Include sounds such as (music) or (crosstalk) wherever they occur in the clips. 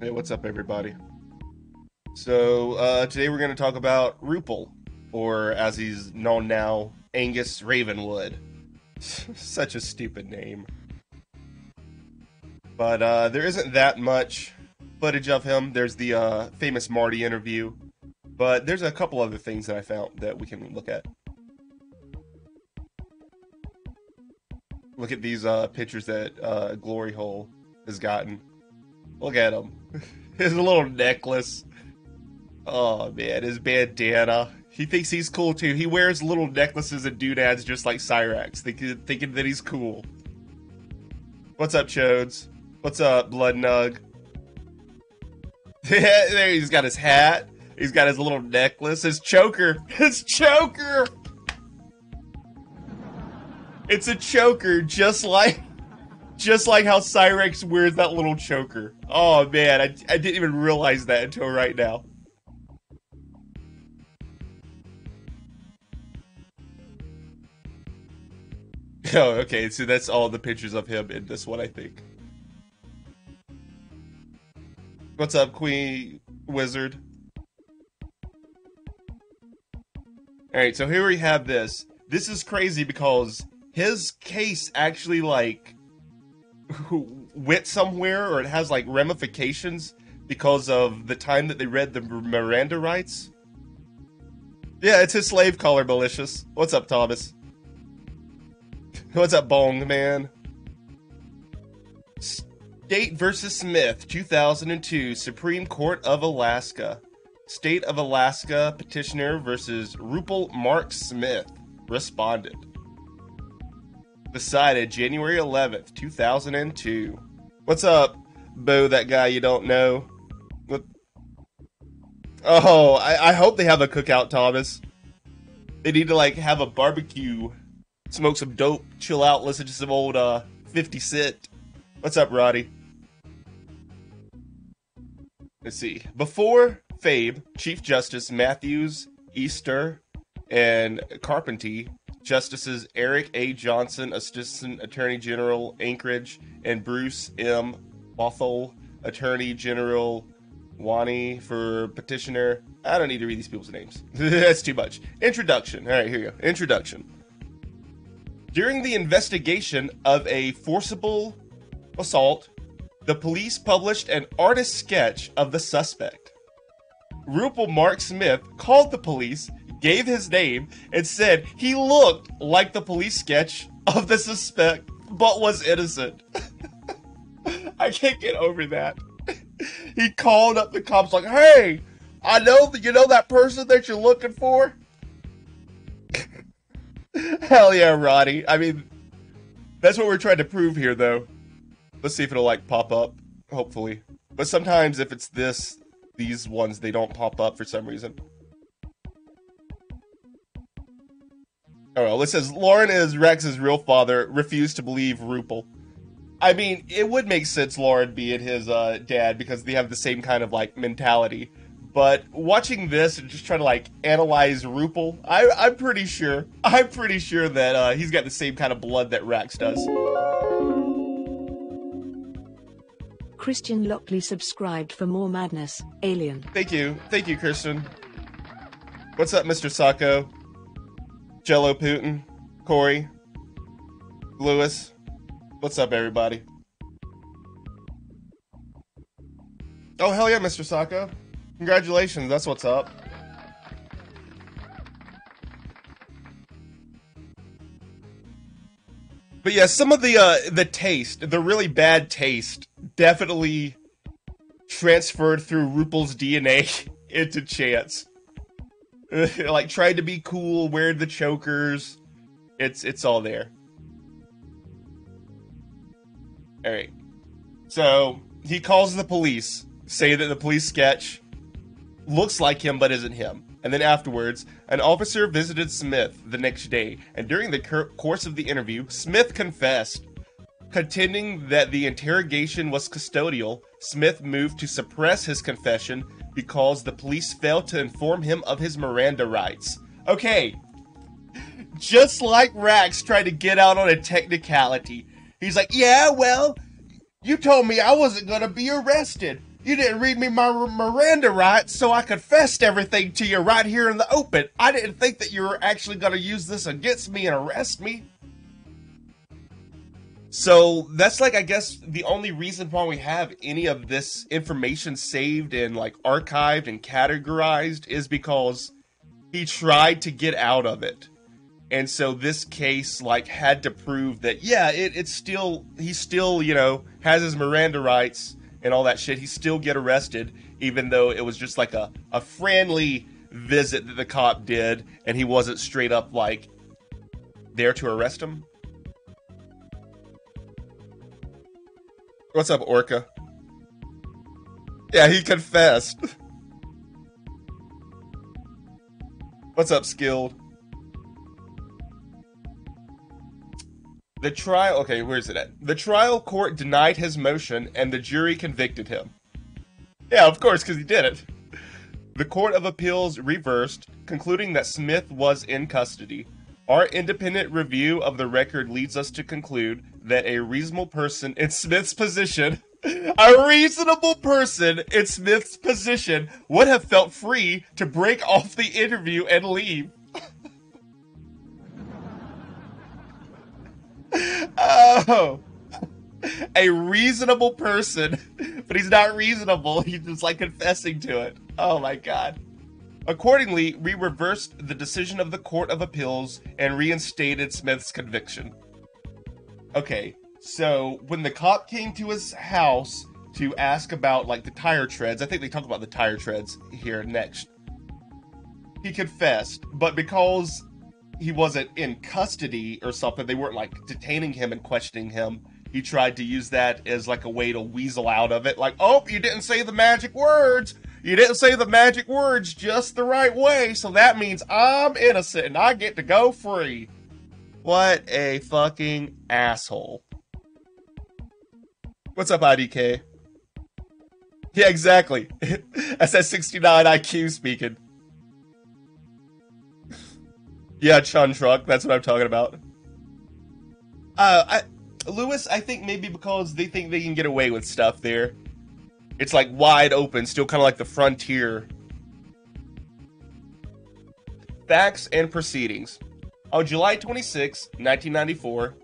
Hey, what's up, everybody? So, uh, today we're going to talk about Ruple, or as he's known now, Oengus Ravenwood. (laughs) Such a stupid name. But uh, there isn't that much footage of him. There's the uh, famous Marty interview, but there's a couple other things that I found that we can look at. Look at these uh, pictures that uh, Glory Hole has gotten. Look at him. his little necklace. Oh man, his bandana. He thinks he's cool too. He wears little necklaces and doodads just like Cyraxx, thinking, thinking that he's cool. What's up, Chodes? What's up, Blood Nug? (laughs) there he's got his hat. He's got his little necklace, his choker. (laughs) His choker! It's a choker, just like just like how Cyraxx wears that little choker. Oh man, I, I didn't even realize that until right now. (laughs) Oh, okay, so that's all the pictures of him in this one, I think. What's up, Queen Wizard? Alright, so here we have this. This is crazy because his case actually, like, went somewhere or it has like ramifications because of the time that they read the Miranda rights. Yeah, it's his slave collar malicious. What's up, Thomas? (laughs) What's up, Bong man? State versus Smith, 2002, Supreme Court of Alaska. State of Alaska petitioner versus Ruple Mark Smith responded decided January 11th, 2002. What's up, Bo, that guy you don't know? What? Oh, I, I hope they have a cookout, Thomas. They need to, like, have a barbecue, smoke some dope, chill out, listen to some old, uh, 50 Cent. What's up, Roddy? Let's see. Before Fabe, Chief Justice Matthews, Eastaugh, and Carpeneti Justices Eric A. Johnson, Assistant Attorney General Anchorage, and Bruce M. Botelho, Attorney General Juneau for petitioner. I don't need to read these people's names. (laughs) That's too much. Introduction. All right, here you go. Introduction. During the investigation of a forcible assault, the police published an artist sketch of the suspect. Ruple Mark Smith called the police gave his name, and said he looked like the police sketch of the suspect, but was innocent. (laughs) I can't get over that. (laughs) He called up the cops like, "Hey, I know that you know that person that you're looking for." (laughs) Hell yeah, Roddy. I mean, that's what we're trying to prove here, though. Let's see if it'll like pop up. Hopefully, but sometimes if it's this, these ones they don't pop up for some reason. Oh well, it says Lauren is Rex's real father. Refused to believe Ruple. I mean, it would make sense Lauren being his uh, dad because they have the same kind of like mentality. But watching this and just trying to like analyze Ruple, I, I'm pretty sure, I'm pretty sure that uh, he's got the same kind of blood that Rex does. Christian Lockley subscribed for more madness. Alien. Thank you, thank you, Christian. What's up, Mr. Sacco? Jello Putin, Corey, Lewis. What's up, everybody? Oh, hell yeah, Mr. Sacco. Congratulations, that's what's up. But yeah, some of the uh, the taste, the really bad taste, definitely transferred through Ruple's DNA (laughs) into Chance. (laughs) like tried to be cool, wear the chokers. It's it's all there. All right. So he calls the police, say that the police sketch looks like him but isn't him. And then afterwards, an officer visited Smith the next day, and during the course of the interview, Smith confessed. Contending that the interrogation was custodial, Smith moved to suppress his confession because the police failed to inform him of his Miranda rights. Okay, just like Rax tried to get out on a technicality, he's like, Yeah, well, you told me I wasn't gonna be arrested. You didn't read me my Miranda rights, so I confessed everything to you right here in the open. I didn't think that you were actually going to use this against me and arrest me. So that's like, I guess, the only reason why we have any of this information saved and like archived and categorized is because he tried to get out of it. And so this case like had to prove that yeah, it, it's still he still, you know, has his Miranda rights and all that shit. He still get arrested, even though it was just like a, a friendly visit that the cop did and he wasn't straight up like there to arrest him. What's up, Orca? Yeah, he confessed. (laughs) What's up, Skilled? The trial, okay, where is it at? The trial court denied his motion and the jury convicted him. Yeah, of course, because he did it. The Court of Appeals reversed, concluding that Smith was in custody. Our independent review of the record leads us to conclude that a reasonable person in Smith's position, a reasonable person in Smith's position would have felt free to break off the interview and leave. (laughs) oh. A reasonable person, but he's not reasonable. (laughs) He's just like confessing to it. Oh my god. Accordingly, we reversed the decision of the Court of Appeals and reinstated Smith's conviction. Okay, so when the cop came to his house to ask about like the tire treads, I think they talk about the tire treads here next. He confessed, but because he wasn't in custody or something, they weren't like detaining him and questioning him. He tried to use that as like a way to weasel out of it, like, oh, you didn't say the magic words. You didn't say the magic words just the right way, so that means I'm innocent and I get to go free. What a fucking asshole. What's up, IDK? Yeah, exactly. (laughs) That's that 69 IQ speaking. (laughs) yeah, Chun Truck, that's what I'm talking about. Uh, I, Lewis, I think maybe because they think they can get away with stuff there. It's like wide open, still kind of like the frontier. Facts and proceedings. On July 26, 1994,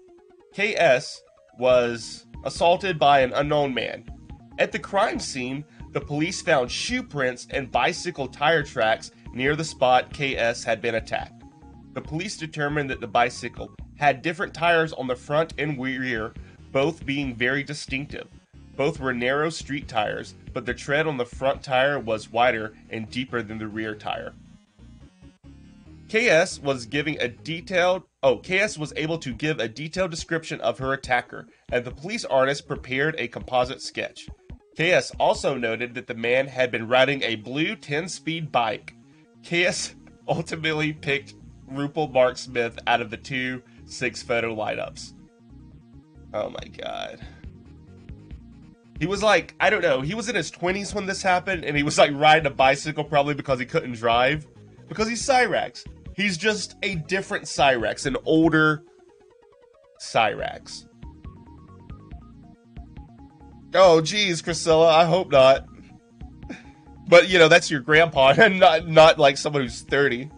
KS was assaulted by an unknown man. At the crime scene, the police found shoe prints and bicycle tire tracks near the spot KS had been attacked. The police determined that the bicycle had different tires on the front and rear, both being very distinctive. Both were narrow street tires, but the tread on the front tire was wider and deeper than the rear tire. KS was giving a detailed oh KS was able to give a detailed description of her attacker, and the police artist prepared a composite sketch. KS also noted that the man had been riding a blue 10-speed bike. KS (laughs) ultimately picked Ruple Mark Smith out of the two six photo lineups. Oh my god. He was like, I don't know, he was in his 20s when this happened, and he was like riding a bicycle probably because he couldn't drive. Because he's Cyraxx. He's just a different Cyraxx, an older Cyraxx. Oh, geez, Priscilla, I hope not. But, you know, that's your grandpa, (laughs) and not, not like someone who's 30.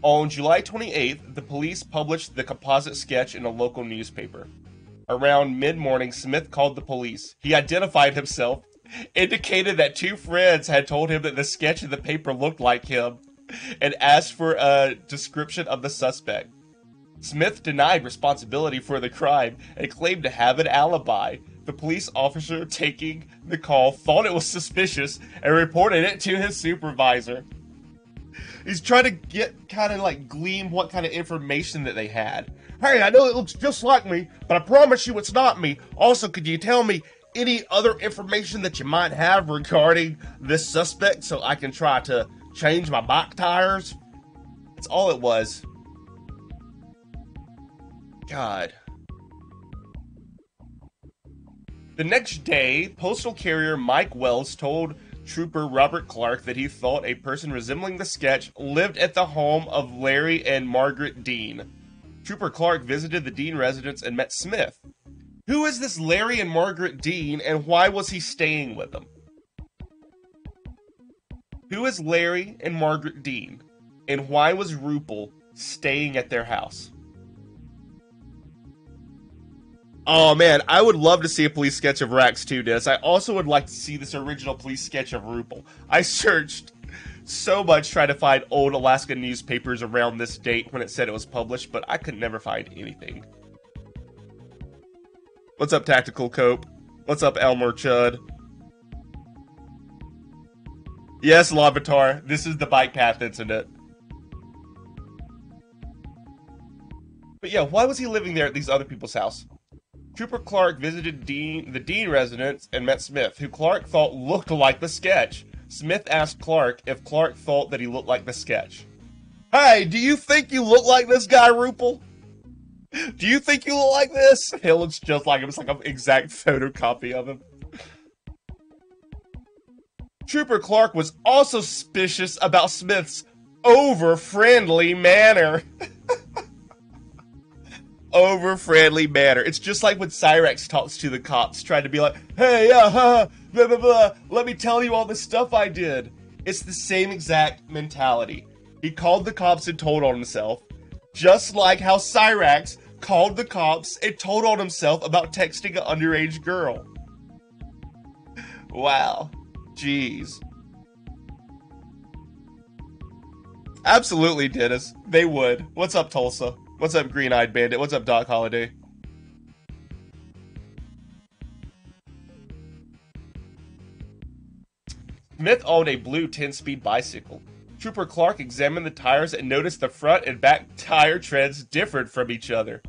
On July 28th, the police published the composite sketch in a local newspaper. Around mid morning, Smith called the police. He identified himself, indicated that two friends had told him that the sketch in the paper looked like him, and asked for a description of the suspect. Smith denied responsibility for the crime and claimed to have an alibi. The police officer taking the call thought it was suspicious and reported it to his supervisor he's trying to get kind of like glean what kind of information that they had. Hey, I know it looks just like me, but I promise you it's not me. Also, could you tell me any other information that you might have regarding this suspect so I can try to change my bike tires? That's all it was. God. The next day, postal carrier Mike Wells told Trooper Robert Clark that he thought a person resembling the sketch lived at the home of Larry and Margaret Dean. Trooper Clark visited the Dean residence and met Smith. Who is this Larry and Margaret Dean, and why was he staying with them? Who is Larry and Margaret Dean, and why was Ruple staying at their house? Oh man, I would love to see a police sketch of Rax too, Dennis. I also would like to see this original police sketch of Ruple. I searched so much trying to find old Alaska newspapers around this date when it said it was published, but I could never find anything. What's up, Tactical Cope? What's up, Elmer Chud? Yes, Lavatar, this is the bike path incident. But yeah, why was he living there at these other people's house? Trooper Clark visited Dean, the Dean residence and met Smith, who Clark thought looked like the sketch. Smith asked Clark if Clark thought that he looked like the sketch. Hey, do you think you look like this guy, Ruple? Do you think you look like this? (laughs) He looks just like him. It's like an exact (laughs) photocopy of him. Trooper Clark was also suspicious about Smith's over friendly manner. (laughs) over friendly manner. It's just like when Cyraxx talks to the cops, trying to be like, hey, uh, huh, blah, blah, blah, let me tell you all the stuff I did. It's the same exact mentality. He called the cops and told on himself, just like how Cyraxx called the cops and told on himself about texting an underage girl. Wow. Jeez. Absolutely, Dennis. They would. What's up, Tulsa? What's up, Green Eyed Bandit? What's up, Doc Holiday? Smith owned a blue 10 speed bicycle. Trooper Clark examined the tires and noticed the front and back tire treads differed from each other.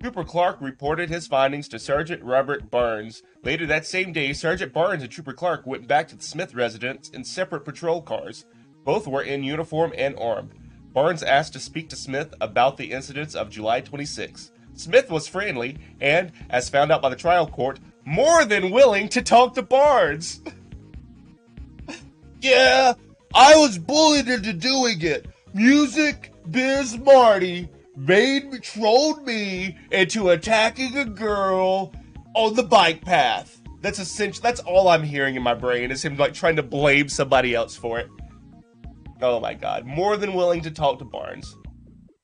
Trooper Clark reported his findings to Sergeant Robert Barnes. Later that same day, Sergeant Barnes and Trooper Clark went back to the Smith residence in separate patrol cars. Both were in uniform and armed. Barnes asked to speak to Smith about the incidents of July 26. Smith was friendly and, as found out by the trial court, more than willing to talk to Barnes. (laughs) yeah, I was bullied into doing it. Music Biz Marty made me, trolled me into attacking a girl on the bike path. That's essential. That's all I'm hearing in my brain is him like trying to blame somebody else for it. Oh my god, more than willing to talk to Barnes.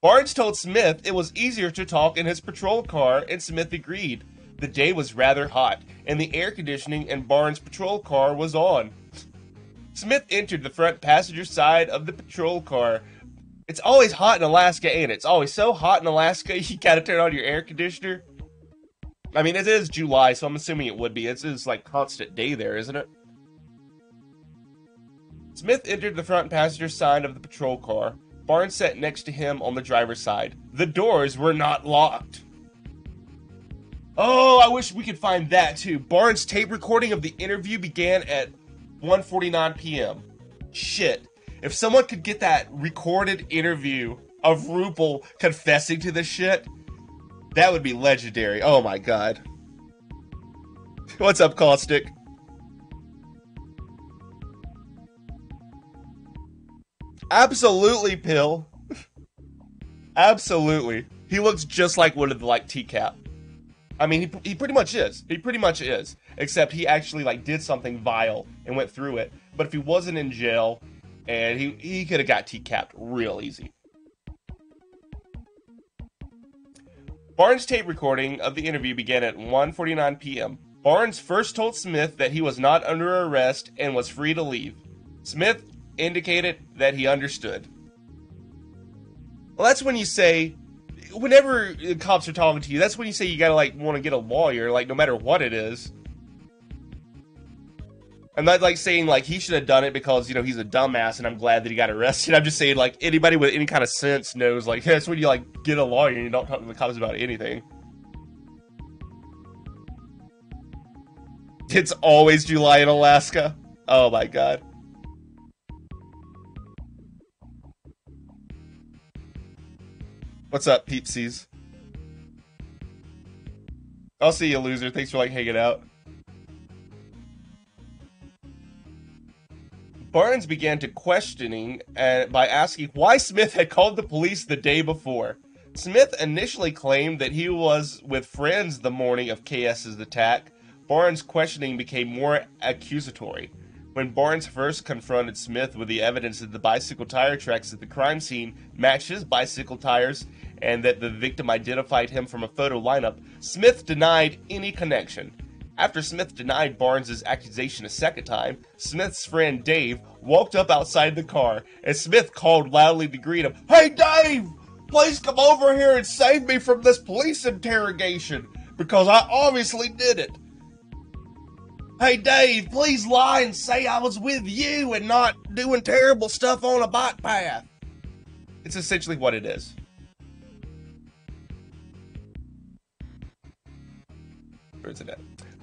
Barnes told Smith it was easier to talk in his patrol car, and Smith agreed. The day was rather hot, and the air conditioning in Barnes' patrol car was on. Smith entered the front passenger side of the patrol car. It's always hot in Alaska, ain't it? It's always so hot in Alaska, (laughs) you gotta turn on your air conditioner. I mean, it is July, so I'm assuming it would be. It's, it's like constant day there, isn't it? Smith entered the front passenger side of the patrol car. Barnes sat next to him on the driver's side. The doors were not locked. Oh, I wish we could find that too. Barnes' tape recording of the interview began at 1:49 p.m. Shit. If someone could get that recorded interview of Ruple confessing to this shit, that would be legendary. Oh my god. (laughs) What's up, Caustic? Absolutely, Pill. Absolutely. He looks just like one of the like TCAP. I mean, he, he pretty much is. He pretty much is. Except he actually like did something vile and went through it. But if he wasn't in jail, and he he could have got TCAP'd real easy. Barnes' tape recording of the interview began at 1:49 p.m. Barnes first told Smith that he was not under arrest and was free to leave. Smith indicated that he understood. Well, that's when you say, whenever the cops are talking to you, that's when you say you gotta like want to get a lawyer, like no matter what it is. I'm not like saying like he should have done it because you know he's a dumbass and I'm glad that he got arrested. I'm just saying like anybody with any kind of sense knows like (laughs) that's when you like get a lawyer and you don't talk to the cops about anything. It's always July in Alaska. Oh my god. What's up, peepsies? I'll see you, loser. Thanks for like hanging out. Barnes began to questioning uh, by asking why Smith had called the police the day before. Smith initially claimed that he was with friends the morning of KS's attack. Barnes' questioning became more accusatory. When Barnes first confronted Smith with the evidence that the bicycle tire tracks at the crime scene matched his bicycle tires and that the victim identified him from a photo lineup, Smith denied any connection. After Smith denied Barnes' accusation a second time, Smith's friend Dave walked up outside the car, and Smith called loudly to greet him, Hey Dave! Please come over here and save me from this police interrogation, because I obviously did it. Hey Dave, please lie and say I was with you and not doing terrible stuff on a bike path. It's essentially what it is.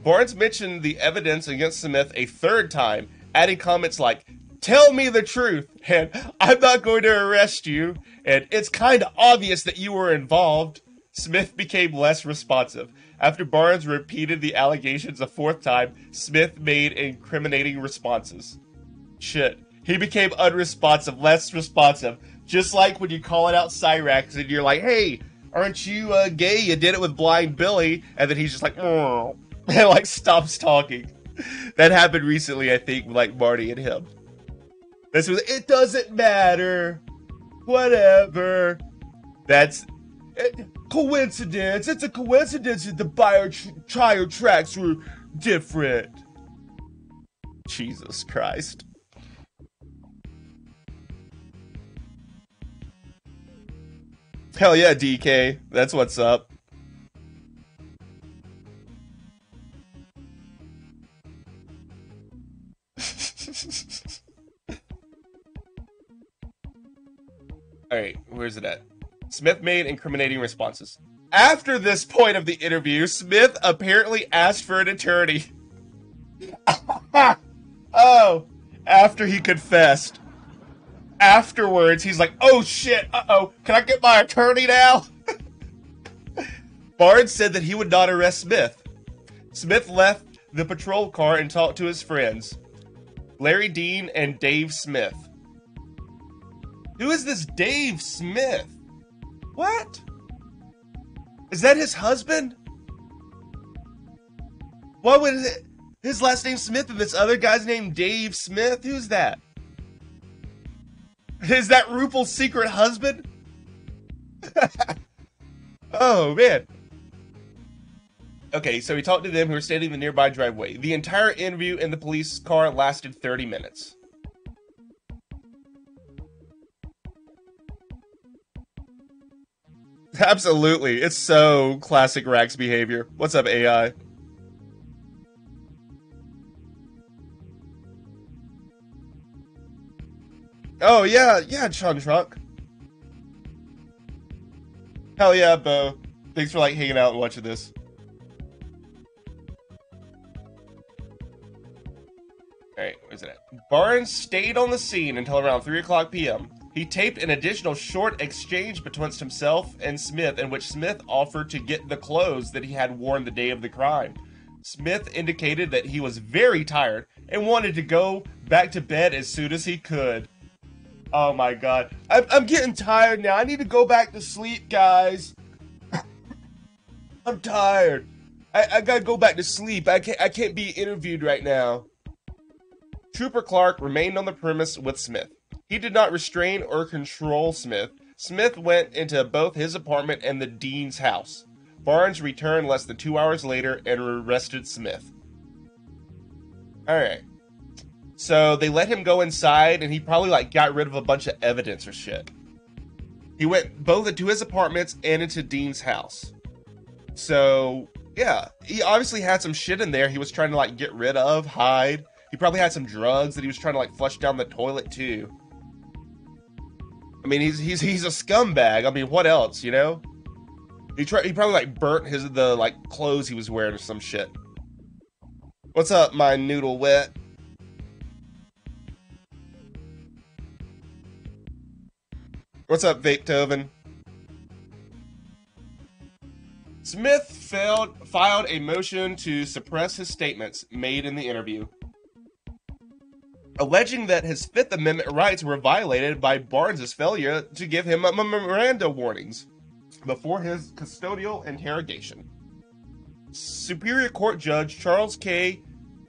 Barnes mentioned the evidence against Smith a third time, adding comments like, Tell me the truth, and I'm not going to arrest you, and it's kind of obvious that you were involved. Smith became less responsive. After Barnes repeated the allegations a fourth time, Smith made incriminating responses. Shit. He became unresponsive, less responsive. Just like when you call it out Cyraxx and you're like, hey, aren't you uh, gay? You did it with Blind Billy. And then he's just like, (laughs) and like stops talking. That happened recently, I think, like Marty and him. This was, it doesn't matter. Whatever. That's. It, coincidence. It's a coincidence that the bio tire tracks were different. Jesus Christ. Hell yeah, DK. That's what's up. (laughs) Alright, where's it at? Smith made incriminating responses. After this point of the interview, Smith apparently asked for an attorney. (laughs) oh, after he confessed. Afterwards, he's like, oh shit, uh oh, can I get my attorney now? (laughs) Barnes said that he would not arrest Smith. Smith left the patrol car and talked to his friends, Larry Dean and Dave Smith. Who is this Dave Smith? What? Is that his husband? What would his last name Smith and this other guy's name Dave Smith? Who's that? Is that Ruple's secret husband? (laughs) oh man. Okay, so he talked to them who were standing in the nearby driveway. The entire interview in the police car lasted 30 minutes. Absolutely. It's so classic Rax behavior. What's up, AI? Oh, yeah, yeah, Chun Trunk. Hell yeah, Bo. Thanks for, like, hanging out and watching this. Alright, where's it at? Barnes stayed on the scene until around 3 o'clock p.m. He taped an additional short exchange between himself and Smith in which Smith offered to get the clothes that he had worn the day of the crime. Smith indicated that he was very tired and wanted to go back to bed as soon as he could. Oh my god. I'm, I'm getting tired now. I need to go back to sleep, guys. I'm tired. I, I gotta go back to sleep. I can't, I can't be interviewed right now. Trooper Clark remained on the premise with Smith. He did not restrain or control Smith. Smith went into both his apartment and the dean's house. Barnes returned less than two hours later and arrested Smith. Alright. So they let him go inside and he probably like got rid of a bunch of evidence or shit. He went both into his apartments and into Dean's house. So yeah, he obviously had some shit in there he was trying to like get rid of, hide. He probably had some drugs that he was trying to like flush down the toilet too. I mean, he's he's he's a scumbag. I mean, what else, you know? He tried. He probably like burnt his the like clothes he was wearing or some shit. What's up, my noodle wet? What's up, Vapetovin? Smith failed, filed a motion to suppress his statements made in the interview. alleging that his Fifth Amendment rights were violated by Barnes's failure to give him a Miranda warnings before his custodial interrogation. Superior Court Judge Charles K.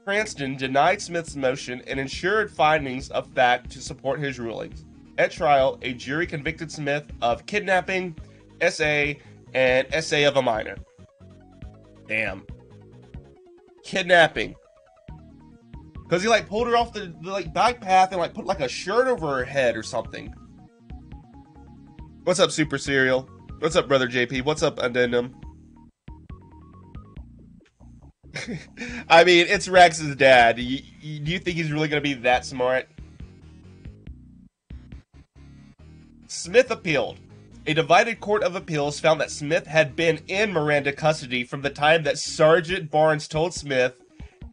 Cranston denied Smith's motion and ensured findings of fact to support his rulings. At trial, a jury convicted Smith of kidnapping, SA, and SA of a minor. Damn. Kidnapping. Because he like pulled her off the, the like bike path and like put like a shirt over her head or something. What's up, Super Serial? What's up, brother JP? What's up, Addendum? (laughs) I mean, it's Rex's dad. You, you, do you think he's really to be that smart? Smith appealed. A divided court of appeals found that Smith had been in Miranda custody from the time that Sergeant Barnes told Smith,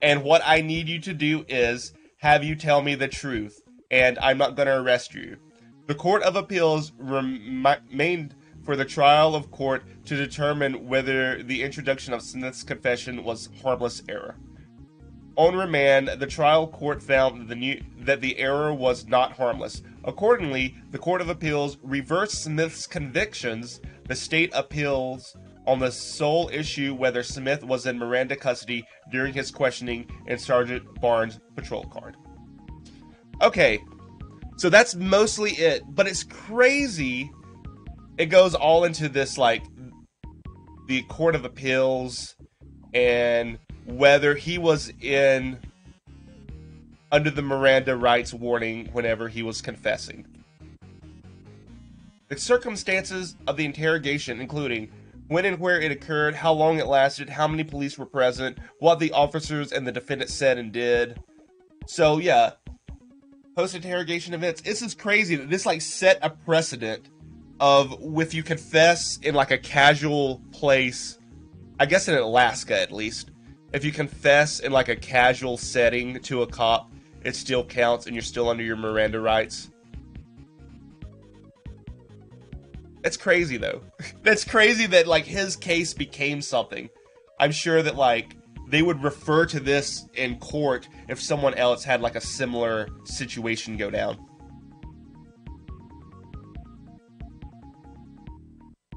and what I need you to do is have you tell me the truth, and I'm not going to arrest you. The Court of Appeals remained for the trial of court to determine whether the introduction of Smith's confession was harmless error. On remand, the trial court found that the, new, that the error was not harmless. Accordingly, the Court of Appeals reversed Smith's convictions. The state appeals on the sole issue whether Smith was in Miranda custody during his questioning in Sergeant Barnes' patrol card. Okay, so that's mostly it, but it's crazy it goes all into this like the court of appeals and whether he was in under the Miranda rights warning whenever he was confessing. The circumstances of the interrogation, including when and where it occurred, how long it lasted, how many police were present, what the officers and the defendant said and did. So yeah, post interrogation events. This is crazy that this like set a precedent of if you confess in like a casual place, I guess in Alaska at least, if you confess in like a casual setting to a cop, it still counts and you're still under your Miranda rights. That's crazy though. (laughs) That's crazy that like his case became something. I'm sure that like they would refer to this in court if someone else had like a similar situation go down.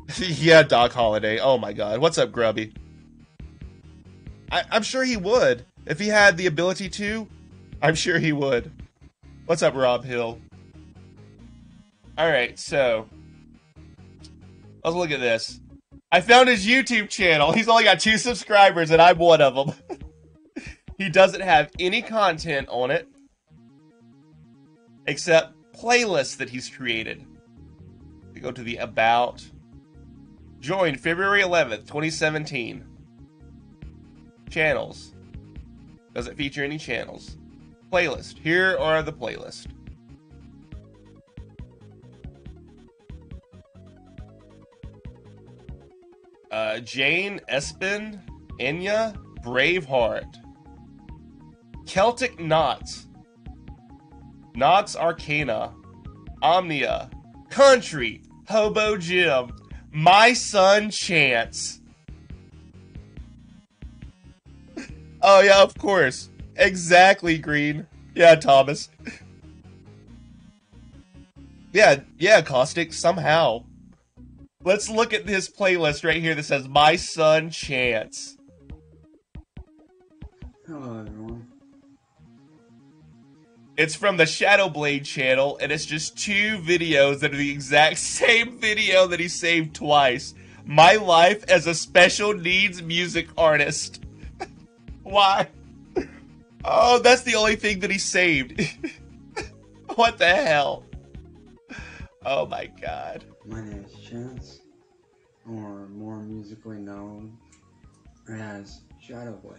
(laughs) yeah, Doc Holiday. Oh my god. What's up, Grubby? I, I'm sure he would. If he had the ability to, I'm sure he would. What's up, Rob Hill? Alright, so. Let's look at this. I found his YouTube channel. He's only got two subscribers, and I'm one of them. (laughs) he doesn't have any content on it except playlists that he's created. We go to the About. Joined February 11th, 2017. Channels. Doesn't feature any channels. Playlist. Here are the playlist. Uh, Jane Espen, Enya, Braveheart, Celtic Knots, Knots Arcana, Omnia, Country, Hobo Jim, my son Chance. (laughs) Oh yeah, of course. Exactly, Green. Yeah, Thomas. yeah, yeah, Caustic, somehow. Let's look at this playlist right here that says My Son Chance. Hello, everyone. It's from the Shadowblade channel, and it's just two videos that are the exact (laughs) same video that he saved twice. My life as a special needs music artist. (laughs) Why? Oh, that's the only thing that he saved. (laughs) what the hell? Oh my god. My name is Chance, or more musically known as Shadowblade.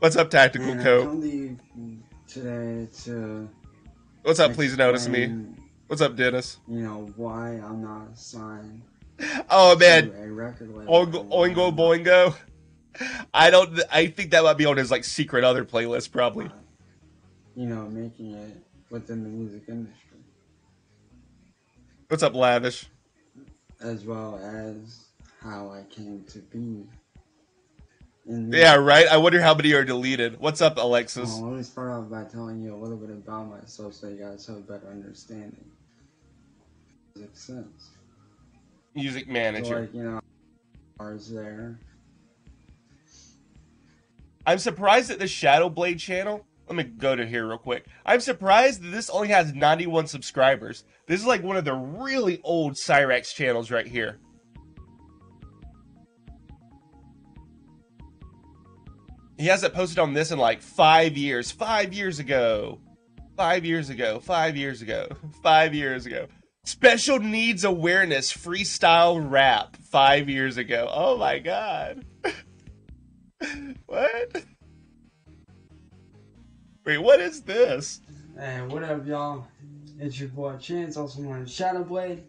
What's up, Tactical And I Coat? come to you today to What's up, please notice me? What's up, Dennis? You know why I'm not signed Oh man, a record label. Oingo, Oingo Boingo. I don't. I think that might be on his like secret other playlist, probably. You know, making it within the music industry, What's up, Lavish? as well as how I came to be Yeah, right. I wonder how many are deleted. What's up, Alexis? Oh, let me start off by telling you a little bit about myself so you guys have a better understanding. Music sense. Music So, manager. like, you know, ours there. I'm surprised that the Shadow Blade channel. Let me go to here real quick. I'm surprised that this only has 91 subscribers. This is like one of the really old Cyraxx channels right here. He hasn't posted on this in like five years. Five years ago. Five years ago. Five years ago. (laughs) Five years ago. Special needs awareness freestyle rap. Five years ago. Oh my god. (laughs) what? Wait, what is this? Hey, what up, y'all? It's your boy Chance, also known as Shadowblade.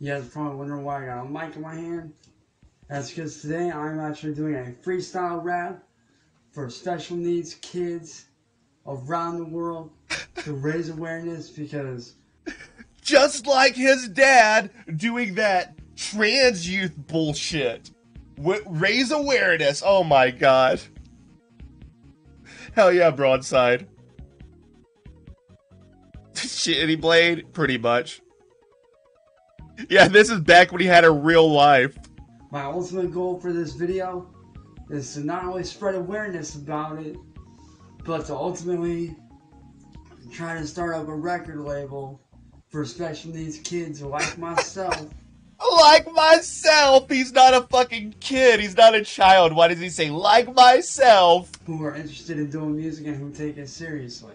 You guys are probably wondering why I got a mic in my hand. That's because today I'm actually doing a freestyle rap for special needs kids around the world to (laughs) raise awareness because Just like his dad doing that trans youth bullshit. W- raise awareness. Oh my god. Hell yeah, broadside. (laughs) Shitty blade, pretty much. Yeah, this is back when he had a real life. my ultimate goal for this video is to not only spread awareness about it, but to ultimately try to start up a record label for special needs kids like myself. Like myself, he's not a fucking kid. He's not a child. Why does he say like myself? who are interested in doing music and who take it seriously.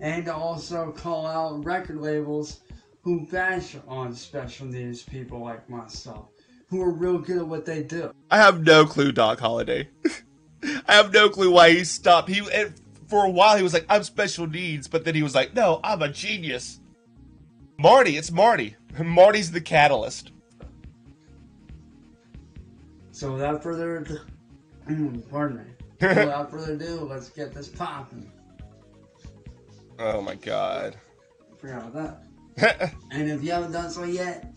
And also call out record labels who bash on special needs people like myself, who are real good at what they do. I have no clue, Doc Holiday. (laughs) I have no clue why he stopped. He and for a while he was like, "I'm special needs," but then he was like, "No, I'm a genius." Marty, it's Marty. Marty's the catalyst. So without further ado, (clears throat) pardon me. without further ado, let's get this popping. Oh my god. Forgot about that. (laughs) And if you haven't done so yet,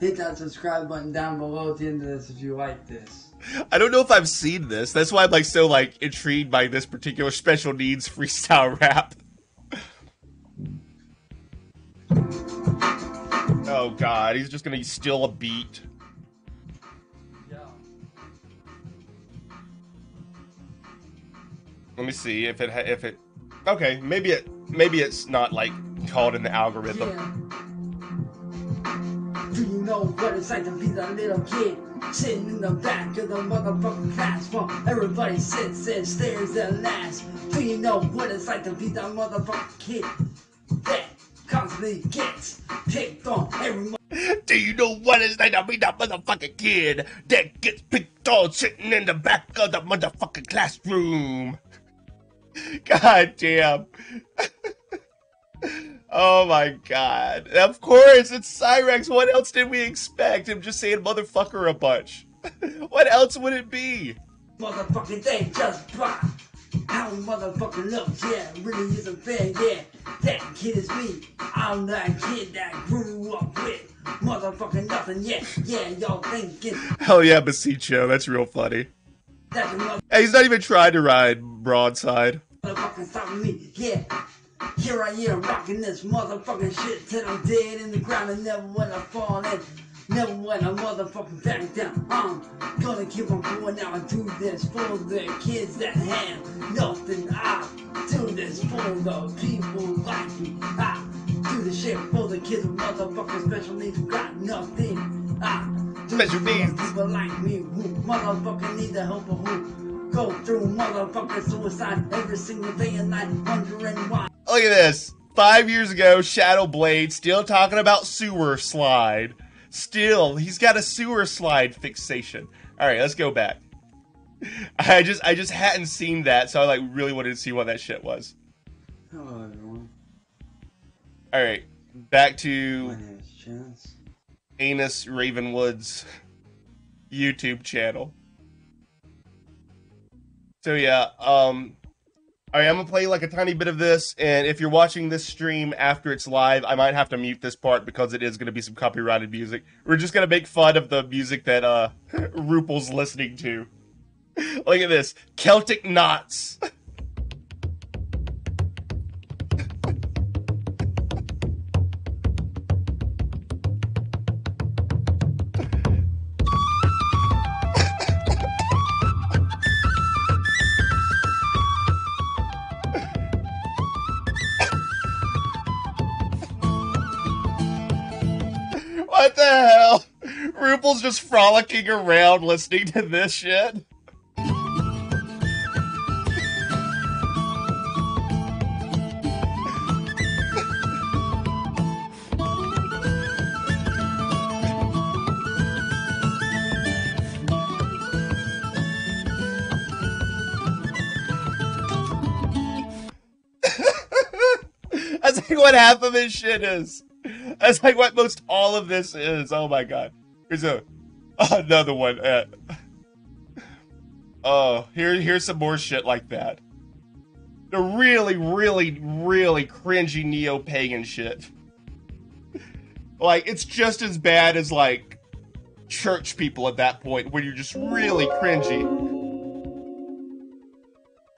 hit that subscribe button down below at the end of this if you like this. I don't know if I've seen this. That's why I'm like so like intrigued by this particular special needs freestyle (laughs) rap. Oh god, he's just gonna steal a beat. Let me see if it ha- if it. Okay, maybe it maybe it's not like called in the algorithm. Do you know what it's like to be the little kid sitting in the back of the motherfucking class while everybody sits and stares and laughs? Do you know what it's like to be the motherfucking kid that constantly gets picked on every Do you know what it's like to be that motherfucking kid that gets picked on sitting in the back of the motherfucking classroom? God damn. (laughs) oh my god. Of course, it's Cyraxx. What else did we expect? Him just saying motherfucker a bunch. (laughs) what else would it be? motherfucking thing just pop? How he motherfucking looks, yeah, really isn't fair, yeah. That kid is me. I'm that kid that grew up with motherfucking nothing, yeah, yeah. Y'all thinking Hell yeah, Basicho. That's real funny. that the mother- Hey, he's not even trying to ride broadside. motherfucking stopping me, yeah. Here I am rocking this motherfucking shit till I'm dead in the ground and never wanna fall in. Never wanna motherfucking back down. I'm gonna keep on going now and do this for the kids that have nothing. I do this for the people like me. I do this shit for the kids with motherfucking special needs who got nothing. I do Special needs. people like me who motherfucking need the help of who go through motherfucking suicide every single day and night, wondering why. Look at this. Five years ago, Shadow Blade still talking about sewer slide. Still, he's got a sewer slide fixation. All right, let's go back. (laughs) I just, I just hadn't seen that, so I like really wanted to see what that shit was. Hello, everyone. All right, back My to name is Chance. Anus Ravenwood's YouTube channel. So yeah, um, All right, I'm gonna play like a tiny bit of this, and if you're watching this stream after it's live, I might have to mute this part because it is gonna be some copyrighted music. We're just gonna make fun of the music that uh (laughs) Ruple's listening to. (laughs) Look at this Celtic knots. (laughs) around listening to this shit. (laughs) That's like what half of his shit is. That's like what most all of this is. Oh my god. Here's a (laughs) another one. Uh, oh, here here's some more shit like that. The really, really, really cringy neo pagan shit. (laughs) like it's just as bad as like church people at that point, where you're just really cringy.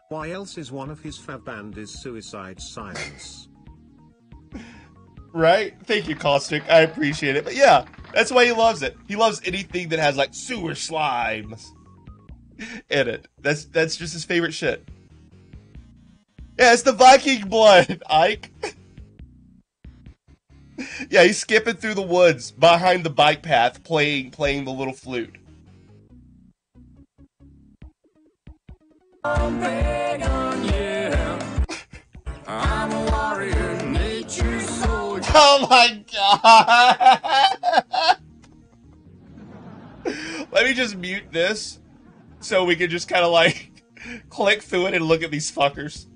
Why else is one of his fab band is Suicide Silence? (laughs) Right? Thank you, Caustic. I appreciate it. But yeah, that's why he loves it. He loves anything that has like sewer slimes in it. That's that's just his favorite shit. Yeah, it's the Viking blood, (laughs) Ike. yeah, he's skipping through the woods behind the bike path, playing playing the little flute. (laughs) Oh my god! Let me just mute this so we can just kind of like (laughs) click through it and look at these fuckers.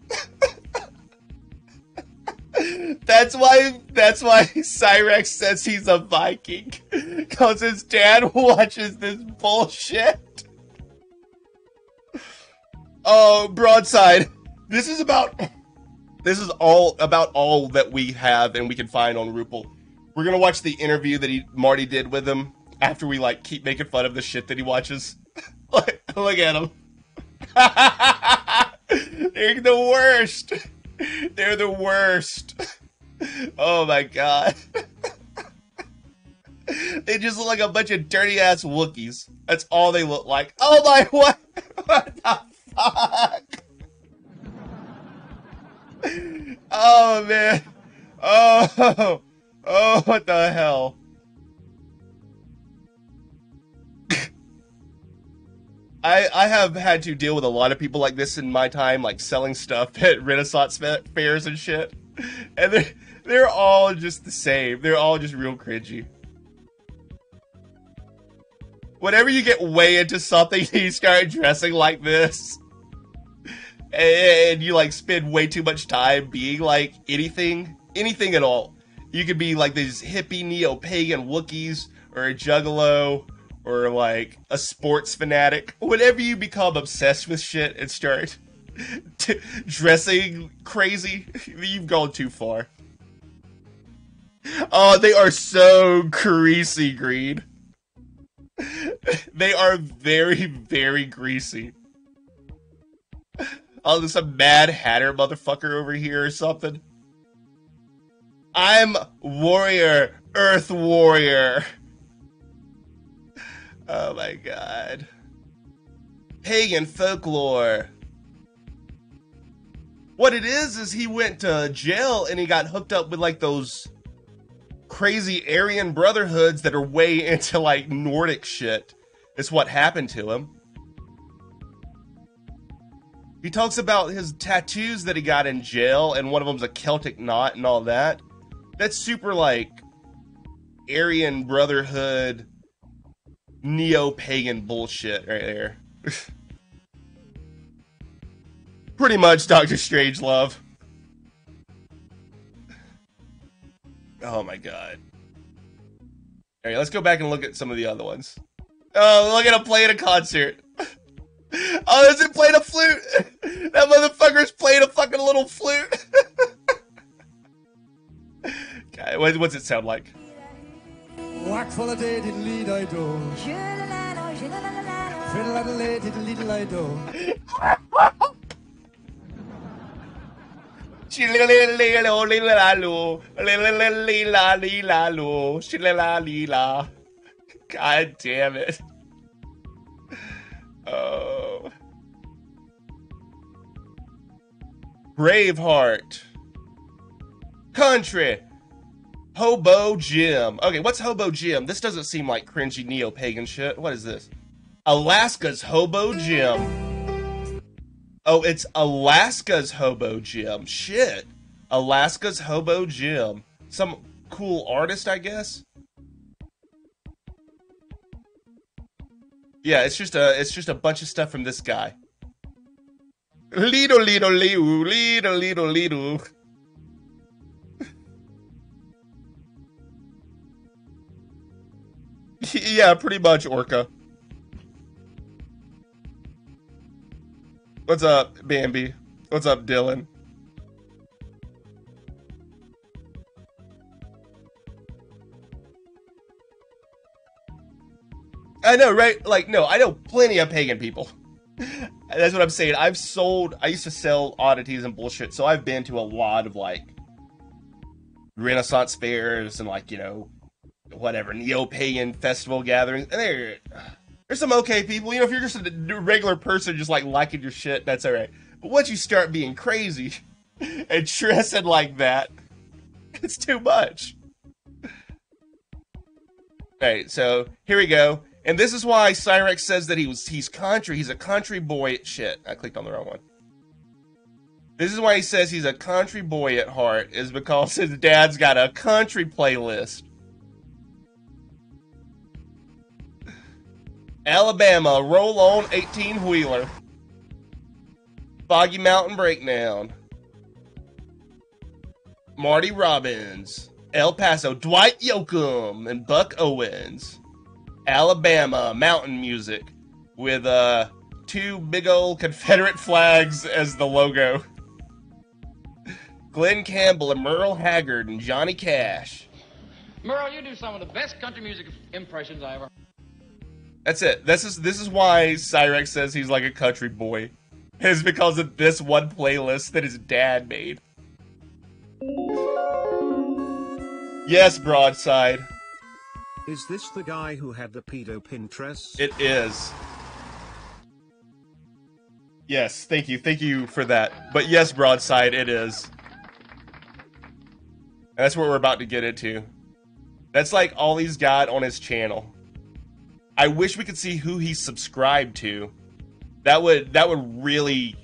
(laughs) that's why that's why Cyraxx says he's a Viking. (laughs) Cause his dad watches this bullshit. Oh, broadside. This is about this is all about all that we have and we can find on Ruple. We're gonna watch the interview that he Marty did with him after we like keep making fun of the shit that he watches. (laughs) look, look at him. (laughs) They're the worst. They're the worst. Oh my god. (laughs) they just look like a bunch of dirty ass Wookiees. That's all they look like. Oh my what? What the fuck? Oh man. Oh. Oh, what the hell? I I have had to deal with a lot of people like this in my time, like selling stuff (laughs) at Renaissance fairs and shit, and they're they're all just the same. They're all just real cringy. Whenever you get way into something, (laughs) you start dressing like this, and you like spend way too much time being like anything, anything at all. You could be like these hippie neo pagan Wookiees or a juggalo or like a sports fanatic. Whenever you become obsessed with shit and start (laughs) t- dressing crazy, you've gone too far. Oh, they are so greasy green. (laughs) they are very, very greasy. Oh, there's a Mad Hatter motherfucker over here or something. I'm Warrior, Earth Warrior. Oh my god. Pagan folklore. What it is is he went to jail and he got hooked up with like those crazy Aryan brotherhoods that are way (laughs) into like Nordic shit. It's what happened to him. He talks about his tattoos that he got in jail, and one of them's a Celtic knot and all that. That's super like Aryan Brotherhood, neo pagan bullshit right there. Pretty much Doctor Strangelove. Oh my god. Alright, let's go back and look at some of the other ones. Oh, look at him playing a concert. (laughs) Oh, is it playing a flute? (laughs) That motherfucker's playing a fucking little flute. (laughs) God, what- what's it sound like? Whack full of day, diddle lee di do. Fiddle at a lay, diddle lee di do. (laughs) God damn it. (laughs) Oh. Braveheart. Country. Hobo Jim. Okay, what's Hobo Jim? This doesn't seem like cringy neo pagan shit. What is this? Alaska's Hobo Jim. Oh, it's Alaska's Hobo Jim. Shit. Alaska's Hobo Jim. Some cool artist, I guess. Yeah, it's just a it's just a bunch of stuff from this guy. Little little little little little little. (laughs) yeah, pretty much Orca. What's up, Bambi? What's up, Dylan? I know, right? Like, no, I know plenty of pagan people. (laughs) That's what I'm saying. I've sold, I used to sell oddities and bullshit, so I've been to a lot of like Renaissance fairs and like, you know, whatever, neo pagan festival gatherings. There, there's some okay people. You know, if you're just a regular person just like liking your shit, that's alright. But once you start being crazy (laughs) and dressing like that, (laughs) it's too much. Alright, so here we go. And this is why Cyraxx says that he was he's country, he's a country boy at shit. I clicked on the wrong one. This is why he says he's a country boy at heart, is because his dad's got a country playlist. Alabama, roll on 18 wheeler. Foggy Mountain Breakdown. Marty Robbins. El Paso, Dwight Yoakam and Buck Owens. Alabama mountain music with uh two big old Confederate flags as the logo. Glen Campbell and Merle Haggard and Johnny Cash. Merle, you do some of the best country music impressions I ever. That's it. This is this is why Cyraxx says he's like a country boy. Is because of this one playlist that his dad made. Yes, broadside. Is this the guy who had the pedo Pinterest? It is. Yes, thank you. Thank you for that. But yes, broadside, it is. And that's what we're about to get into. That's like all he's got on his channel. I wish we could see who he's subscribed to. That would that would really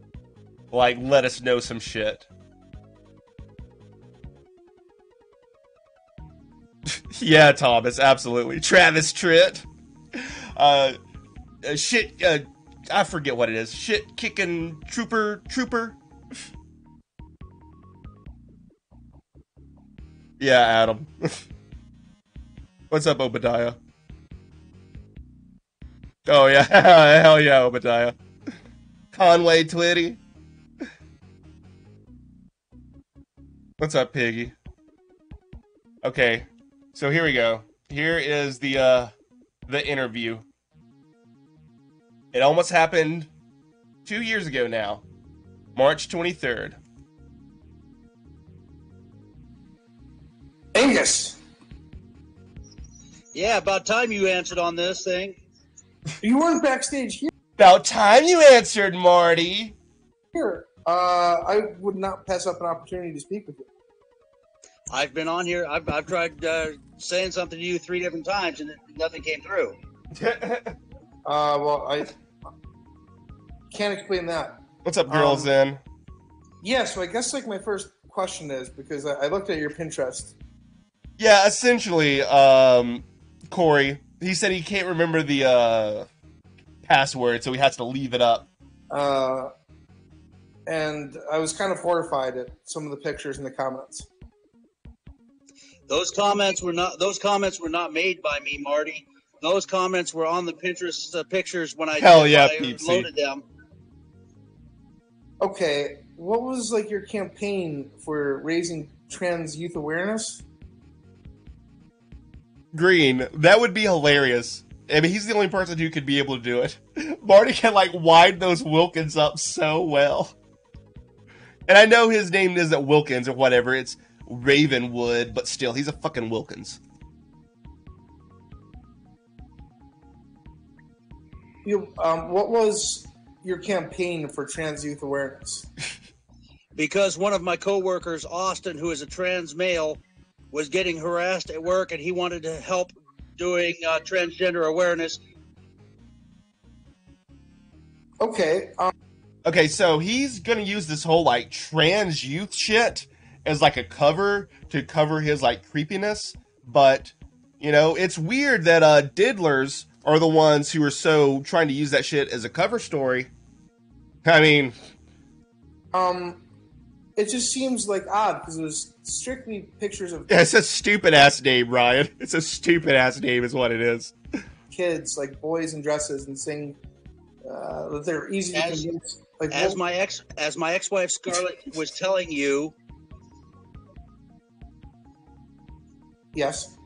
(laughs) like let us know some shit. (laughs) yeah, Thomas, absolutely. Travis Tritt. Uh, uh shit uh I forget what it is. Shit kicking trooper trooper. (laughs) yeah, Adam. What's up, Obadiah? Oh yeah, (laughs) hell yeah, Obadiah. Conway Twitty. What's up, Piggy? Okay, so here we go. Here is the uh the interview. It almost happened two years ago now, March 23rd. Angus, Yeah, about time you answered on this thing. You weren't backstage here. About time you answered, Marty. Uh, I would not pass up an opportunity to speak with you. I've been on here. I've, I've tried uh, saying something to you three different times, and nothing came through. (laughs) Uh, well, I can't explain that. What's up, girls? Um, Then Yeah, so I guess like my first question is because I, I looked at your Pinterest. yeah, essentially, um, Corey. He said he can't remember the uh password, so he has to leave it up. Uh, and I was kind of horrified at some of the pictures in the comments. Those comments were not. Those comments were not made by me, Marty. Those comments were on the Pinterest uh, pictures when I Hell yeah, when I Peepsy. loaded them. Okay, what was like your campaign for raising trans youth awareness? Green, that would be hilarious. I mean, he's the only person who could be able to do it. (laughs) Marty can like wind those Wilkins up so well. And I know his name isn't Wilkins or whatever, it's Ravenwood, but still, he's a fucking Wilkins. You, um, what was your campaign for trans youth awareness? (laughs) because one of my coworkers, Austin, who is a trans male, was getting harassed at work, and he wanted to help doing uh, transgender awareness. Okay, um, Okay, so he's gonna use this whole like trans youth shit as like a cover to cover his like creepiness, but you know, it's weird that uh diddlers are the ones who are so trying to use that shit as a cover story. I mean, um, it just seems like odd because it was strictly pictures of it's a stupid ass name, Ryan. (laughs) It's a stupid ass name, is what it is. kids, like boys in dresses, and saying uh, that they're easy to As- convince. Like, As what- my ex, as my ex-wife Scarlett was telling you, yes,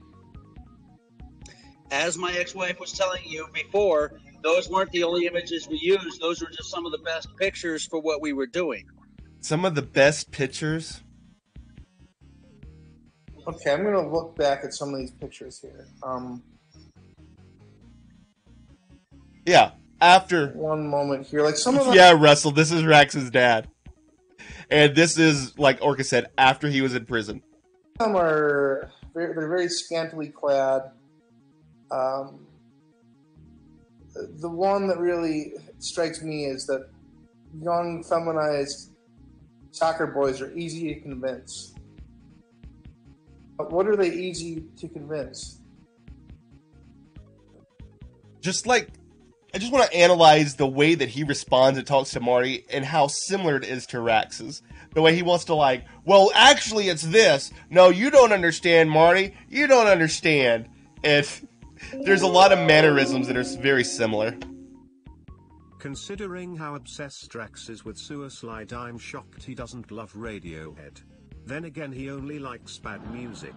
as my ex-wife was telling you before, those weren't the only images we used. Those were just some of the best pictures for what we were doing. Some of the best pictures. okay, I'm gonna look back at some of these pictures here. Um, Yeah, after one moment here, like some of them. Yeah, Russell, this is Rax's dad. And this is like Orca said after he was in prison. Some are very, they're very scantily clad. Um, the one that really strikes me is that young, feminized soccer boys are easy to convince. But what are they easy to convince? Just like I just want to analyze the way that he responds and talks to Marty and how similar it is to Rax's. The way he wants to like, well, actually it's this. No, you don't understand, Marty. You don't understand. And there's a lot of mannerisms that are very similar. Considering how obsessed Drax is with Suicide, I'm shocked he doesn't love Radiohead. Then again, he only likes bad music.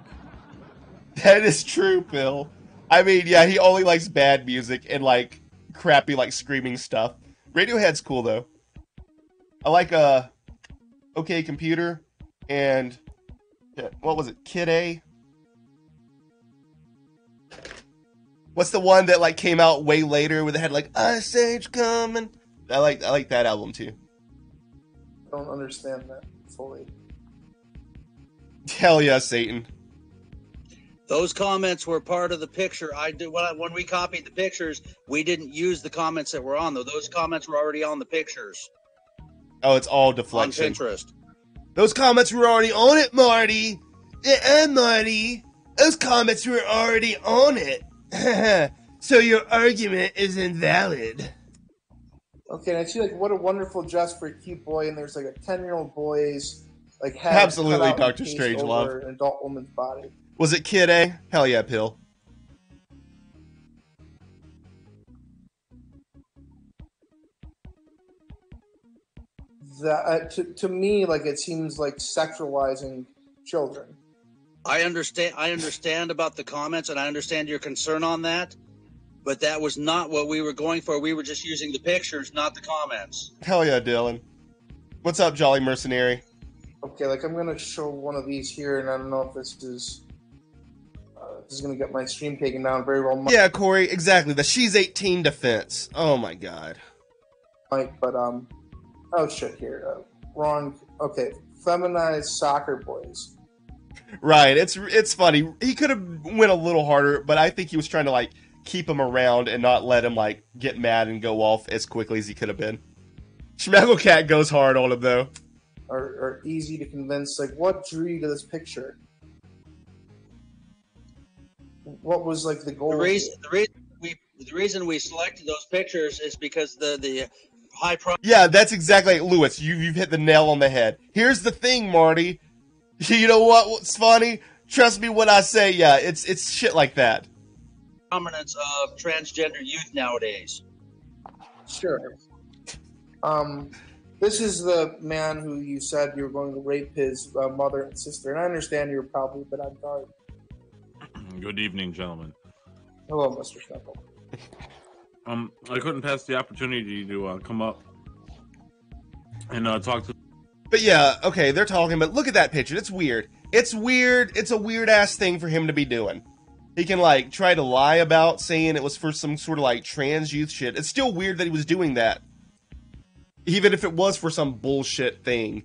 That is true, Bill. I mean, yeah, he only likes bad music and like crappy, like screaming stuff. Radiohead's cool though. I like uh, OK Computer and what was it, Kid A? What's the one that like came out way later with it had like Ice Age coming? I like I like that album too. I don't understand that fully. Hell yeah, Satan. Those comments were part of the picture. I did when, I, when we copied the pictures. We didn't use the comments that were on though. Those comments were already on the pictures Oh, it's all on deflection. Pinterest. Those comments were already on it, Marty. Yeah, Marty. Those comments were already on it. (laughs) so your argument is invalid. Okay, and I see like what a wonderful dress for a cute boy, and there's like a ten year old boy's like Absolutely, cut out and Dr. Strange over an adult woman's body. Was it Kid A? Hell yeah, Pill. That uh, to to me like it seems like sexualizing children. I understand. I understand about the comments, and I understand your concern on that. But that was not what we were going for. We were just using the pictures, not the comments. Hell yeah, Dylan. What's up, Jolly Mercenary? Okay, like I'm gonna show one of these here, and I don't know if this is uh, this is gonna get my stream taken down very well, Yeah, Corey, exactly. The she's 18 defense. Oh my god. Mike. But um, oh shit, here, uh, wrong. Okay, feminized soccer boys. Right, it's it's funny. He could have went a little harder, but I think he was trying to like keep him around and not let him like get mad and go off as quickly as he could have been. Schmeggle Cat goes hard on him though. Are, are easy to convince. Like, what drew you to this picture? What was like the goal? The reason, the reason we, the reason we selected those pictures is because the the high pro. Yeah, that's exactly like Lewis. You you've hit the nail on the head. Here's the thing, Marty. (laughs) You know what? What's funny? Trust me when I say yeah. It's it's shit like that. prominence of transgender youth nowadays. Sure. Um, This is the man who you said you were going to rape his uh, mother and sister, and I understand you're probably a bit on guard. Good evening, gentlemen. Hello, Mr. Schmeckle. Um, I couldn't pass the opportunity to uh, come up and uh, talk to. But yeah, okay, they're talking, but look at that picture. It's weird. It's weird. It's a weird ass thing for him to be doing. He can like try to lie about saying it was for some sort of like trans youth shit. It's still weird that he was doing that. Even if it was for some bullshit thing.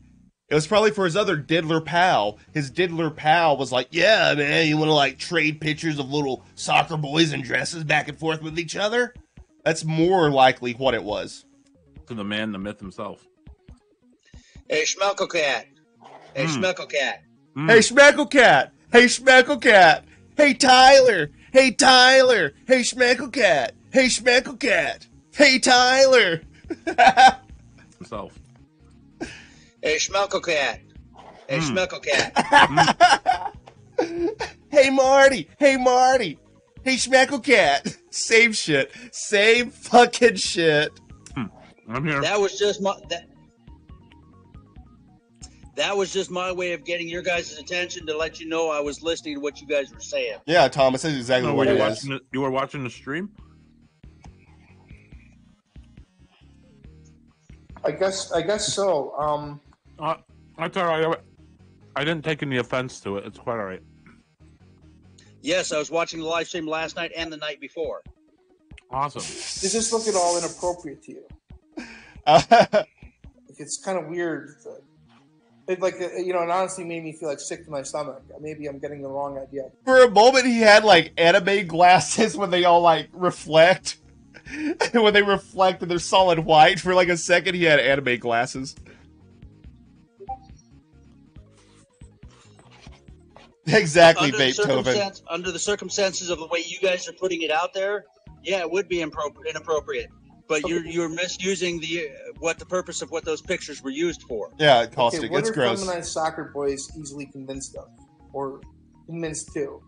It was probably for his other diddler pal. His diddler pal was like, "Yeah, man, you want to like trade pictures of little soccer boys in dresses back and forth with each other?" That's more likely what it was. to the man, the myth himself. Hey, Schmelko Cat. Hey, Hmm. Schmelko Cat. Hey, Schmeckle Cat. Hey, Schmeckle Cat. Hey, Tyler. Hey, Tyler. Hey, Schmeckle Cat. Hey, Schmeckle Cat. Hey, Tyler. (laughs) Himself. Hey, Schmelko Cat. Hey, Hmm. Schmelko Cat. (laughs) hey, Marty. Hey, Marty. Hey, Schmeckle Cat. Same shit. Same fucking shit. I'm here. That was just my that. That was just my way of getting your guys' attention to let you know I was listening to what you guys were saying. Yeah, Thomas, that's exactly No, what you is. watching? The, you were watching the stream. I guess I guess so. Um, Uh, that's all right. I, I didn't take any offense to it. It's quite all right. Yes, I was watching the live stream last night and the night before. Awesome. does this look at all inappropriate to you? (laughs) Uh, it's kind of weird. that- It like uh, you know, it honestly made me feel like sick to my stomach. Maybe I'm getting the wrong idea. for a moment, he had like anime glasses (laughs) when they all like reflect. (laughs) when they reflect and they're solid white. For like a second, he had anime glasses. (laughs) Exactly, under Beethoven. circumstance, under the circumstances of the way you guys are putting it out there, yeah, it would be impro- inappropriate. But you're you're misusing the what the purpose of what those pictures were used for. Yeah, caustic. Okay, what it's are gross. feminized soccer boys easily convinced of, or convinced to?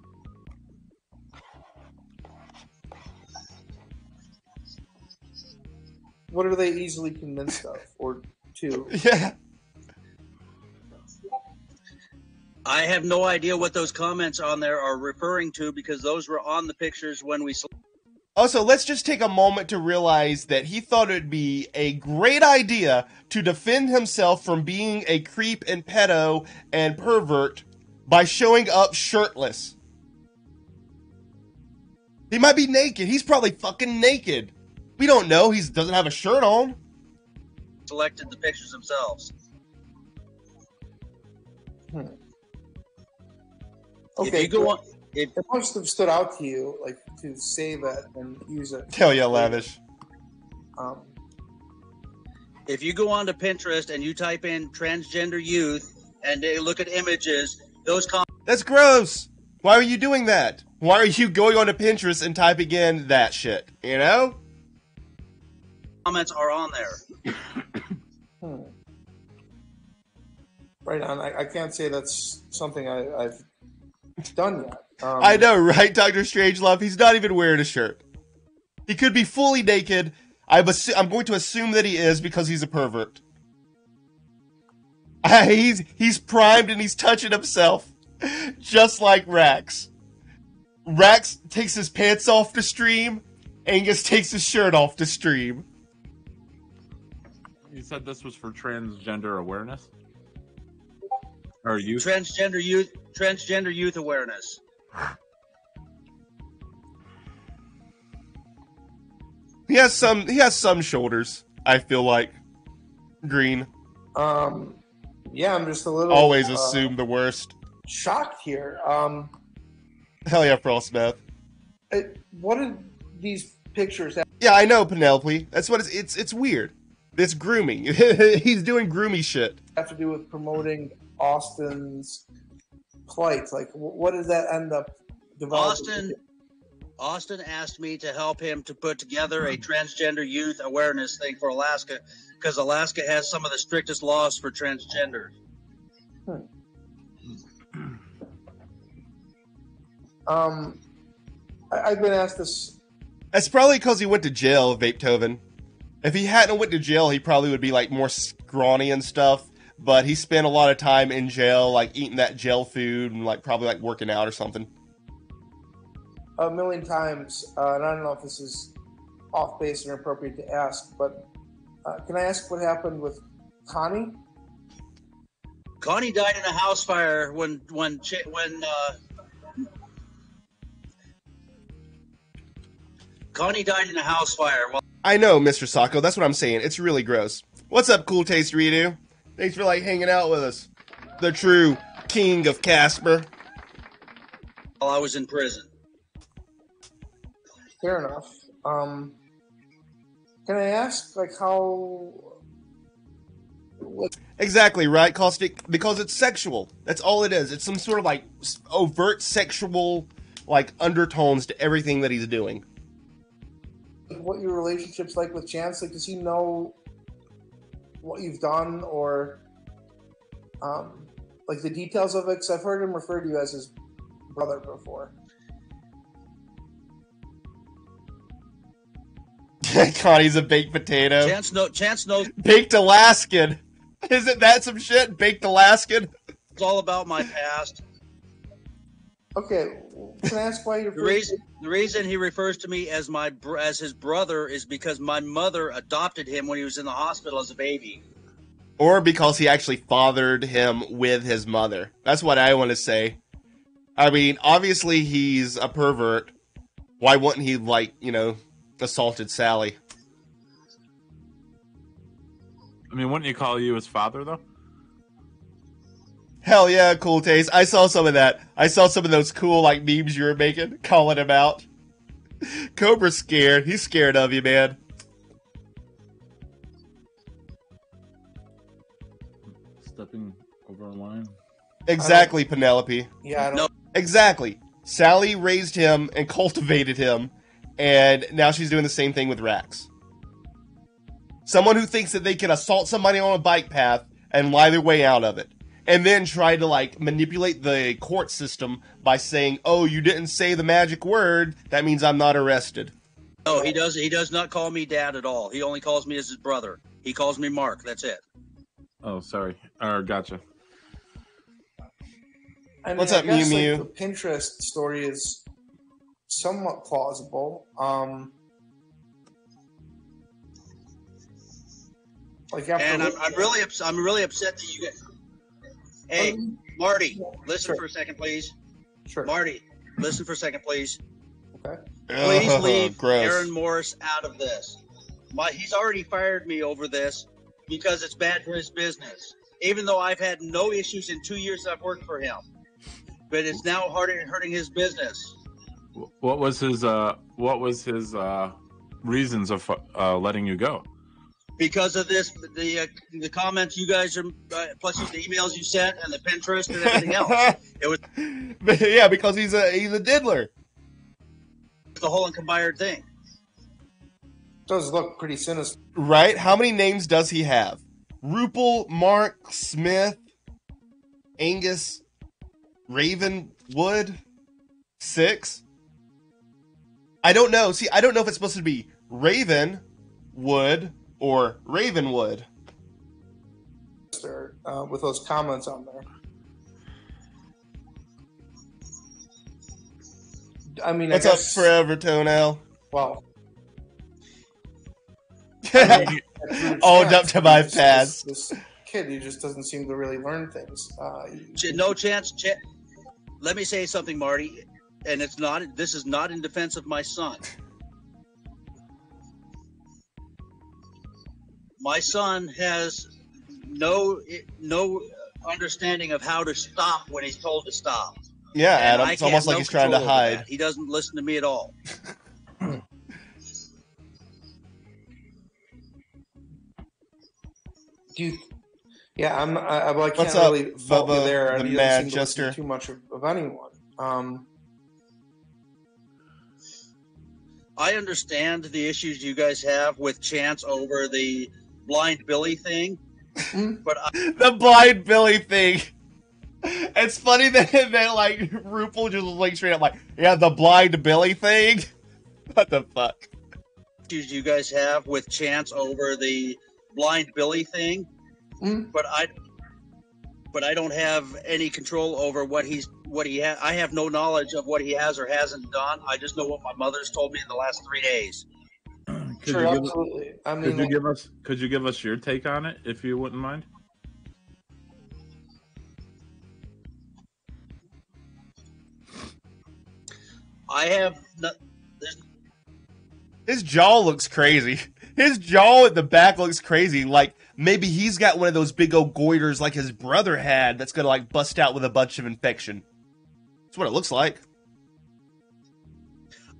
What are they easily convinced of, or to? (laughs) Yeah. I have no idea what those comments on there are referring to because those were on the pictures when we. sel- Also, let's just take a moment to realize that he thought it'd be a great idea to defend himself from being a creep and pedo and pervert by showing up shirtless. He might be naked. He's probably fucking naked. We don't know. He doesn't have a shirt on. selected the pictures themselves. Hmm. If Okay, you go on, if, It must have stood out to you, like to say that and use it. Hell yeah, lavish. Um, if you go on to Pinterest and you type in transgender youth and they look at images, those That's gross. Why are you doing that? Why are you going on onto Pinterest and typing in that shit? You know? comments are on there. hmm. Right on. I, I can't say that's something I, I've done yet. Um, I know, right, Doctor Strangelove? He's not even wearing a shirt. He could be fully naked. I'm, assu- I'm going to assume that he is because he's a pervert. (laughs) he's he's primed and he's touching himself, just like Rax. Rax takes his pants off to stream. Angus takes his shirt off to stream. You said this was for transgender awareness, or youth. Transgender youth, transgender youth awareness. He has some. He has some shoulders. I feel like green. Um, yeah, I'm just a little Always uh, assume the worst. shocked here. Um, Hell yeah, Frostmouth. it, what are these pictures have? Yeah, I know Penelope. That's what it's. It's it's weird. It's grooming. (laughs) He's doing groomy shit. have to do with promoting Austin's plight? Like, wh- what does that end up developing? Austin, Austin asked me to help him to put together a transgender youth awareness thing for Alaska because Alaska has some of the strictest laws for transgender. (clears throat) Um, I, I've been asked this. That's probably because he went to jail, Vapetoven. If he hadn't went to jail, he probably would be like more scrawny and stuff, but he spent a lot of time in jail, like eating that jail food and like probably like working out or something. a million times, uh, and I don't know if this is off base or inappropriate to ask, but uh, can I ask what happened with Connie? Connie died in a house fire when when when uh, Connie died in a house fire. Well, I know, Mr. Sacco. That's what I'm saying. It's really gross. What's up, Cool Taste Redo? Thanks for like hanging out with us. The true king of Casper. while I was in prison. Fair enough. Um, can I ask, like, how? What, Exactly right, caustic. Because it's sexual. That's all it is. It's some sort of like overt sexual like undertones to everything that he's doing. what your relationship's like with Chance? Like, does he know what you've done, or um, like the details of it? Because I've heard him refer to you as his brother before. (laughs) Connie's a baked potato. Chance no Chance knows Baked Alaskan. (laughs) Isn't that some shit? Baked Alaskan? It's all about my past. Okay, can I ask why you're The reason the reason he refers to me as my as his brother is because my mother adopted him when he was in the hospital as a baby. Or because he actually fathered him with his mother. That's what I want to say. I mean, obviously he's a pervert. Why wouldn't he, like, you know, assaulted Sally? I mean, wouldn't you call you his father though? Hell yeah, cool taste. I saw some of that. I saw some of those cool, like, memes you were making, calling him out. (laughs) Cobra's scared. He's scared of you, man. Stepping over a line. Exactly, Penelope. Yeah, I don't. No. Exactly. Sally raised him and cultivated him, and now she's doing the same thing with Rax. Someone who thinks that they can assault somebody on a bike path and lie their way out of it. And then try to like manipulate the court system by saying, "Oh, you didn't say the magic word. That means I'm not arrested." No, he does he does not call me dad at all. He only calls me as his brother. He calls me Mark. That's it. Oh, sorry. Or gotcha. I mean, What's I up, Mew guess, like, Mew? the Pinterest story is somewhat plausible. Um, like after And I'm, I'm really ups- I'm really upset that you get. Hey, Um, Marty, listen sure. for a second, please. sure. Marty, listen for a second, please. Okay. Please Ugh, leave gross. Aaron Morris out of this. My, he's already fired me over this because it's bad for his business. Even though I've had no issues in two years I've worked for him, but it's now hurting hurting his business. What was his uh what was his uh reasons of uh letting you go? Because of this, the uh, the comments you guys are, uh, plus the emails you sent and the Pinterest and everything else. (laughs) It was But yeah, because he's a he's a diddler. the whole inspired thing. Does look pretty sinister. Right? How many names does he have? Ruple, Mark, Smith, Angus, Ravenwood, six. I don't know. See, I don't know if it's supposed to be Ravenwood or Ravenwood. Uh, with those comments on there. I mean, What's I up, Forever Toenail? Well, (laughs) Owned up to my This- past. This, this kid, he just doesn't seem to really learn things. Uh, Ch- No chance. Ch- Let me say something, Marty, and it's not. This is not in defense of my son. My son has no no understanding of how to stop when he's told to stop. Yeah, And Adam. I It's can't- almost like no he's trying to hide. He doesn't listen to me at all. (laughs) do you, yeah, I'm. I, I, well, I can't What's up, really fault you Bubba there. the he doesn't to too much of, of anyone. Um, I understand the issues you guys have with Chance over the blind Billy thing, but I, (laughs) the blind Billy thing. It's funny that that like Ruple just was like straight up like, yeah, the blind Billy thing. (laughs) What the fuck? issues you guys have with Chance over the blind Billy thing, Mm. but I but I don't have any control over what he's what he ha- I have no knowledge of what he has or hasn't done. I just know what my mother's told me in the last three days. Could Sure, you give, absolutely. I mean, could you uh, give us could you give us your take on it if you wouldn't mind? I have no, His jaw looks crazy. His jaw at the back looks crazy. Like maybe he's got one of those big old goiters like his brother had that's gonna like bust out with a bunch of infection. That's what it looks like.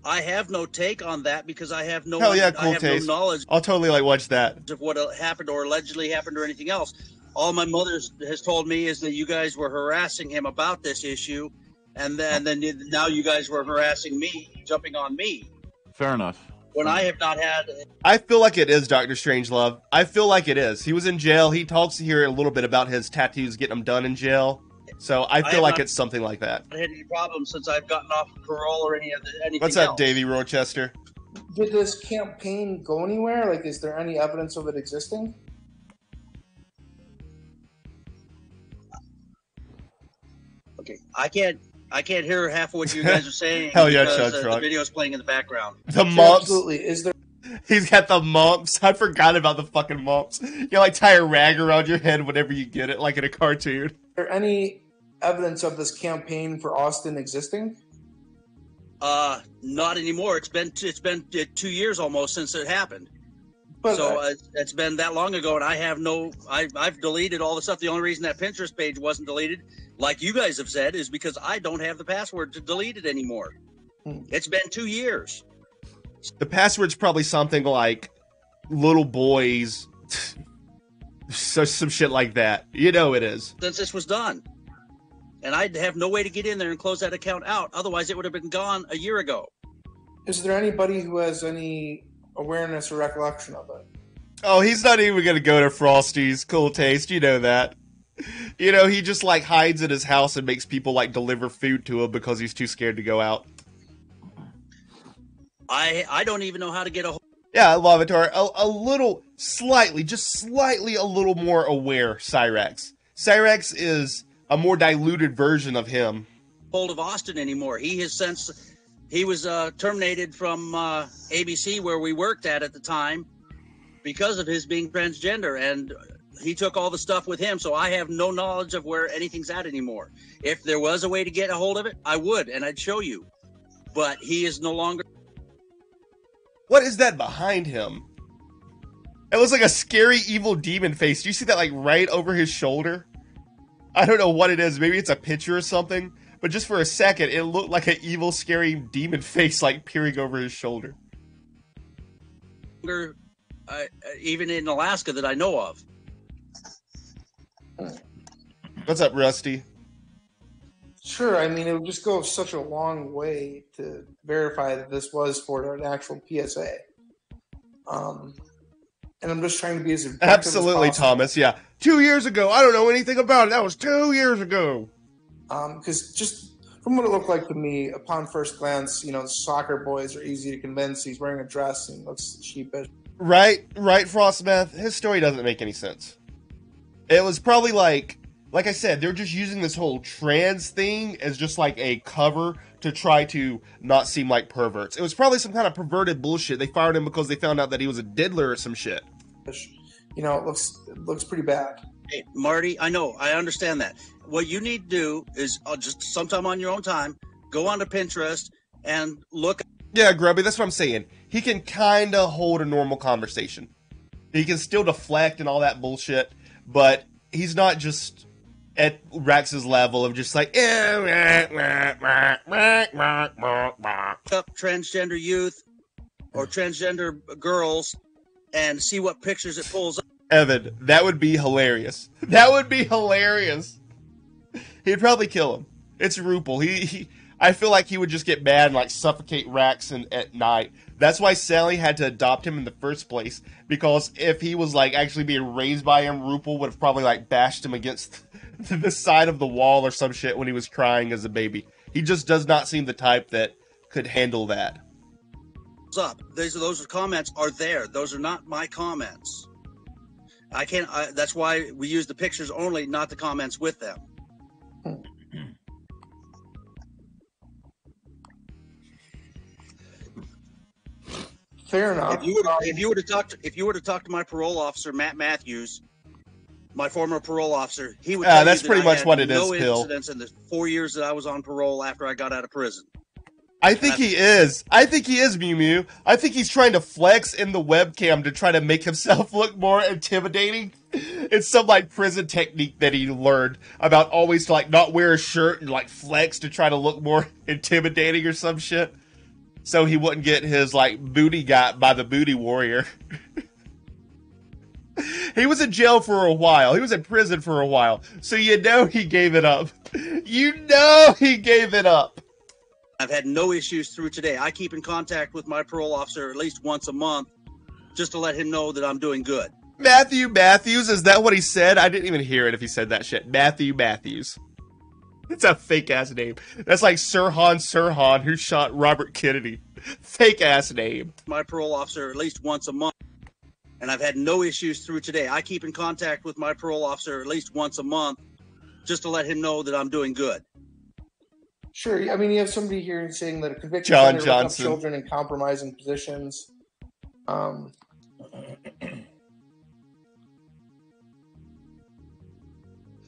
I have no take on that because I have no Hell yeah, I cool have taste. no knowledge I'll totally like watch that. of what uh, happened or allegedly happened or anything else. All my mother has told me is that you guys were harassing him about this issue, and then, then now you guys were harassing me, jumping on me Fair enough. when I have not had. I feel like it is Doctor Strangelove. I feel like it is. He was in jail. He talks here a little bit about his tattoos getting them done in jail. So I I feel have like not- it's something like that. I had any problems since I've gotten off parole or any of the, anything What's up, else. Davey Rochester? did this campaign go anywhere? Like, is there any evidence of it existing? Okay, I can't. I can't hear half of what you (laughs) guys are saying. Hell yeah, because, Chug uh, Truck. The video is playing in the background. The Sure, mumps. Absolutely. Is there (laughs) He's got the mumps. I forgot about the fucking mumps. You like tie a rag around your head whenever you get it, like in a cartoon. there any evidence of this campaign for Austin existing? Uh, not anymore. It's been it's been uh, two years almost since it happened. But so uh, uh, it's been that long ago, and I have no. I, I've deleted all the stuff. The only reason that Pinterest page wasn't deleted, like you guys have said, is because I don't have the password to delete it anymore. Hmm. It's been two years. The password's probably something like little boys. so some shit like that. You know it is. since this was done. And I'd have no way to get in there and close that account out. Otherwise, it would have been gone a year ago. is there anybody who has any awareness or recollection of it? Oh, he's not even gonna go to Frosty's. Cool taste, you know that. You know, he just like hides in his house and makes people like deliver food to him because he's too scared to go out. I I don't even know how to get a Yeah, I love it. Or a, a little, slightly, just slightly a little more aware Cyraxx. Cyraxx is a more diluted version of him. hold of Austin anymore. He has since he was uh, terminated from uh, ABC where we worked at at the time because of his being transgender, and he took all the stuff with him. So I have no knowledge of where anything's at anymore. If there was a way to get a hold of it, I would, and I'd show you. But he is no longer. What is that behind him? It looks like a scary evil demon face. Do you see that like right over his shoulder? I don't know what it is. Maybe it's a picture or something. But just for a second, it looked like an evil, scary demon (laughs) face like peering over his shoulder. uh, uh, even in Alaska that I know of. What's up, Rusty? Sure. I mean, it would just go such a long way to verify that this was for an actual PSA. Um, and I'm just trying to be as objective Absolutely, as. Thomas. Yeah. Two years ago. I don't know anything about it. That was two years ago. because Um, just from what it looked like to me, upon first glance, you know, soccer boys are easy to convince. He's wearing a dress and looks sheepish. Right, right, Frostmeth. His story doesn't make any sense. It was probably like, like I said, they're just using this whole trans thing as just like a cover to try to not seem like perverts. It was probably some kind of perverted bullshit. They fired him because they found out that he was a diddler or some shit. You know, it looks it looks pretty bad. Hey, Marty, I know, I understand that. What you need to do is uh, just sometime on your own time, go onto Pinterest and look. Yeah, Grubby, that's what I'm saying. He can kind of hold a normal conversation. He can still deflect and all that bullshit, but he's not just at Rex's level of just like, "Eh, up transgender youth or transgender girls and see what pictures it pulls up. Evan, that would be hilarious. (laughs) That would be hilarious. He'd probably kill him. It's Ruple. He, he I feel like he would just get mad and like suffocate Rax and, at night. That's why Sally had to adopt him in the first place. Because if he was like actually being raised by him, Ruple would have probably like bashed him against the side of the wall or some shit when he was crying as a baby. He just does not seem the type that could handle that. What's up. Those are those are comments are there. Those are not my comments. I can't. I, that's why we use the pictures only, not the comments with them. Fair enough. If you would, if you would have talked, if you would have talked to my parole officer, Matt Matthews, my former parole officer, he would. Uh, tell that's that pretty I much what it no is, Phil. incidents in the four years that I was on parole after I got out of prison. I think he is. I think he is Mew Mew. I think he's trying to flex in the webcam to try to make himself (laughs) look more intimidating. It's some like prison technique that he learned about always to like not wear a shirt and like flex to try to look more (laughs) intimidating or some shit. So he wouldn't get his like booty got by the booty warrior. (laughs) he was in jail for a while. He was in prison for a while. So you know he gave it up. You know he gave it up. I've had no issues through today. I keep in contact with my parole officer at least once a month, just to let him know that I'm doing good. Matthew Matthews, is that what he said? I didn't even hear it if he said that shit. Matthew Matthews. It's a fake ass name. That's like Sirhan Sirhan who shot Robert Kennedy. Fake ass name. My parole officer at least once a month, and I've had no issues through today. I keep in contact with my parole officer at least once a month, just to let him know that I'm doing good. Sure. I mean, you have somebody here saying that a convicted John offender up Johnson. children in compromising positions. Um,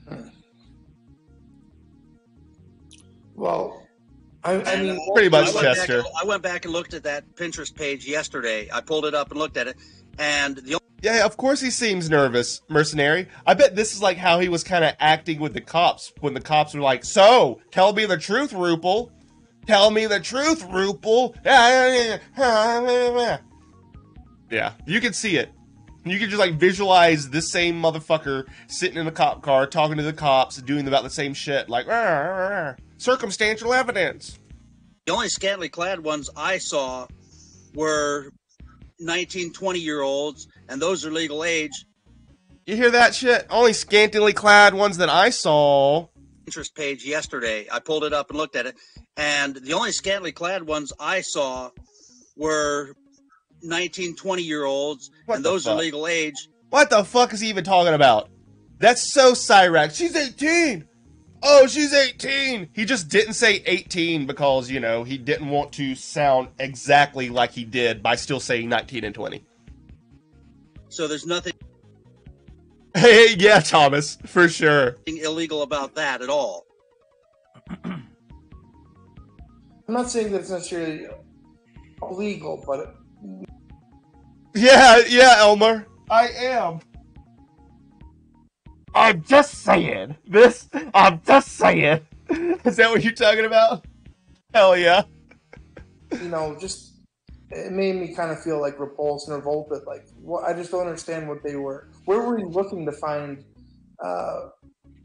hmm. well, I, I mean, Pretty much, I went, back, Chester. I went back and looked at that Pinterest page yesterday. I pulled it up and looked at it, and the Yeah, of course he seems nervous, mercenary. I bet this is like how he was kind of acting with the cops when the cops were like, "So, tell me the truth, Ruple. Tell me the truth, Ruple." Yeah, you can see it. You can just like visualize this same motherfucker sitting in a cop car talking to the cops, doing about the same shit, like "Rah, rah, rah." circumstantial evidence. the only scantily clad ones I saw were 19, 20 year olds, and those are legal age. You hear that shit? Only scantily clad ones that I saw. Interest page yesterday. I pulled it up and looked at it, and the only scantily clad ones I saw were 19, 20 year olds, What and those are legal age. What the fuck is he even talking about? That's so Cyraxx. She's 18. Oh, she's 18. He just didn't say 18 because, you know, he didn't want to sound exactly like he did by still saying 19 and 20. So there's nothing Hey, yeah, Thomas, for sure. illegal about that at all. (clears throat) I'm not saying that it's necessarily illegal, but Yeah, yeah, Elmer. I am. I'm just saying. This, I'm just saying. Is that what you're talking about? Hell yeah. you know, just it made me kind of feel like repulsed and revolted. Like, what? I just don't understand what they were. Where were you looking to find uh,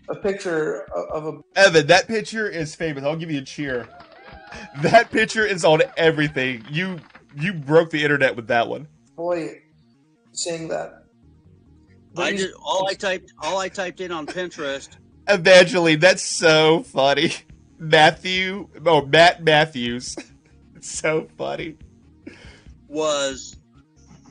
a picture of, of a Evan, that picture is famous. I'll give you a cheer. That picture is on everything. You you broke the internet with that one. boy saying that? But I just all I typed all I typed in on Pinterest Evangeline, that's so funny. Matthew, oh Matt Matthews, (laughs) it's so funny. was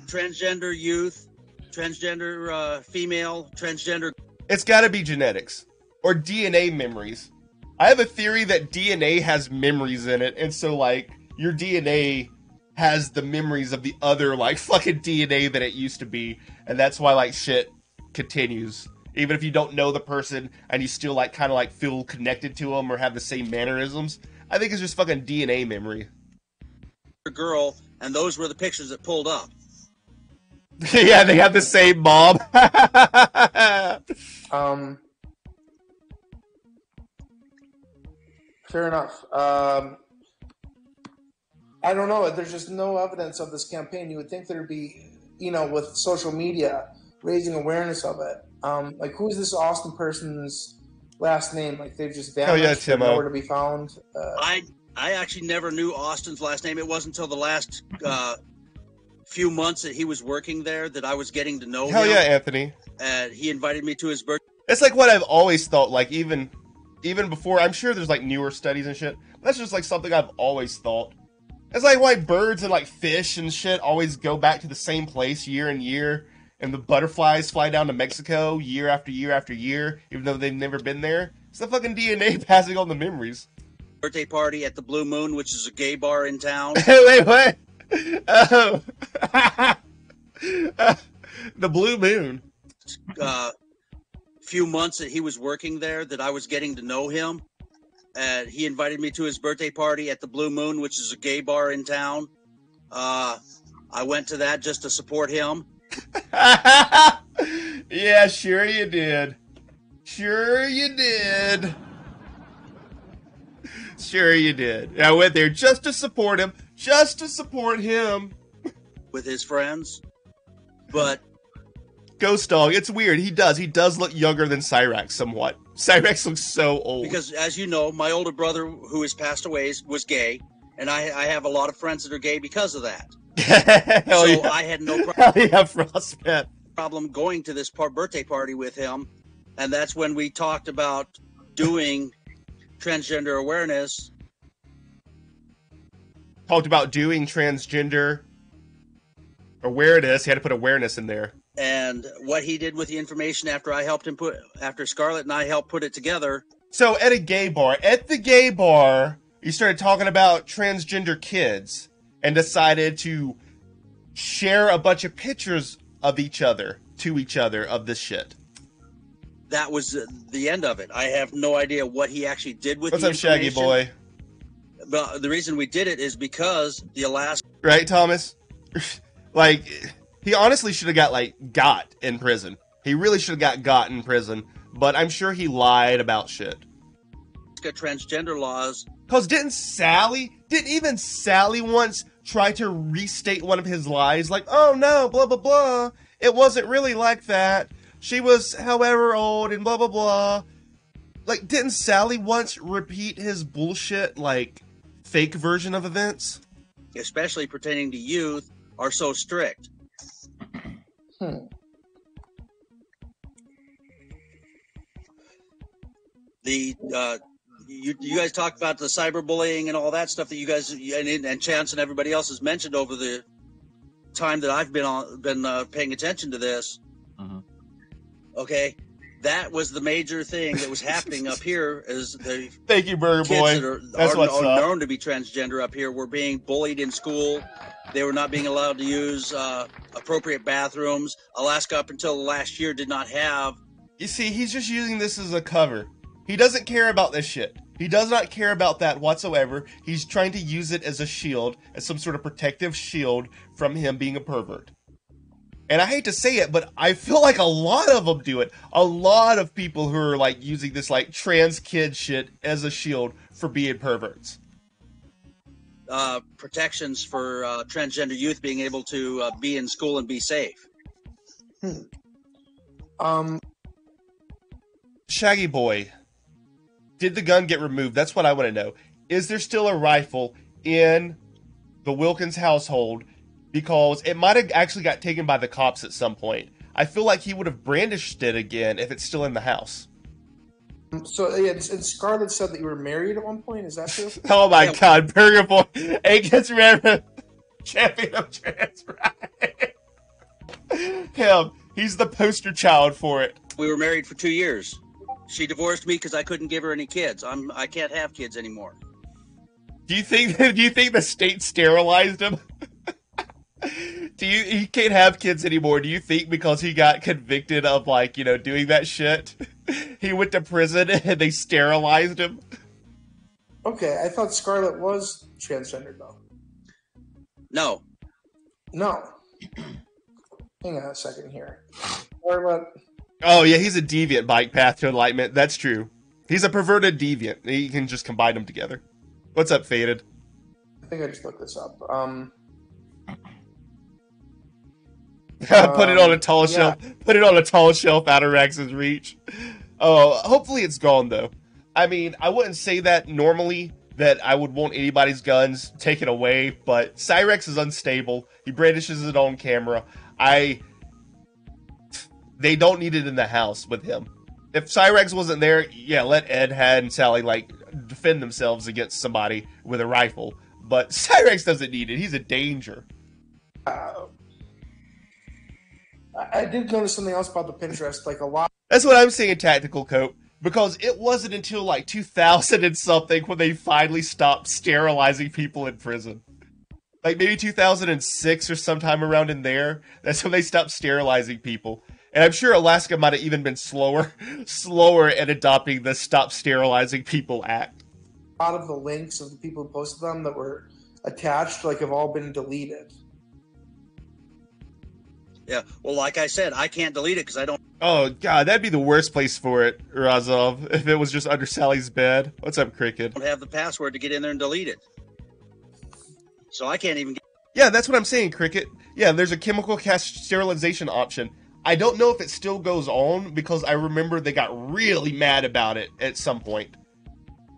transgender youth, transgender uh, female, transgender It's got to be genetics or DNA memories. I have a theory that DNA has memories in it, and so like your DNA has the memories of the other like (laughs) fucking DNA that it used to be, and that's why like shit continues. Even if you don't know the person and you still like kind of like feel connected to them or have the same mannerisms, I think it's just fucking DNA memory. girl, and those were the pictures that pulled up. (laughs) yeah, they have the same mom. (laughs) Um, fair enough. Um, I don't know. There's just no evidence of this campaign. You would think there'd be, you know, with social media raising awareness of it. Um, like, who is this Austin person's last name? Like, they've just vanished. Oh, vanished. yeah, they're Timo. nowhere to be found. Uh, I I actually never knew Austin's last name. It wasn't until the last uh, few months that he was working there that I was getting to know Hell him. yeah, Anthony. And he invited me to his birthday. It's like what I've always thought. Like even even before, I'm sure there's like newer studies and shit. That's just like something I've always thought. It's like why birds and like fish and shit always go back to the same place year and year. and the butterflies fly down to Mexico year after year after year, even though they've never been there. It's the fucking DNA (laughs) passing on the memories. birthday party at the Blue Moon, which is a gay bar in town. (laughs) wait, what? Oh. (laughs) the Blue Moon. uh, few months that he was working there that I was getting to know him. And he invited me to his birthday party at the Blue Moon, which is a gay bar in town. Uh, I went to that just to support him. (laughs) yeah, sure you did. Sure you did. Sure you did. I went there just to support him. Just to support him. with his friends. But Ghost Dog, it's weird. He does. He does look younger than Cyraxx somewhat. Cyraxx looks so old. because, as you know, my older brother, who has passed away, was gay, and I, I have a lot of friends that are gay because of that. Hell (laughs) oh, so yeah. I had no (laughs) pro- Hell yeah, problem going to this par- birthday party with him, and that's when we talked about doing transgender awareness. Talked about doing transgender awareness. He had to put awareness in there. And what he did with the information after I helped him put after Scarlett and I helped put it together. So at a gay bar, at the gay bar, you started talking about transgender kids and decided to share a bunch of pictures of each other to each other of this shit. That was the end of it. I have no idea what he actually did with What's up, Shaggy boy? But the reason we did it is because the Alaska Right, Thomas? (laughs) like, he honestly should have got, like, got in prison. He really should have got got in prison, but I'm sure he lied about shit. transgender laws Because didn't Sally, didn't even Sally once try to restate one of his lies? Like, oh no, blah, blah, blah. It wasn't really like that. She was however old and blah, blah, blah. Like, didn't Sally once repeat his bullshit, like, fake version of events? especially pertaining to youth, are so strict. Hmm. The uh, you, you guys talked about the cyberbullying and all that stuff that you guys and, and Chance and everybody else has mentioned over the time that I've been on been uh, paying attention to this. Okay, that was the major thing that was happening up here. Is the (laughs) Thank you, Burger Boy. that are, That's are, what's are known to be transgender up here were being bullied in school. They were not being allowed to use uh, appropriate bathrooms. Alaska, up until last year, did not have. You see, he's just using this as a cover. He doesn't care about this shit. He does not care about that whatsoever. He's trying to use it as a shield, as some sort of protective shield from him being a pervert. And I hate to say it, but I feel like a lot of them do it. A lot of people who are like using this like trans kid shit as a shield for being perverts. Uh, protections for uh, transgender youth being able to uh, be in school and be safe. Um, Shaggy Boy, did the gun get removed? That's what I want to know. Is there still a rifle in the Wilkins household? Because it might have actually got taken by the cops at some point. I feel like he would have brandished it again if it's still in the house. So yeah, and Scarlett said that you were married at one point. Is that true? (laughs) Oh my Yeah. god, Burger Boy gets rid champion of trans right. Him, he's the poster child for it. We were married for two years. She divorced me because I couldn't give her any kids. I'm I can't have kids anymore. Do you think (laughs) do you think the state sterilized him? Do you he can't have kids anymore? Do you think because he got convicted of like, you know, doing that shit? (laughs) He went to prison (laughs) and they sterilized him? Okay, I thought Scarlett was transgender though. No, No. (clears throat) Hang on a second here. Scarlett. Oh yeah, he's a deviant bike path to enlightenment. That's true. He's a perverted deviant. He can just combine them together. What's up, Faded? I think I just looked this up. Um, (laughs) Put it on a Um, tall yeah. shelf. Put it on a tall shelf out of Rex's reach. Oh, hopefully it's gone though. I mean, I wouldn't say that normally that I would want anybody's guns taken away, but Cyraxx is unstable. He brandishes it on camera. I they don't need it in the house with him. If Cyraxx wasn't there, yeah, let Ed, Had, and Sally like defend themselves against somebody with a rifle. But (laughs) Cyraxx doesn't need it. He's a danger. uh, I, I did notice something else about the Pinterest. Like a lot. That's what I'm saying, tactical cope. Because it wasn't until like 2000 and something when they finally stopped sterilizing people in prison. Like maybe 2006 or sometime around in there. That's when they stopped sterilizing people. And I'm sure Alaska might have even been slower, (laughs) slower at adopting the Stop Sterilizing People Act. A lot of the links of the people who posted them that were attached, like, have all been deleted. Yeah. Well, like I said, I can't delete it because I don't Oh god, that'd be the worst place for it, Razov, if it was just under Sally's bed. What's up, Cricket? I don't have the password to get in there and delete it. So I can't even get. Yeah, that's what I'm saying, Cricket. Yeah, there's a chemical cast sterilization option. I don't know if it still goes on because I remember they got really mad about it at some point.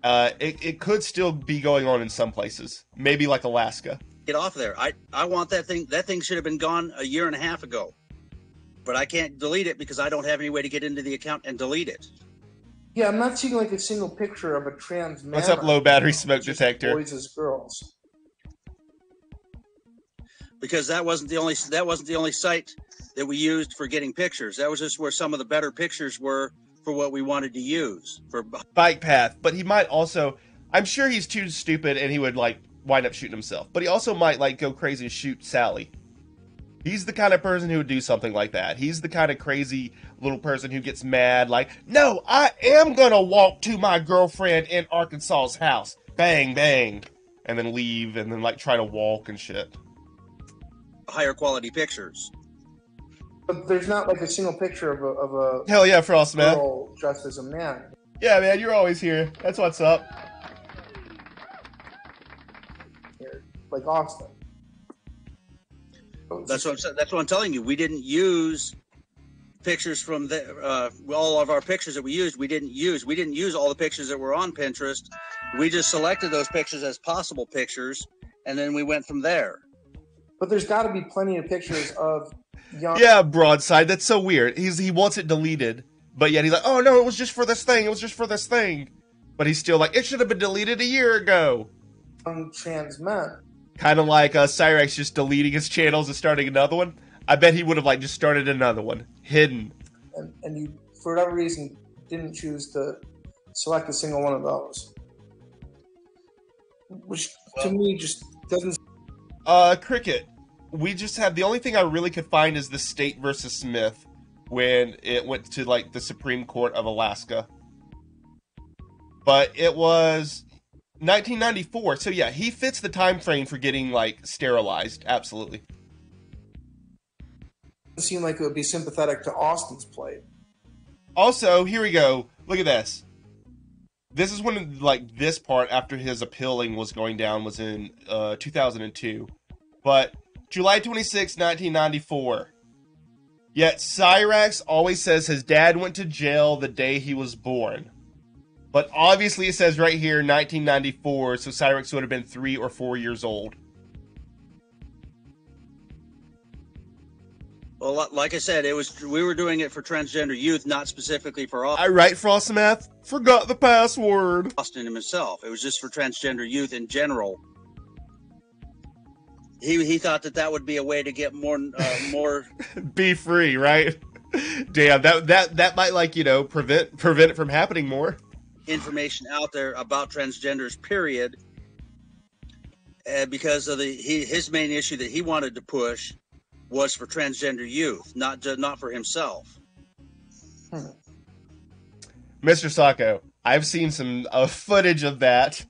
Uh, it, it could still be going on in some places, maybe like Alaska. Get off there. I I want that thing. That thing should have been gone a year and a half ago, but I can't delete it because I don't have any way to get into the account and delete it. Yeah, I'm not seeing like a single picture of a trans man. What's up, low battery smoke detector? Boys as girls. because that wasn't the only that wasn't the only site that we used for getting pictures. That was just where some of the better pictures were for what we wanted to use for bike path, but he might also. I'm sure he's too stupid and he would like wind up shooting himself. But he also might like go crazy and shoot Sally. He's the kind of person who would do something like that. He's the kind of crazy little person who gets mad, like, no, I am gonna walk to my girlfriend in Arkansas's house. Bang, bang. And then leave and then like try to walk and shit. higher quality pictures. But there's not like a single picture of a, of a Hell yeah, Frostman. man. dressed as a man. Yeah, man, you're always here. That's what's up. Like Austin. That's what I'm, sa- that's what I'm telling you. We didn't use pictures from the uh, all of our pictures that we used. We didn't use we didn't use all the pictures that were on Pinterest. We just selected those pictures as possible pictures, and then we went from there. But there's got to be plenty of pictures of young. Yeah, broadside. That's so weird. He's he wants it deleted, but yet he's like, oh no, it was just for this thing. It was just for this thing. But he's still like, it should have been deleted a year ago. young trans men. Kind of like uh, Cyraxx just deleting his channels and starting another one. I bet he would have like just started another one, hidden. and, and you for whatever reason didn't choose to select a single one of those which to me just doesn't Uh, cricket. We just have the only thing I really could find is the state versus Smith when it went to like the Supreme Court of Alaska. But it was 1994, so yeah, he fits the time frame for getting like sterilized. Absolutely. It seem like it would be sympathetic to austin's plight Also, here we go. Look at this. This is when like this part after his appealing was going down was in uh 2002. But July 26, 1994. Yet Cyraxx always says his dad went to jail the day he was born. But obviously it says right here 1994, so Cyraxx would have been 3 or 4 years old. Well, like I said, it was we were doing it for transgender youth, not specifically for all. I write Frostmeth, forgot the password. Austin himself. It was just for transgender youth in general. He he thought that that would be a way to get more uh, more (laughs) Be free, right? (laughs) Damn, that that that might like, you know, prevent prevent it from happening more. Information out there about transgenders. Period. Uh, because of the he, his main issue that he wanted to push was for transgender youth, not ju- not for himself. Mr. Sacco, I've seen some uh, footage of that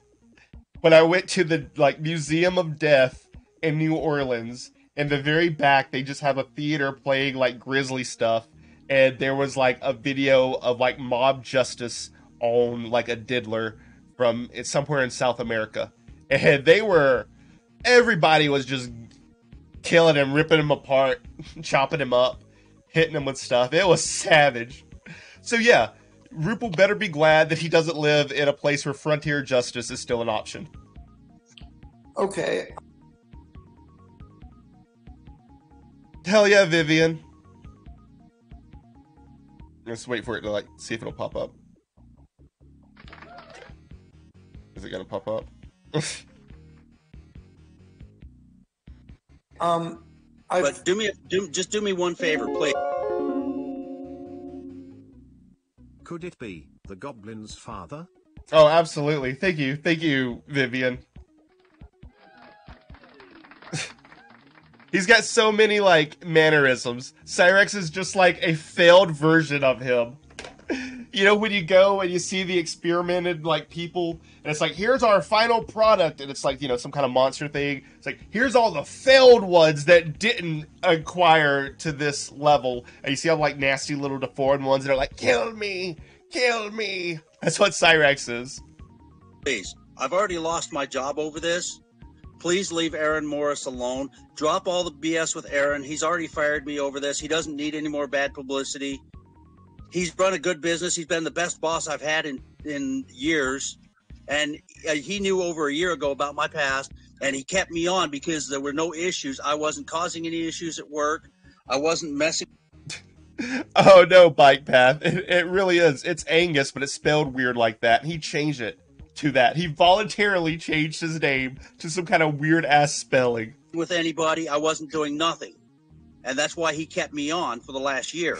when I went to the like Museum of Death in New Orleans. In the very back, they just have a theater playing like grisly stuff, and there was like a video of like mob justice on like a diddler from it's somewhere in South America, (laughs) and they were everybody was just killing him, ripping him apart, (laughs) chopping him up, hitting him with stuff. It was (laughs) savage. So yeah, Ruple better be glad that he doesn't live in a place where frontier justice is still an option. okay Hell yeah, Vivian. Let's wait for it to like see if it'll pop up. Is it gonna pop up? (laughs) um I've, But do me, do just do me one favor, please. Could it be the goblin's father? Oh, absolutely. Thank you. Thank you, Vivian. (laughs) He's got so many like mannerisms. Cyraxx is just like a failed version of him. (laughs) You know when you go and you see the experimented like people and it's like here's our final product and it's like you know some kind of monster thing. It's like here's all the failed ones that didn't acquire to this level and you see all like nasty little deformed ones that are like kill me, kill me. That's what Cyraxx is. Please, I've already lost my job over this. Please leave Aaron Morris alone. Drop all the BS with Aaron. He's already fired me over this. He doesn't need any more bad publicity. He's run a good business. He's been the best boss I've had in in years, and uh, he knew over a year ago about my past, and he kept me on because there were no issues. I wasn't causing any issues at work. I wasn't messing. (laughs) Oh no, bike path. It, it really is. It's Angus, but it's spelled weird like that. And he changed it to that. He voluntarily changed his name to some kind of weird ass spelling. with anybody. I wasn't doing nothing. And that's why he kept me on for the last year.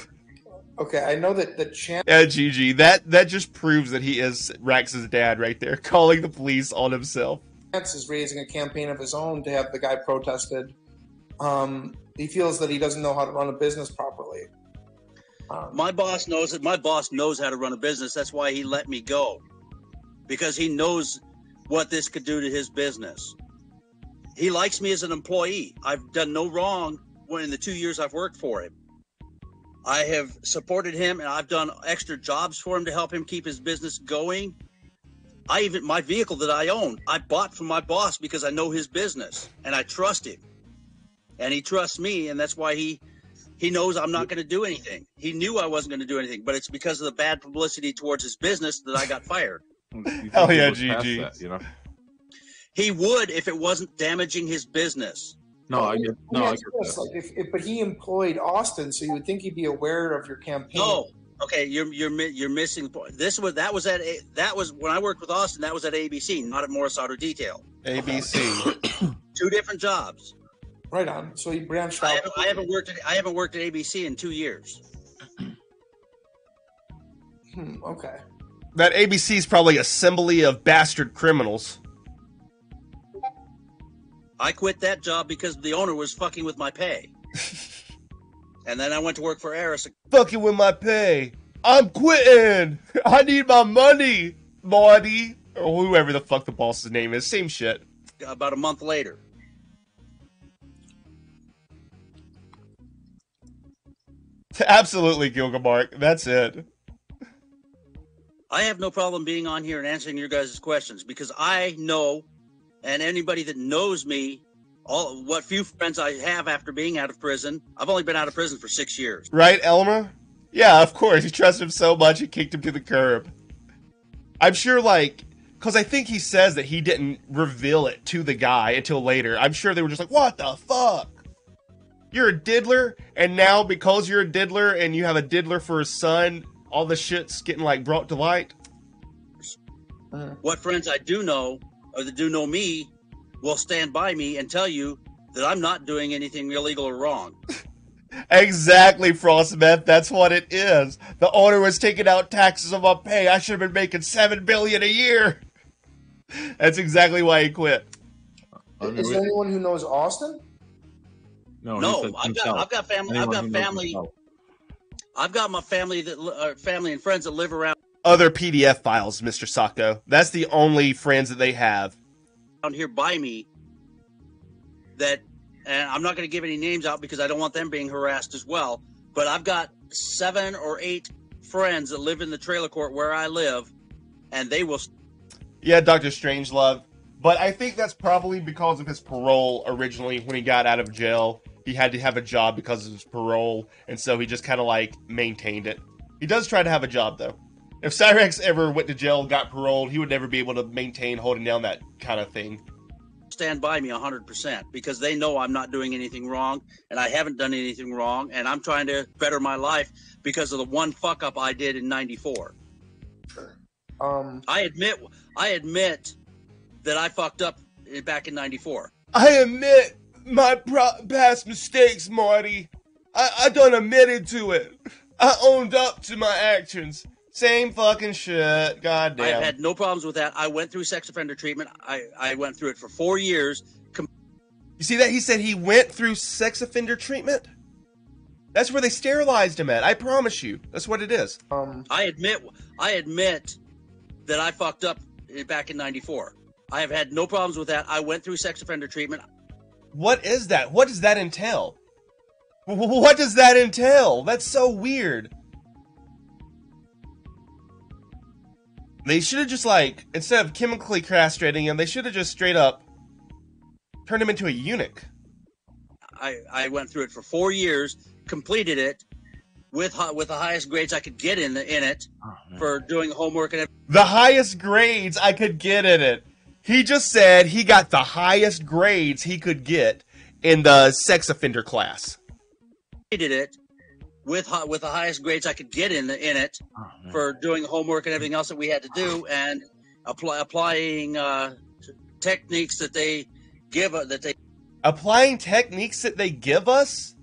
Okay, I know that the champ Yeah, GG. That that just proves that he is Rax's dad right there, (laughs) calling the police on himself. is raising a campaign of his own to have the guy protested. Um, he feels that he doesn't know how to run a business properly. Um, My boss knows it. My boss knows how to run a business. That's why he let me go. Because he knows what this could do to his business. He likes me as an employee. I've done no wrong when in the two years I've worked for him. I have supported him and I've done extra jobs for him to help him keep his business going. I even my vehicle that I own, I bought from my boss because I know his business and I trust him. And he trusts me and that's why he he knows I'm not going to do anything. He knew I wasn't going to do anything, but it's because of the bad publicity towards his business that I got fired. You Hell yeah, GG. that, you know? He would if it wasn't damaging his business. No, I get, no, I get this, that. like, if, if, but he employed Austin, so you would think he'd be aware of your campaign. No, okay, you're you're you're missing. point. This was that was at A- that was when I worked with Austin. That was at ABC, not at Morris Auto Detail. ABC. (coughs) Two different jobs. Right on. So he branched I out. haven't, I haven't worked at I haven't worked at ABC in two years. Hmm, okay. that ABC is probably assembly of bastard criminals. I quit that job because the owner was fucking with my pay. (laughs) and then I went to work for Eris Fucking with my pay. I'm quitting. (laughs) I need my money, Marty. Or whoever the fuck the boss's name is. Same shit. about a month later. (laughs) Absolutely, Gilgamark. That's it. I have no problem being on here and answering your guys' questions because I know, and anybody that knows me, all what few friends I have after being out of prison. I've only been out of prison for six years. Right, Elmer? Yeah, of course. He trusted him so much he kicked him to the curb. I'm sure, like, because I think he says that he didn't reveal it to the guy until later. I'm sure they were just like, what the fuck? You're a diddler, and now because you're a diddler and you have a diddler for a son, all the shit's getting, like, brought to light? What friends I do know, or that do know me, will stand by me and tell you that I'm not doing anything illegal or wrong. (laughs) Exactly, Frostmeth. That's what it is. The owner was taking out taxes on my pay. I should have been making seven billion a year. (laughs) That's exactly why he quit. Is there anyone who knows Austin? no, No, I've got. I've got family. I've got family. I've got my family that li- uh, family and friends that live around Other PDF files, Mr. Sacco. That's the only friends that they have. Down here by me that and I'm not going to give any names out because I don't want them being harassed as well. But I've got seven or eight friends that live in the trailer court where I live, and they will. Yeah, Doctor Strangelove. But I think that's probably because of his parole originally when he got out of jail. He had to have a job because of his parole, and so he just kind of like maintained it. He does try to have a job though. If Cyraxx ever went to jail and got paroled, he would never be able to maintain holding down that kind of thing. stand by me 100% because they know I'm not doing anything wrong and I haven't done anything wrong and I'm trying to better my life because of the one fuck up I did in 94. Um, I admit I admit that I fucked up back in 94. I admit my pro- past mistakes, Marty. I, I done admitted to it. I owned up to my actions. Same fucking shit. God I have damn. had no problems with that. I went through sex offender treatment. I, I went through it for four years. Com- You see that? He said he went through sex offender treatment? That's where they sterilized him at. I promise you. That's what it is. Um, I admit, I admit that I fucked up back in '94. I have had no problems with that. I went through sex offender treatment. What is that? What does that entail? Wh- (laughs) wh- What does that entail? That's so weird. They should have just like instead of chemically castrating him, they should have just straight up turned him into a eunuch. I, I went through it for four years, completed it with with the highest grades I could get in the, in it oh, for doing homework and everything. The highest grades I could get in it. He just said he got the highest grades he could get in the sex offender class. completed it with with the highest grades I could get in the, in it for doing homework and everything else that we had to do and apply, applying uh, techniques that they give uh, that they Applying techniques that they give us?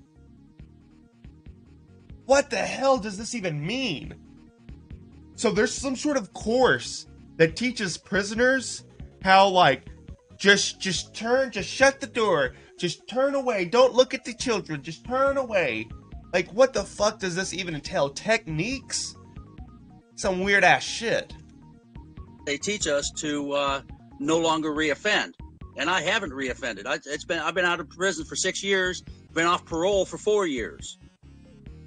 What the hell does this even mean? So there's some sort of course that teaches prisoners how like just just turn just shut the door, just turn away, don't look at the children, just turn away. Like what the fuck does this even entail? Techniques? Some weird ass shit. they teach us to uh, no longer reoffend. And I haven't reoffended. I, it's been I've been out of prison for six years, been off parole for four years.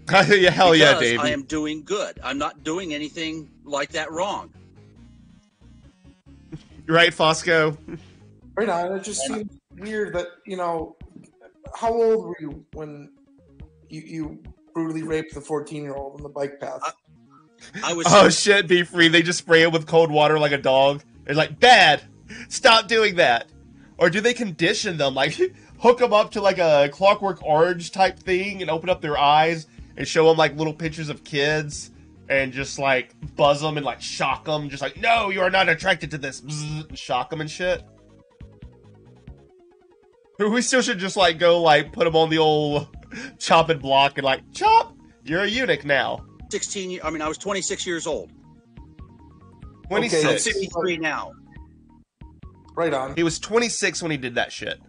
(laughs) yeah, hell yeah, because Davey. I am doing good. I'm not doing anything like that wrong. You right, Fosco? right on. It just seems weird that you know. How old were you when you you brutally raped the fourteen year old on the bike path? I was Oh shit, be free. They just spray it with cold water like a dog. They're like, bad. Stop doing that. Or do they condition them, like (laughs) hook them up to like a Clockwork Orange type thing and open up their eyes and show them like little pictures of kids and just like buzz them and like shock them, just like, no, you are not attracted to this. Shock them and shit. (laughs) We still should just like go like put them on the old chopping block and like chop. You're a eunuch now. 16. I mean, I was 26 years old. 26. Okay, I'm six. 53 now. Right on. He was 26 when he did that shit.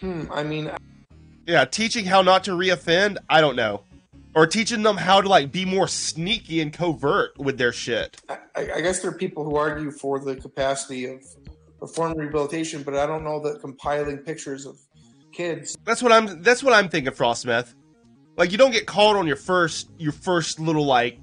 Hmm. I mean, Yeah, teaching how not to reoffend, I don't know. Or teaching them how to like be more sneaky and covert with their shit. I, I guess there are people who argue for the capacity of and rehabilitation, but I don't know that compiling pictures of kids. That's what I'm that's what I'm thinking, Frostmeth. Like you don't get called on your first your first little like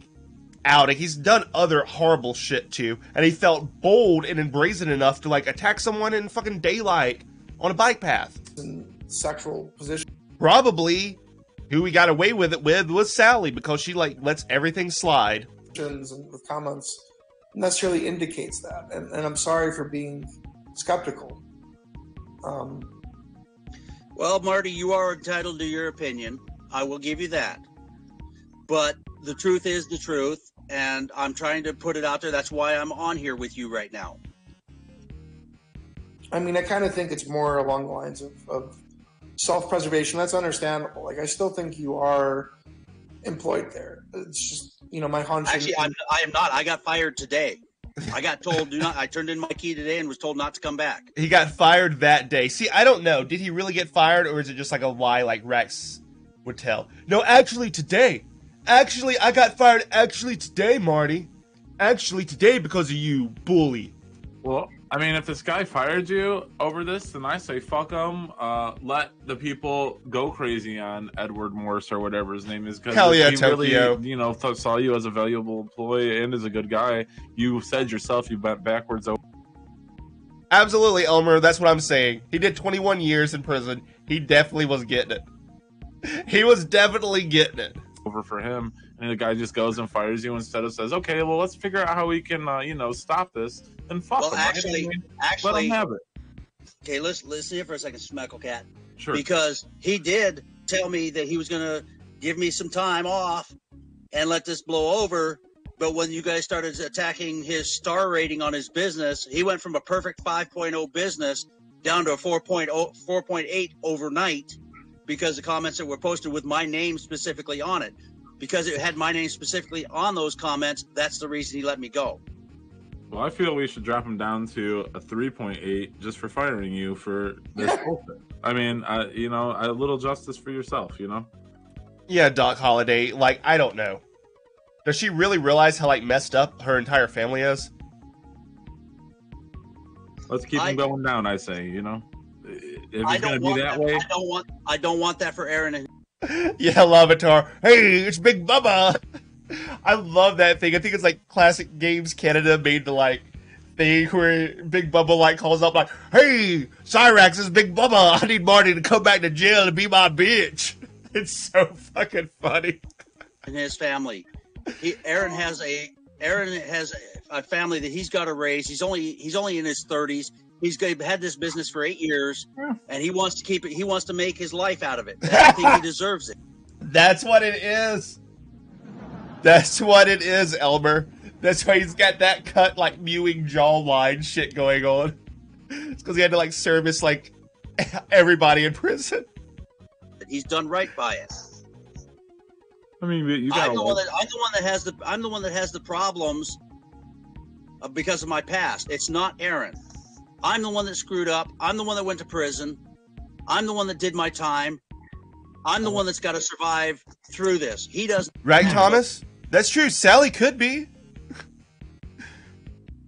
outing. He's done other horrible shit too, and he felt bold and brazen enough to like attack someone in fucking daylight on a bike path. in sexual position. Probably who we got away with it with was Sally because she like lets everything slide. and with comments necessarily indicates that. And, and I'm sorry for being skeptical. Um, Well, Marty, you are entitled to your opinion. I will give you that. But the truth is the truth, and I'm trying to put it out there. That's why I'm on here with you right now. I mean, I kind of think it's more along the lines of, of self preservation. That's understandable. Like, I still think you are employed there. It's just, you know, my hunch. Actually, I'm, I am not. I got fired today. (laughs) I got told do not. I turned in my key today and was told not to come back. He got fired that day. See, I don't know. Did he really get fired, or is it just like a lie, like Rex would tell? No, actually, today. Actually, I got fired. Actually, today, Marty. Actually, today because of you, bully. Well, I mean, if this guy fired you over this, then I say fuck him. Uh, let the people go crazy on Edward Morse or whatever his name is. Because Hell yeah, he Tokyo. really, you know, th- saw you as a valuable employee and as a good guy. You said yourself you went backwards over. Absolutely, Elmer. That's what I'm saying. He did 21 years in prison. He definitely was getting it. (laughs) He was definitely getting it. over for him, and the guy just goes and fires you instead of says, "Okay, well, let's figure out how we can, uh, you know, stop this." Then fuck Well, right? I actually, mean, actually, let him have it. okay. Let's see it for a second, Smeckle Cat. Sure. because he did tell me that he was going to give me some time off and let this blow over But when you guys started attacking his star rating on his business, he went from a perfect 5.0 business down to a oh, 4.0, 4.8 overnight because the comments that were posted with my name specifically on it. Because it had my name specifically on those comments, that's the reason he let me go. Well, I feel we should drop him down to a 3.8 just for firing you for this (laughs) bullshit. I mean, uh, you know, a little justice for yourself, you know? Yeah, Doc Holiday. Like, I don't know. Does she really realize how like messed up her entire family is? Let's keep I- him going down, I say, you know? If I he's going to be that that, way, I don't want I don't want that for Aaron and (laughs) Yeah, Lavatar. Hey, it's Big Bubba. (laughs) I love that thing. I think it's like Classic Games Canada made the like thing where Big Bubba like calls up like, "Hey, Cyraxx is Big Bubba. I need Marty to come back to jail and be my bitch." (laughs) It's so fucking funny. and his family. He, Aaron has a Aaron has a, a family that he's got to raise. He's only he's only in his thirties. He's had this business for eight years, and he wants to keep it. He wants to make his life out of it. (laughs) I think he deserves it. That's what it is. That's what it is, Elmer. That's why he's got that cut like mewing jawline shit going on. It's because he had to like service like (laughs) everybody in prison. He's done right by it. I mean, you got I'm the one that I'm the one that has the I'm the one that has the problems uh, because of my past. It's not Aaron. I'm the one that screwed up. I'm the one that went to prison. I'm the one that did my time. I'm the one that's got to survive through this. He doesn't. Right, Thomas? That's true. Sally could be. (laughs)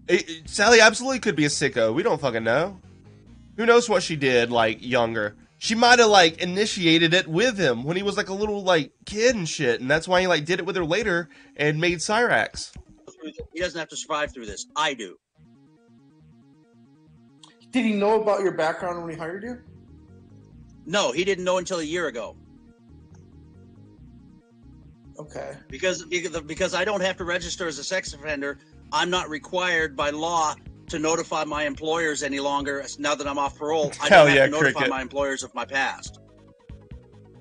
It- it- Sally absolutely could be a sicko. We don't fucking know. Who knows what she did, like, younger? She might have, like, initiated it with him when he was, like, a little, like, kid and shit. And that's why he, like, did it with her later and made Cyraxx. He doesn't have to survive through this. I do. Did he know about your background when he hired you? No, he didn't know until a year ago Okay. because because because I don't have to register as a sex offender. I'm not required by law to notify my employers any longer. Now that I'm off parole, I Hell don't have yeah, to notify cricket. my employers of my past.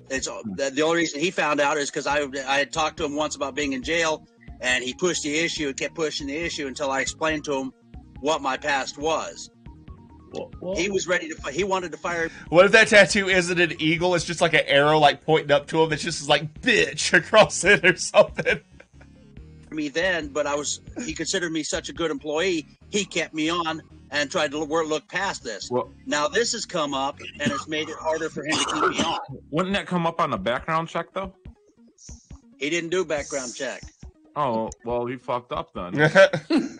It's uh, the the only reason he found out is because I I had talked to him once about being in jail, and he pushed the issue and kept pushing the issue until I explained to him what my past was. He was ready to. fi- He wanted to fire What if that tattoo isn't an eagle? It's just like an arrow, like, pointing up to him that's just like, bitch, (laughs) across it or something. me then, but I was. He considered me such a good employee. He kept me on and tried to look, look past this. Well, Now this has come up and it's made it harder for him to keep me on. wouldn't that come up on a background check, though? He didn't do background check. Oh, well, he fucked up then. (laughs) (laughs)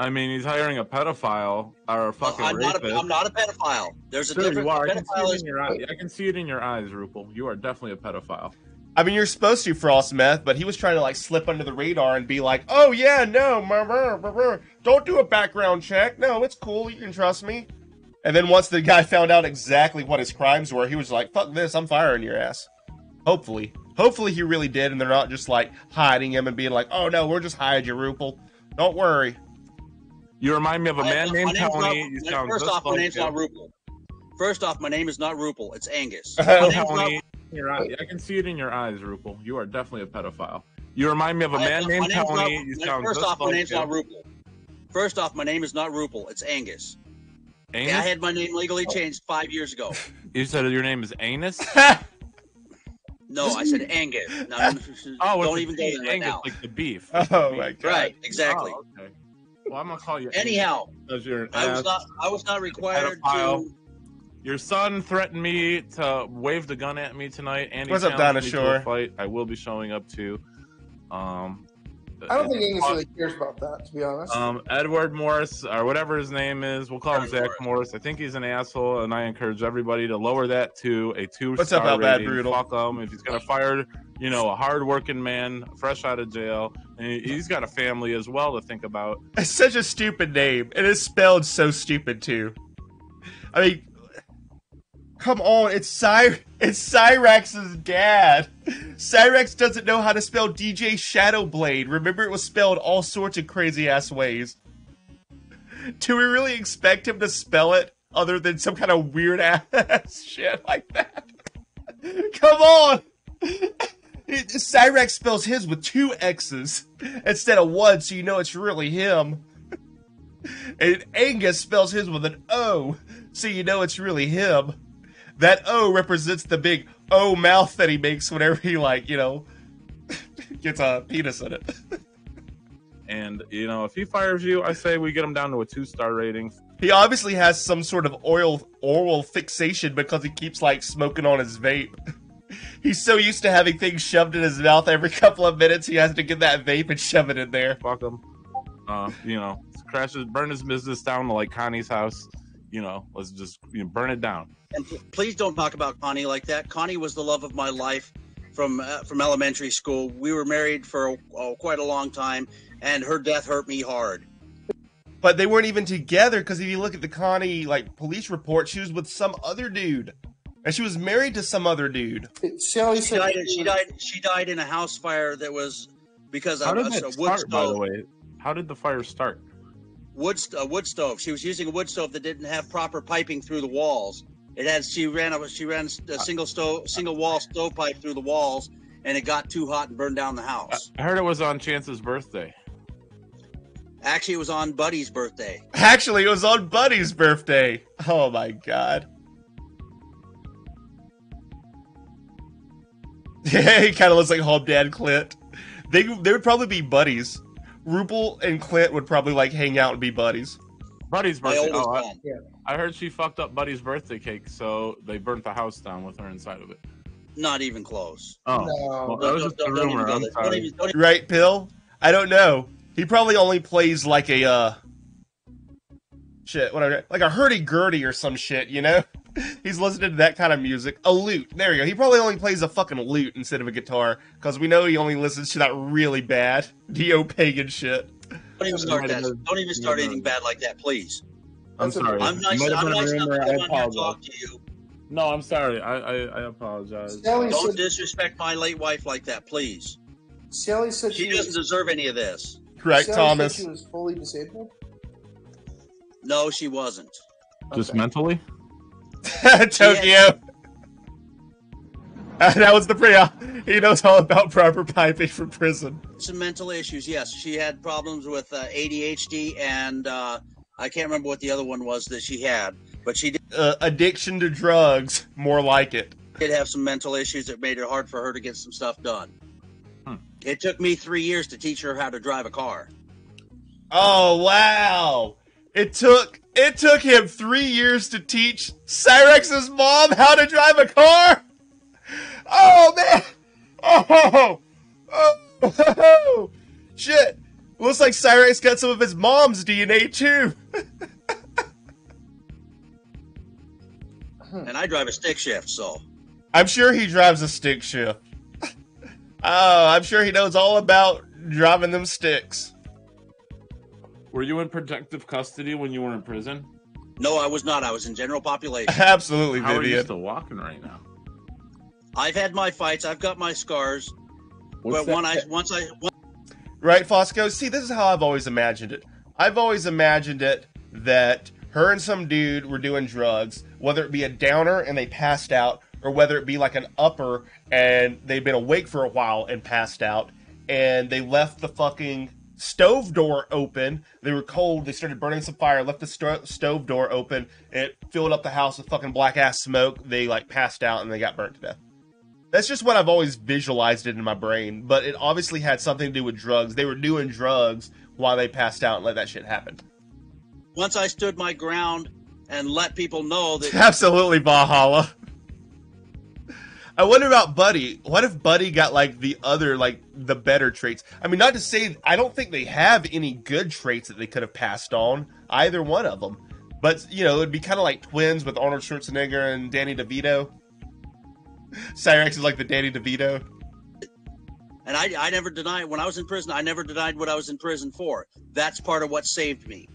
I mean, he's hiring a pedophile or a fucking I'm not, rapist. a, I'm not a pedophile. There's a Sure, difference. you are. I can, see Pedophile in your eye. I can see it in your eyes, Ruple. You are definitely a pedophile. I mean, you're supposed to frost meth, but he was trying to like slip under the radar and be like, "Oh yeah, no, brr, brr, brr, brr. don't do a background check. No, it's cool. You can trust me." And then once the guy found out exactly what his crimes were, he was like, "Fuck this, I'm firing your ass." Hopefully, hopefully he really did, and they're not just like hiding him and being like, "Oh no, we're just hiding you, Ruple. Don't worry." You remind me of a man my named name's not- Tony. You sound first off, my like name's him. not Ruple. First off, my name is not Ruple. It's Angus. (laughs) My name's not- Tony, in your eye. I can see it in your eyes, Ruple. You are definitely a pedophile. You remind me of a man my named name's not- Tony. You sound First off, my like name's him. not Ruple. First off, my name is not Ruple. It's Angus. Anus? Yeah, I had my name legally changed five years ago. (laughs) You said your name is Anus? (laughs) No, I said Angus. No, Oh, don't even a go there right Angus, now. like the beef. Oh my god! Right, exactly. Oh, okay. Well, I'm gonna call you. Anyhow, because you're an I was not. I was not required pedophile. to. Your son threatened me to wave the gun at me tonight, and he What's up, challenged me to a Dinosaur? Fight. I will be showing up too. Um, I don't think Angus really cares about that, to be honest. Um, Edward Morris, or whatever his name is, we'll call him Zach Morris. I think he's an asshole, and I encourage everybody to lower that to a two. What's up, Outbad rating. Brutal? Fuck him. If he's gonna fire, you know, a hard-working man, fresh out of jail, and he- he's got a family as well to think about. It's such a stupid name, and it's spelled so stupid too. I mean, come on, it's Cy- it's Cyraxx's dad. Cyraxx doesn't know how to spell DJ Shadowblade. Remember, it was spelled all sorts of crazy ass ways. Do we really expect him to spell it other than some kind of weird (laughs) ass shit like that? Come on. Cyraxx spells his with two X's instead of one, so you know it's really him. And Angus spells his with an O, so you know it's really him. That O represents the big O mouth that he makes whenever he, like, you know, (laughs) gets a penis in it. And you know, if he fires you, I say we get him down to a two star rating. He obviously has some sort of oil oral fixation because he keeps like smoking on his vape. (laughs) (laughs) He's so used to having things shoved in his mouth every couple of minutes, he has to get that vape and shove it in there. Fuck him. Uh, you know, crash his, burn his business down to like Connie's house. You know, let's just you know, burn it down. And p- please don't talk about Connie like that. Connie was the love of my life from uh, from elementary school. We were married for oh, quite a long time, and her death hurt me hard. But they weren't even together because if you look at the Connie like police report, she was with some other dude, and she was married to some other dude. Sally She said died. She died. She died in a house fire that was because How of did a, that a wood start, by the way? How did the fire start? Wood a wood stove. She was using a wood stove that didn't have proper piping through the walls. It had. She ran a. She ran a single stove, single wall stovepipe through the walls, and it got too hot and burned down the house. I heard it was on Chance's birthday. Actually, it was on Buddy's birthday. Actually, it was on Buddy's birthday. Oh my god. (laughs) Yeah, he kind of looks like Home Dad Clint. They they would probably be buddies. Ruple and Clint would probably like hang out and be buddies. Buddy's birthday. Oh, I, son. I heard she fucked up Buddy's birthday cake, so they burnt the house down with her inside of it. Not even close. Oh, No. well, that was Don't- just a don't- don't rumor. I'm there. Don't even- don't even- Right, Pill? I don't know. He probably only plays like a uh shit, whatever, like a hurdy gurdy or some shit, you know? (laughs) He's listening to that kind of music. A lute. There you go. He probably only plays a fucking lute instead of a guitar because we know he only listens to that really bad (laughs) neo pagan shit. Don't even start that. Don't even start anything bad like that, please. I'm sorry. I'm nice. might have I'm a nice enough rumor. to come on here and apologize. talk to you. No, I'm sorry. I I, I apologize. Sally Don't said, disrespect my late wife like that, please. Sally said She she doesn't was, deserve any of this. Correct, Sally Thomas. Said she was fully disabled. No, she wasn't. Just Okay. mentally. (laughs) Tokyo. (laughs) that was the pre He knows all about proper piping from prison. Some mental issues, yes. She had problems with uh, ADHD, and uh, I can't remember what the other one was that she had, but she did Uh, addiction to drugs, more like it. Did have some mental issues that made it hard for her to get some stuff done. Hmm. It took me three years to teach her how to drive a car. Oh wow! It took it took him three years to teach Cyraxx's mom how to drive a car. Oh man! Oh, oh, oh. shit! Looks like Cyraxx got some of his mom's DNA too. (laughs) And I drive a stick shift, so I'm sure he drives a stick shift. (laughs) Oh, I'm sure he knows all about driving them sticks. Were you in protective custody when you were in prison? no, I was not. I was in general population. (laughs) Absolutely, How are you Vivian. still walking right now? I've had my fights. I've got my scars. What's but when I that- once I once Right, Fosco? See, this is how I've always imagined it. I've always imagined it that her and some dude were doing drugs, whether it be a downer and they passed out, or whether it be like an upper and they've been awake for a while and passed out, and they left the fucking stove door open. They were cold. They started burning some fire, left the sto- stove door open. It filled up the house with fucking black ass smoke. They like passed out and they got burnt to death. That's just what I've always visualized it in my brain, but it obviously had something to do with drugs. They were doing drugs while they passed out and let that shit happen. once I stood my ground and let people know that (laughs) Absolutely, Valhalla. I wonder about Buddy. What if Buddy got like the other, like the better traits? I mean, not to say I don't think they have any good traits that they could have passed on, either one of them. But you know, it'd be kind of like twins with Arnold Schwarzenegger and Danny DeVito. Cyraxx is like the Danny DeVito. and I, I never denied when I was in prison. I never denied what I was in prison for. That's part of what saved me.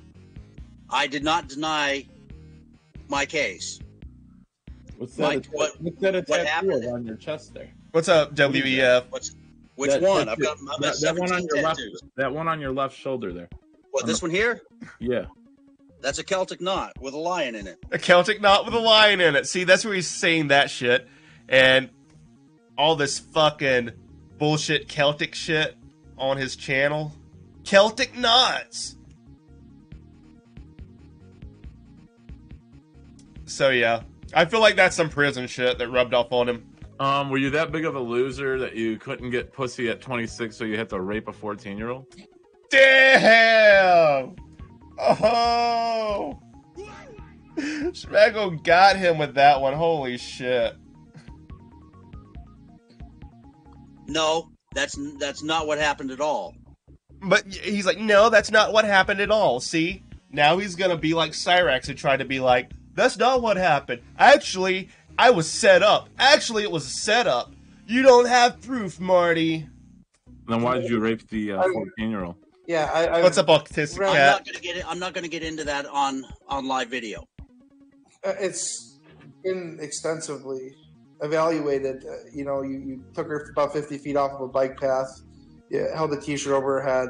I did not deny my case. What's Mike, that? what- what's that a what tattoo happened? on your chest there? What's up, WEF? What's which That- one? that- I've got, I've that, that one on 17 your left. That one on your left shoulder there. What this one here? Yeah. That's a Celtic knot with a lion in it. a Celtic knot with a lion in it. See, that's where he's saying that shit. And all this fucking bullshit Celtic shit on his channel. Celtic knots. So yeah, I feel like that's some prison shit that rubbed off on him. Um, were you that big of a loser that you couldn't get pussy at 26, so you had to rape a 14 year old? Damn! Oh! Schmegel got him with that one. Holy shit. No, that's that's not what happened at all. But he's like, no, that's not what happened at all. See? Now he's gonna be like Cyraxx and try to be like, that's not what happened. Actually, I was set up. Actually, it was a setup. You don't have proof, Marty. Then why did you rape the 14 year old? Yeah, I, I, What's up, autistic I'm not gonna get it, I'm not going to get into that on on live video. Uh, it's been extensively evaluated. Uh, you know, you, you took her about 50 feet off of a bike path, you held a t shirt over her head,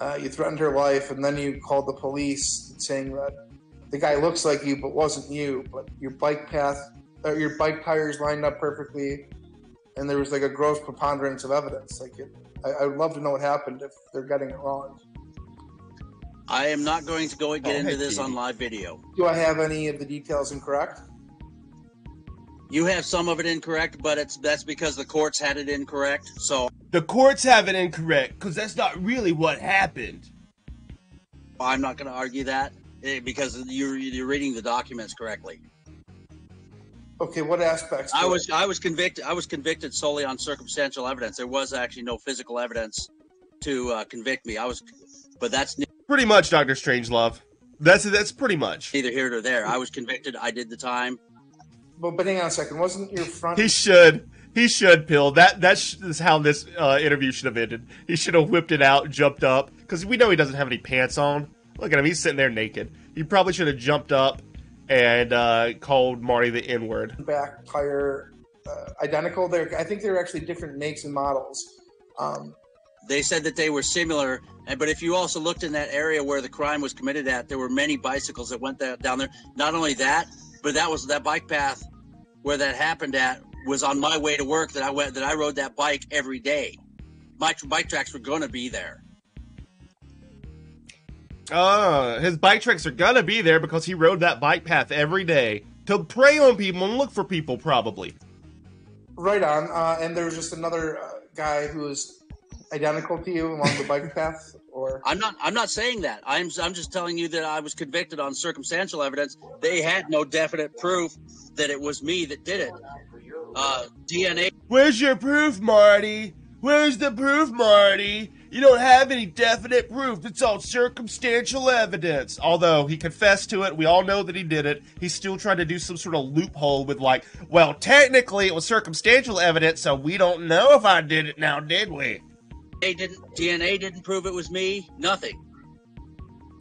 uh, you threatened her life, and then you called the police saying that the guy looks like you but wasn't you, but your bike path, uh, your bike tires lined up perfectly, and there was like a gross preponderance of evidence. Like, it, I, I would love to know what happened if they're getting it wrong. I am not going to go and get Oh, into hey, this Katie. on live video. Do I have any of the details incorrect? You have some of it incorrect, but it's that's because the courts had it incorrect. So The courts have it incorrect because that's not really what happened. I'm not going to argue that because you're you're reading the documents correctly. Okay, what aspects? I was I was convicted I was convicted solely on circumstantial evidence. There was actually no physical evidence to uh, convict me. I was, but that's Pretty much, Doctor Strangelove. That's that's pretty much. neither here nor there. I was convicted. I did the time. But, but hang on a second. Wasn't your front? He should. He should, Pill. That That's how this uh, interview should have ended. He should have whipped it out, jumped up, because we know he doesn't have any pants on. Look at him. He's sitting there naked. He probably should have jumped up and uh, called Marty the N word. back tire uh, identical. They're I think they're actually different makes and models. Um, They said that they were similar, but if you also looked in that area where the crime was committed at, there were many bicycles that went that, down there. Not only that, but that was that bike path where that happened at was on my way to work that I went that I rode that bike every day. My bike tracks were going to be there. Uh, his bike tracks are gonna be there because he rode that bike path every day to prey on people and look for people, probably. right on. Uh, and there was just another uh, guy who was identical to you along the bike path, or (laughs) I'm not. I'm not saying that. I'm. I'm just telling you that I was convicted on circumstantial evidence. They had no definite proof that it was me that did it. Uh, DNA. Where's your proof, Marty? Where's the proof, Marty? You don't have any definite proof. It's all circumstantial evidence. Although he confessed to it, we all know that he did it. He's still trying to do some sort of loophole with, like, well, technically it was circumstantial evidence, so we don't know if I did it now, did we? They didn't. DNA didn't prove it was me. Nothing.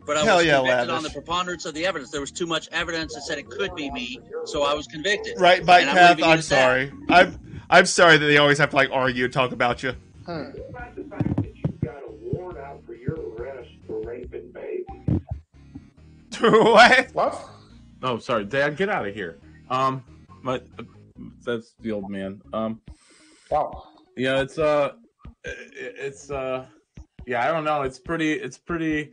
But I Hell was yeah, convicted on the preponderance of the evidence. There was too much evidence that said it could be me, so I was convicted. Right, by And I'm path. I'm at that. sorry. I'm I'm sorry that they always have to like argue and talk about you. hmm. What? what? Oh, sorry, Dad, get out of here. Um, but uh, that's the old man. Um, Wow. yeah, it's uh, it- it's uh, yeah, I don't know. It's pretty. It's pretty.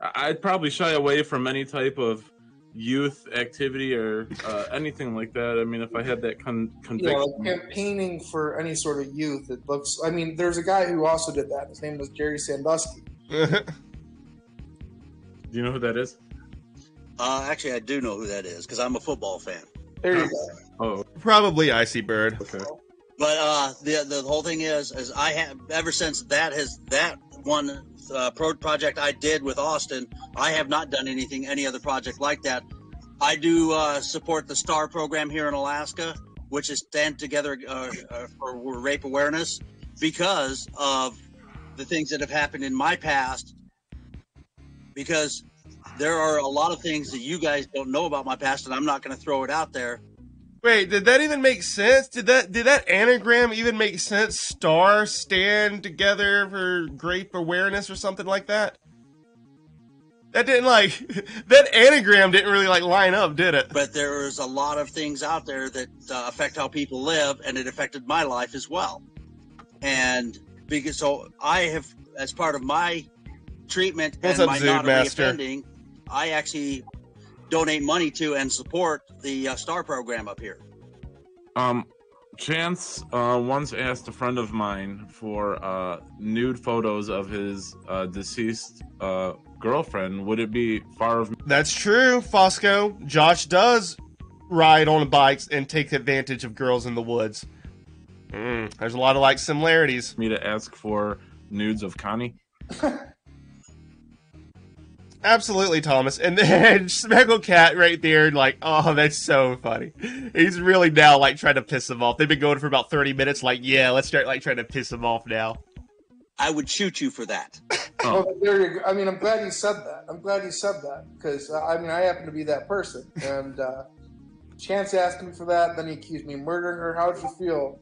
I- I'd probably shy away from any type of youth activity or uh, anything like that. I mean, if I had that con- Yeah, conviction. like campaigning for any sort of youth. It looks. I mean, there's a guy who also did that. His name was Jerry Sandusky. (laughs) Do you know who that is? Uh, actually, I do know who that is because I'm a football fan. There you go. (laughs) Oh, Probably Icy Bird. okay. But uh, the the whole thing is, is I have ever since that has that one uh, pro project I did with Austin, I have not done anything any other project like that. I do uh, support the STAR program here in Alaska, which is Stand Together uh, uh, for Rape Awareness, because of the things that have happened in my past. Because there are a lot of things that you guys don't know about my past, and I'm not going to throw it out there. Wait, did that even make sense? Did that did that anagram even make sense? Star stand together for grape awareness or something like that? That didn't like (laughs) that anagram didn't really like line up, did it? but there is a lot of things out there that uh, affect how people live, and it affected my life as well. and because so I have, as part of my treatment What's and up, my Zood not Master? Reoffending, I actually donate money to and support the uh, star program up here. Um, Chance uh, once asked a friend of mine for uh, nude photos of his uh, deceased uh, girlfriend. Would it be far of That's true, Fosco. Josh does ride on bikes and take advantage of girls in the woods. Mm, there's a lot of like similarities. me to ask for nudes of Connie? (laughs) Absolutely, Thomas. And then (laughs) Smeggle Cat right there, like, oh, that's so funny. He's really now like trying to piss him off. They've been going for about 30 minutes, like, yeah, let's start like trying to piss him off now. I would shoot you for that. (laughs) Well, there you go. I mean, I'm glad you said that. I'm glad you said that because uh, I mean, I happen to be that person. And uh, Chance asked me for that, then he accused me of murdering her. How'd you feel?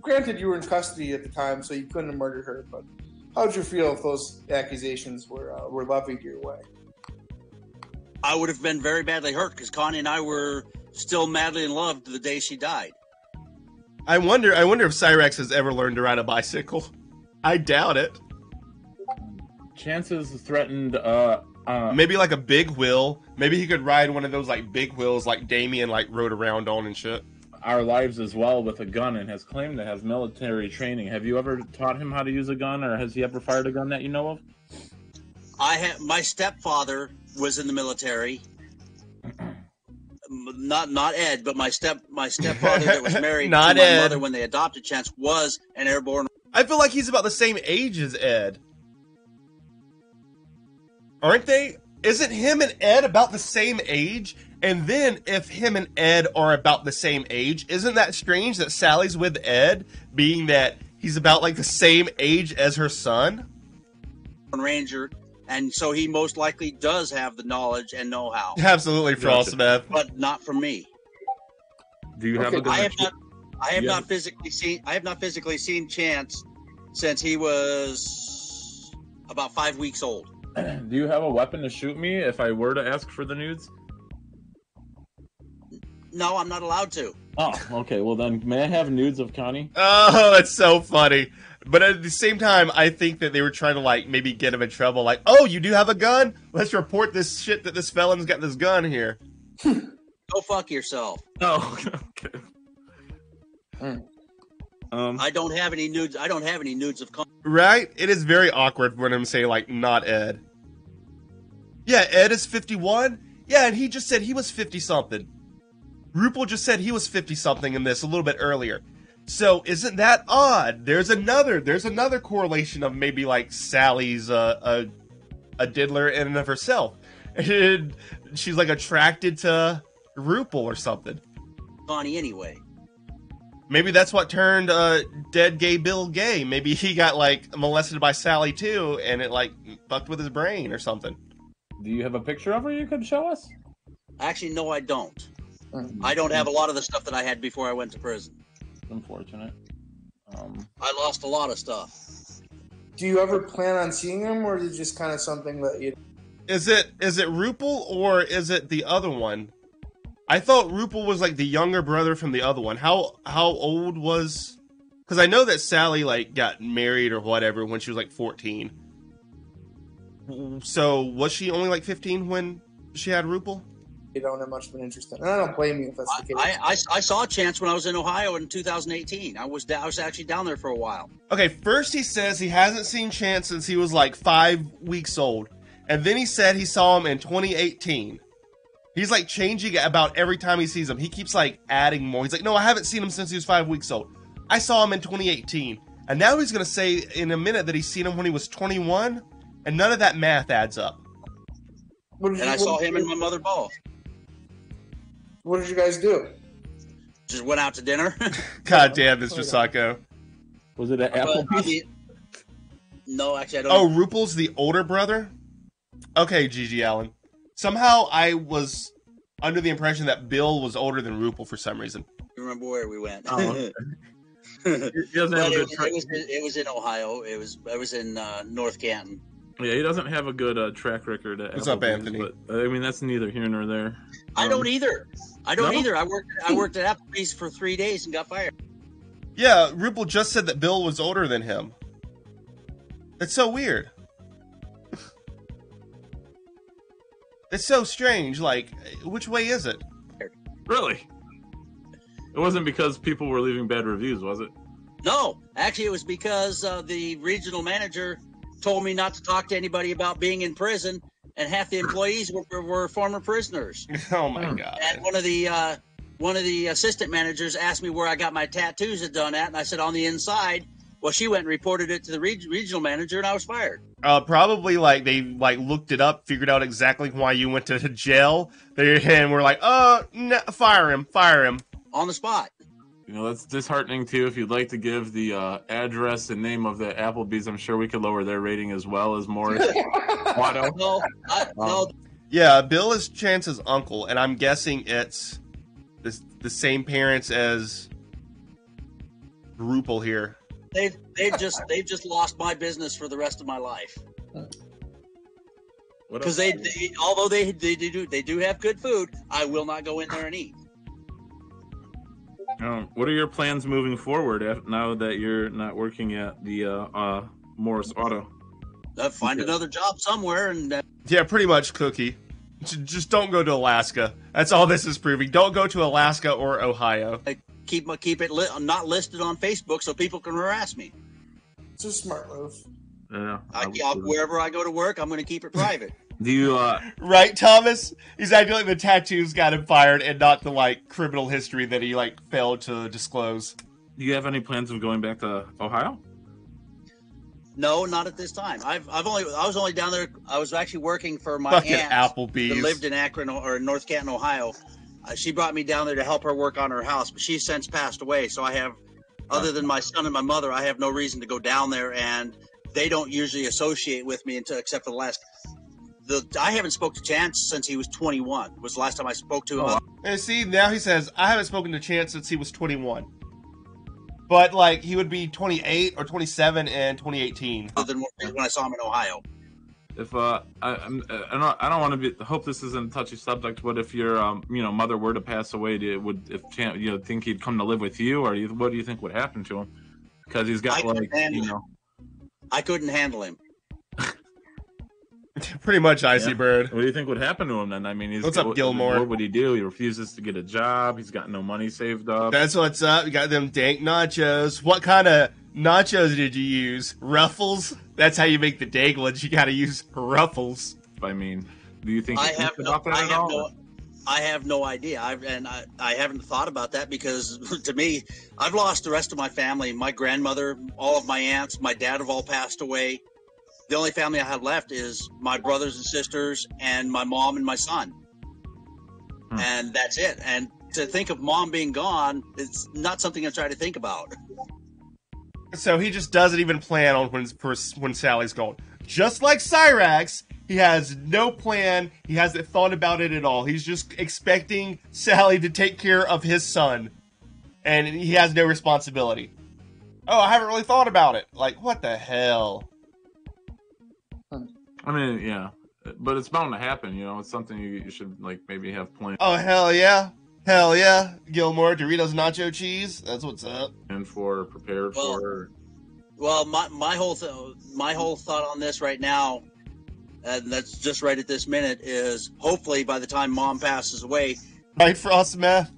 Granted, you were in custody at the time, so you couldn't have murdered her. But How'd you feel if those accusations were uh, were levied your way? I would have been very badly hurt because Connie and I were still madly in love the day she died. I wonder, I wonder if Cyraxx has ever learned to ride a bicycle. I doubt it. Chances threatened. Uh, uh, Maybe like a big wheel. Maybe he could ride one of those like big wheels like Damien like rode around on and shit. our lives as well with a gun and has claimed to have military training. Have you ever taught him how to use a gun, or has he ever fired a gun that you know of? I have. my stepfather was in the military. Not not Ed, but my step my stepfather that was (laughs) married Not to my Ed. mother when they adopted Chance was an airborne. I feel like he's about the same age as Ed. Aren't they? Isn't him and Ed about the same age? And then if him and Ed are about the same age, isn't that strange that Sally's with Ed, being that he's about like the same age as her son? ranger, and so he most likely does have the knowledge and know-how, Absolutely, Frostmeth. but not for me. Do you have a gun? I have not. I have Yeah. not physically seen. I have not physically seen Chance since he was about five weeks old. (clears throat) Do you have a weapon to shoot me if I were to ask for the nudes? No, I'm not allowed to. Oh, okay. Well then, may I have nudes of Connie? Oh, that's so funny. But at the same time, I think that they were trying to like maybe get him in trouble. Like, oh, you do have a gun? Let's report this shit that this felon's got this gun here. (laughs) Go fuck yourself. Oh, (laughs) okay. Um, I don't have any nudes. I don't have any nudes of. Con- Right? It is very awkward when I'm saying like not Ed. Yeah, Ed is 51. Yeah, and he just said he was 50 something. Ruple just said he was 50 something in this a little bit earlier. So isn't that odd? There's another there's another correlation of maybe like Sally's uh, a a diddler in and of herself. And she's like attracted to Ruple or something. Bonnie anyway. Maybe that's what turned uh, dead gay Bill gay. Maybe he got like molested by Sally too, and it like fucked with his brain or something. do you have a picture of her you could show us? Actually, no, I don't. I don't have a lot of the stuff that I had before I went to prison. Unfortunate. Um, I lost a lot of stuff. Do you ever plan on seeing him, or is it just kind of something that you? Is it is it Ruple or is it the other one? I thought Ruple was like the younger brother from the other one. How how old was? Because I know that Sally like got married or whatever when she was like fourteen. So was she only like fifteen when she had Ruple? You don't have much of an interest in, and I don't blame you if that's the case. I, I, I saw Chance when I was in Ohio in 2018. I was da- I was actually down there for a while. Okay, first he says he hasn't seen Chance since he was like five weeks old. And then he said he saw him in 2018. He's like changing about every time he sees him. He keeps like adding more. He's like, no, I haven't seen him since he was five weeks old. I saw him in 2018. And now he's going to say in a minute that he's seen him when he was 21. And none of that math adds up. And I saw him and my mother both. What did you guys do? Just went out to dinner. (laughs) God damn, Mr. Sacco. was it an But, I Applebee's? mean, no, actually, I don't. Oh, Ruple's the older brother? Okay, Gigi Allen. Somehow I was under the impression that Bill was older than Ruple for some reason. remember where we went. Oh, okay. (laughs) He doesn't But have a it, was, it, was, it was in Ohio. It was it was in uh, North Canton. Yeah, he doesn't have a good uh, track record at What's up, Anthony? But, uh, I mean, that's neither here nor there. I Um, don't either. I don't no? either. I worked I worked at Applebee's for three days and got fired. Yeah, Ruple just said that Bill was older than him. That's so weird. (laughs) It's so strange. Like, which way is it? Really? It wasn't because people were leaving bad reviews, was it? No, actually, it was because uh, the regional manager told me not to talk to anybody about being in prison, and half the employees were, were former prisoners. (laughs) Oh my god! And one of the uh, one of the assistant managers asked me where I got my tattoos done at, and I said on the inside. Well, she went and reported it to the reg- regional manager, and I was fired. Uh, probably like they like looked it up, figured out exactly why you went to (laughs) jail, They- and we're like, "Uh, no, fire him, fire him." on the spot. You know, that's disheartening too. If you'd like to give the uh, address and name of the Applebee's, I'm sure we could lower their rating as well as Morris (laughs) Watto. No, I, no, Yeah, Bill is Chance's uncle, and I'm guessing it's the the same parents as Ruple here. they've they've just they've just lost my business for the rest of my life because they, they although they they do they do have good food, I will not go in there and eat. Um, what are your plans moving forward now that you're not working at the uh, uh, Morris Auto? Uh, find another job somewhere, and uh, Yeah, pretty much Cookie. Just don't go to Alaska. That's all this is proving. Don't go to Alaska or Ohio. keep my keep it li- not listed on Facebook so people can harass me. It's a smart move. Yeah. I, I'll, wherever I go to work, I'm going to keep it private. Do you uh, Right, Thomas? He's acting like the tattoos got him fired and not the like criminal history that he like failed to disclose. do you have any plans of going back to Ohio? No, not at this time. I've I've only I was only down there. I was actually working for my Fucking aunt Applebee's. that lived in Akron or North Canton, Ohio. Uh, she brought me down there to help her work on her house, but she's since passed away. So I have, other than my son and my mother, I have no reason to go down there, and they don't usually associate with me until except for the last. The I haven't spoke to Chance since he was 21. Was the last time I spoke to him. Oh, And see, now he says, I haven't spoken to Chance since he was 21. But, like, he would be 28 or 27 in 2018. other than when I saw him in Ohio. If uh, I, I'm, I don't, I don't want to be. Hope this isn't a touchy subject, but if your, um, you know, mother were to pass away, do you, would if Chan, you know, think he'd come to live with you, or do you, what do you think would happen to him? Because he's got I like, you it. know, I couldn't handle him. (laughs) Pretty much Icy Yeah. Bird. What do you think would happen to him then? I mean, he's, What's up, what, Gilmore? What would he do? He refuses to get a job. He's got no money saved up. That's what's up. You got them dank nachos. What kind of nachos did you use? Ruffles? That's how you make the dank ones. You gotta use ruffles. I mean, do you think I he have thinks no, about that I at have all? no, I have no idea. I've, and I, I haven't thought about that because (laughs) to me, I've lost the rest of my family. My grandmother, all of my aunts, my dad have all passed away. The only family I had left is my brothers and sisters and my mom and my son. Hmm. And that's it. And to think of mom being gone, it's not something I try to think about. So he just doesn't even plan on when when Sally's gone. Just like Cyraxx, he has no plan. He hasn't thought about it at all. He's just expecting Sally to take care of his son, and he has no responsibility. Oh, I haven't really thought about it. Like, what the hell? I mean, yeah, but it's bound to happen. You know, it's something you, you should like maybe have planned Oh hell yeah, hell yeah, Gilmore Doritos nacho cheese. That's what's up. And for, prepared Well, for. Well, my my whole th- my whole thought on this right now, and that's just right at this minute, is hopefully by the time mom passes away, Right, Frostmeth?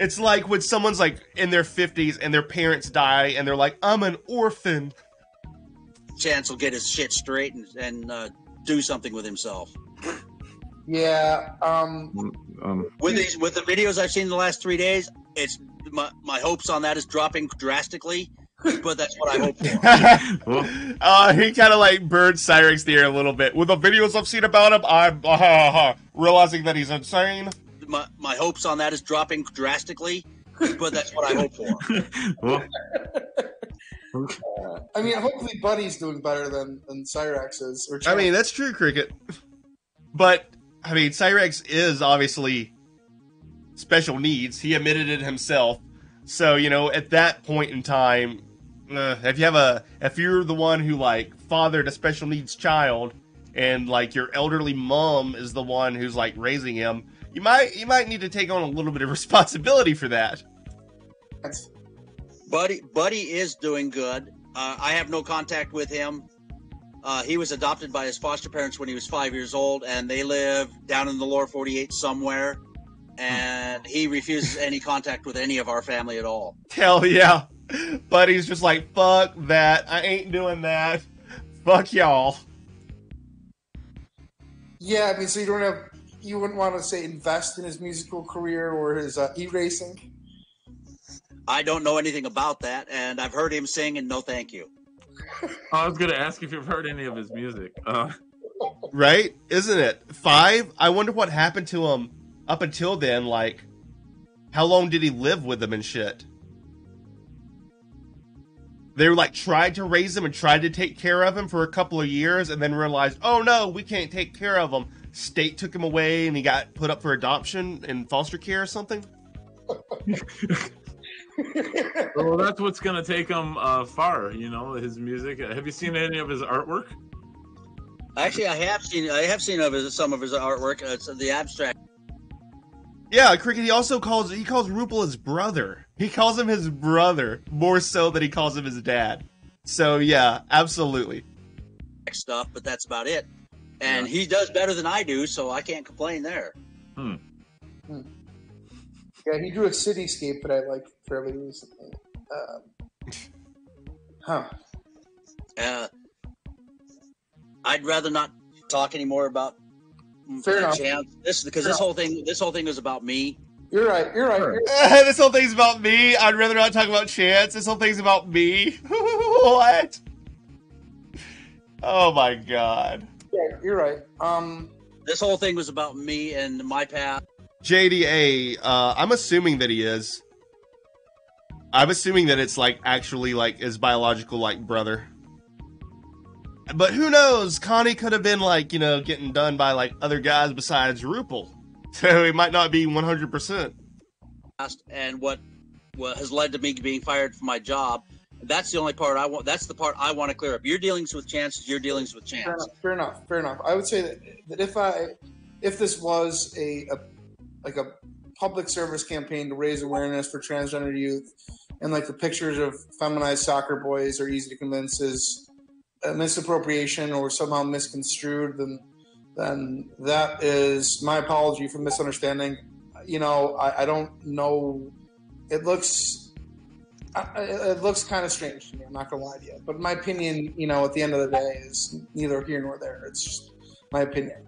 It's like when someone's like in their 50s and their parents die and they're like, I'm an orphan. Chance will get his shit straight and, and uh, do something with himself. Yeah. Um. Um, With these with the videos I've seen in the last three days, it's my my hopes on that is dropping drastically, but that's what I hope for. (laughs) uh, he kind of like burned Cyraxx the air a little bit. With the videos I've seen about him, I'm uh, (laughs) realizing that he's insane. My my hopes on that is dropping drastically, but that's what I hope for. (laughs) well, I mean, hopefully, Buddy's doing better than than Cyraxx is. Or I mean, that's true, Cricket. But, I mean, Cyraxx is obviously special needs. He admitted it himself. So, you know, at that point in time, uh, if you have a, if you're the one who, like, fathered a special needs child, and, like, your elderly mom is the one who's, like, raising him, you might, you might need to take on a little bit of (laughs) responsibility for that. that's Buddy, Buddy is doing good. Uh, I have no contact with him. Uh, he was adopted by his foster parents when he was five years old, and they live down in the lower 48 somewhere. And he refuses any contact with any of our family at all. (laughs) Hell yeah. Buddy's just like, fuck that. I ain't doing that. Fuck y'all. Yeah, I mean, so you don't have, you wouldn't want to say invest in his musical career or his uh, e-racing. I don't know anything about that, and I've heard him sing, and no thank you. (laughs) I was gonna ask if you've heard any of his music. Uh, Right? Isn't it? Five? I wonder what happened to him up until then. Like, how long did he live with them and shit? They were like tried to raise him and tried to take care of him for a couple of years and then realized, oh no, we can't take care of him. State took him away and he got put up for adoption in foster care or something. (laughs) well, that's what's gonna take him uh, far. You know, his music. Have you seen any of his artwork? Actually, I have seen I have seen of his, some of his artwork. Uh, it's the abstract. Yeah, Cricket. He also calls he calls Ruple his brother. He calls him his brother more so than he calls him his dad. So yeah, absolutely. stuff, but that's about it. And he does better than I do, so I can't complain there. Hmm. Yeah, he drew a cityscape that I liked fairly recently. Um, huh. Uh, I'd rather not talk anymore about Fair enough. Chance. This because Fair this enough. whole thing this whole thing was about me. You're right. You're right. You're (laughs) this whole thing's about me. I'd rather not talk about Chance. This whole thing's about me. (laughs) what? Oh my god. Yeah, you're right. Um, This whole thing was about me and my path. JDA, uh, I'm assuming that he is. I'm assuming that it's like actually like his biological like brother. But who knows? Connie could have been like, you know, getting done by like other guys besides Ruple. (laughs) So it might not be 100%. and what what has led to me being fired from my job. That's the only part I want. That's the part I want to clear up. Your dealings with Chance, your dealings with fair Chance. enough. Fair enough. Fair enough. I would say that, that if I, if this was a, a like a public service campaign to raise awareness for transgender youth, and like the pictures of feminized soccer boys are easy to convince is a misappropriation or somehow misconstrued, then then that is my apology for misunderstanding. You know, I, I don't know. It looks. It looks kind of strange to me. I'm not gonna lie to you, but my opinion, you know, at the end of the day, is neither here nor there. It's just my opinion.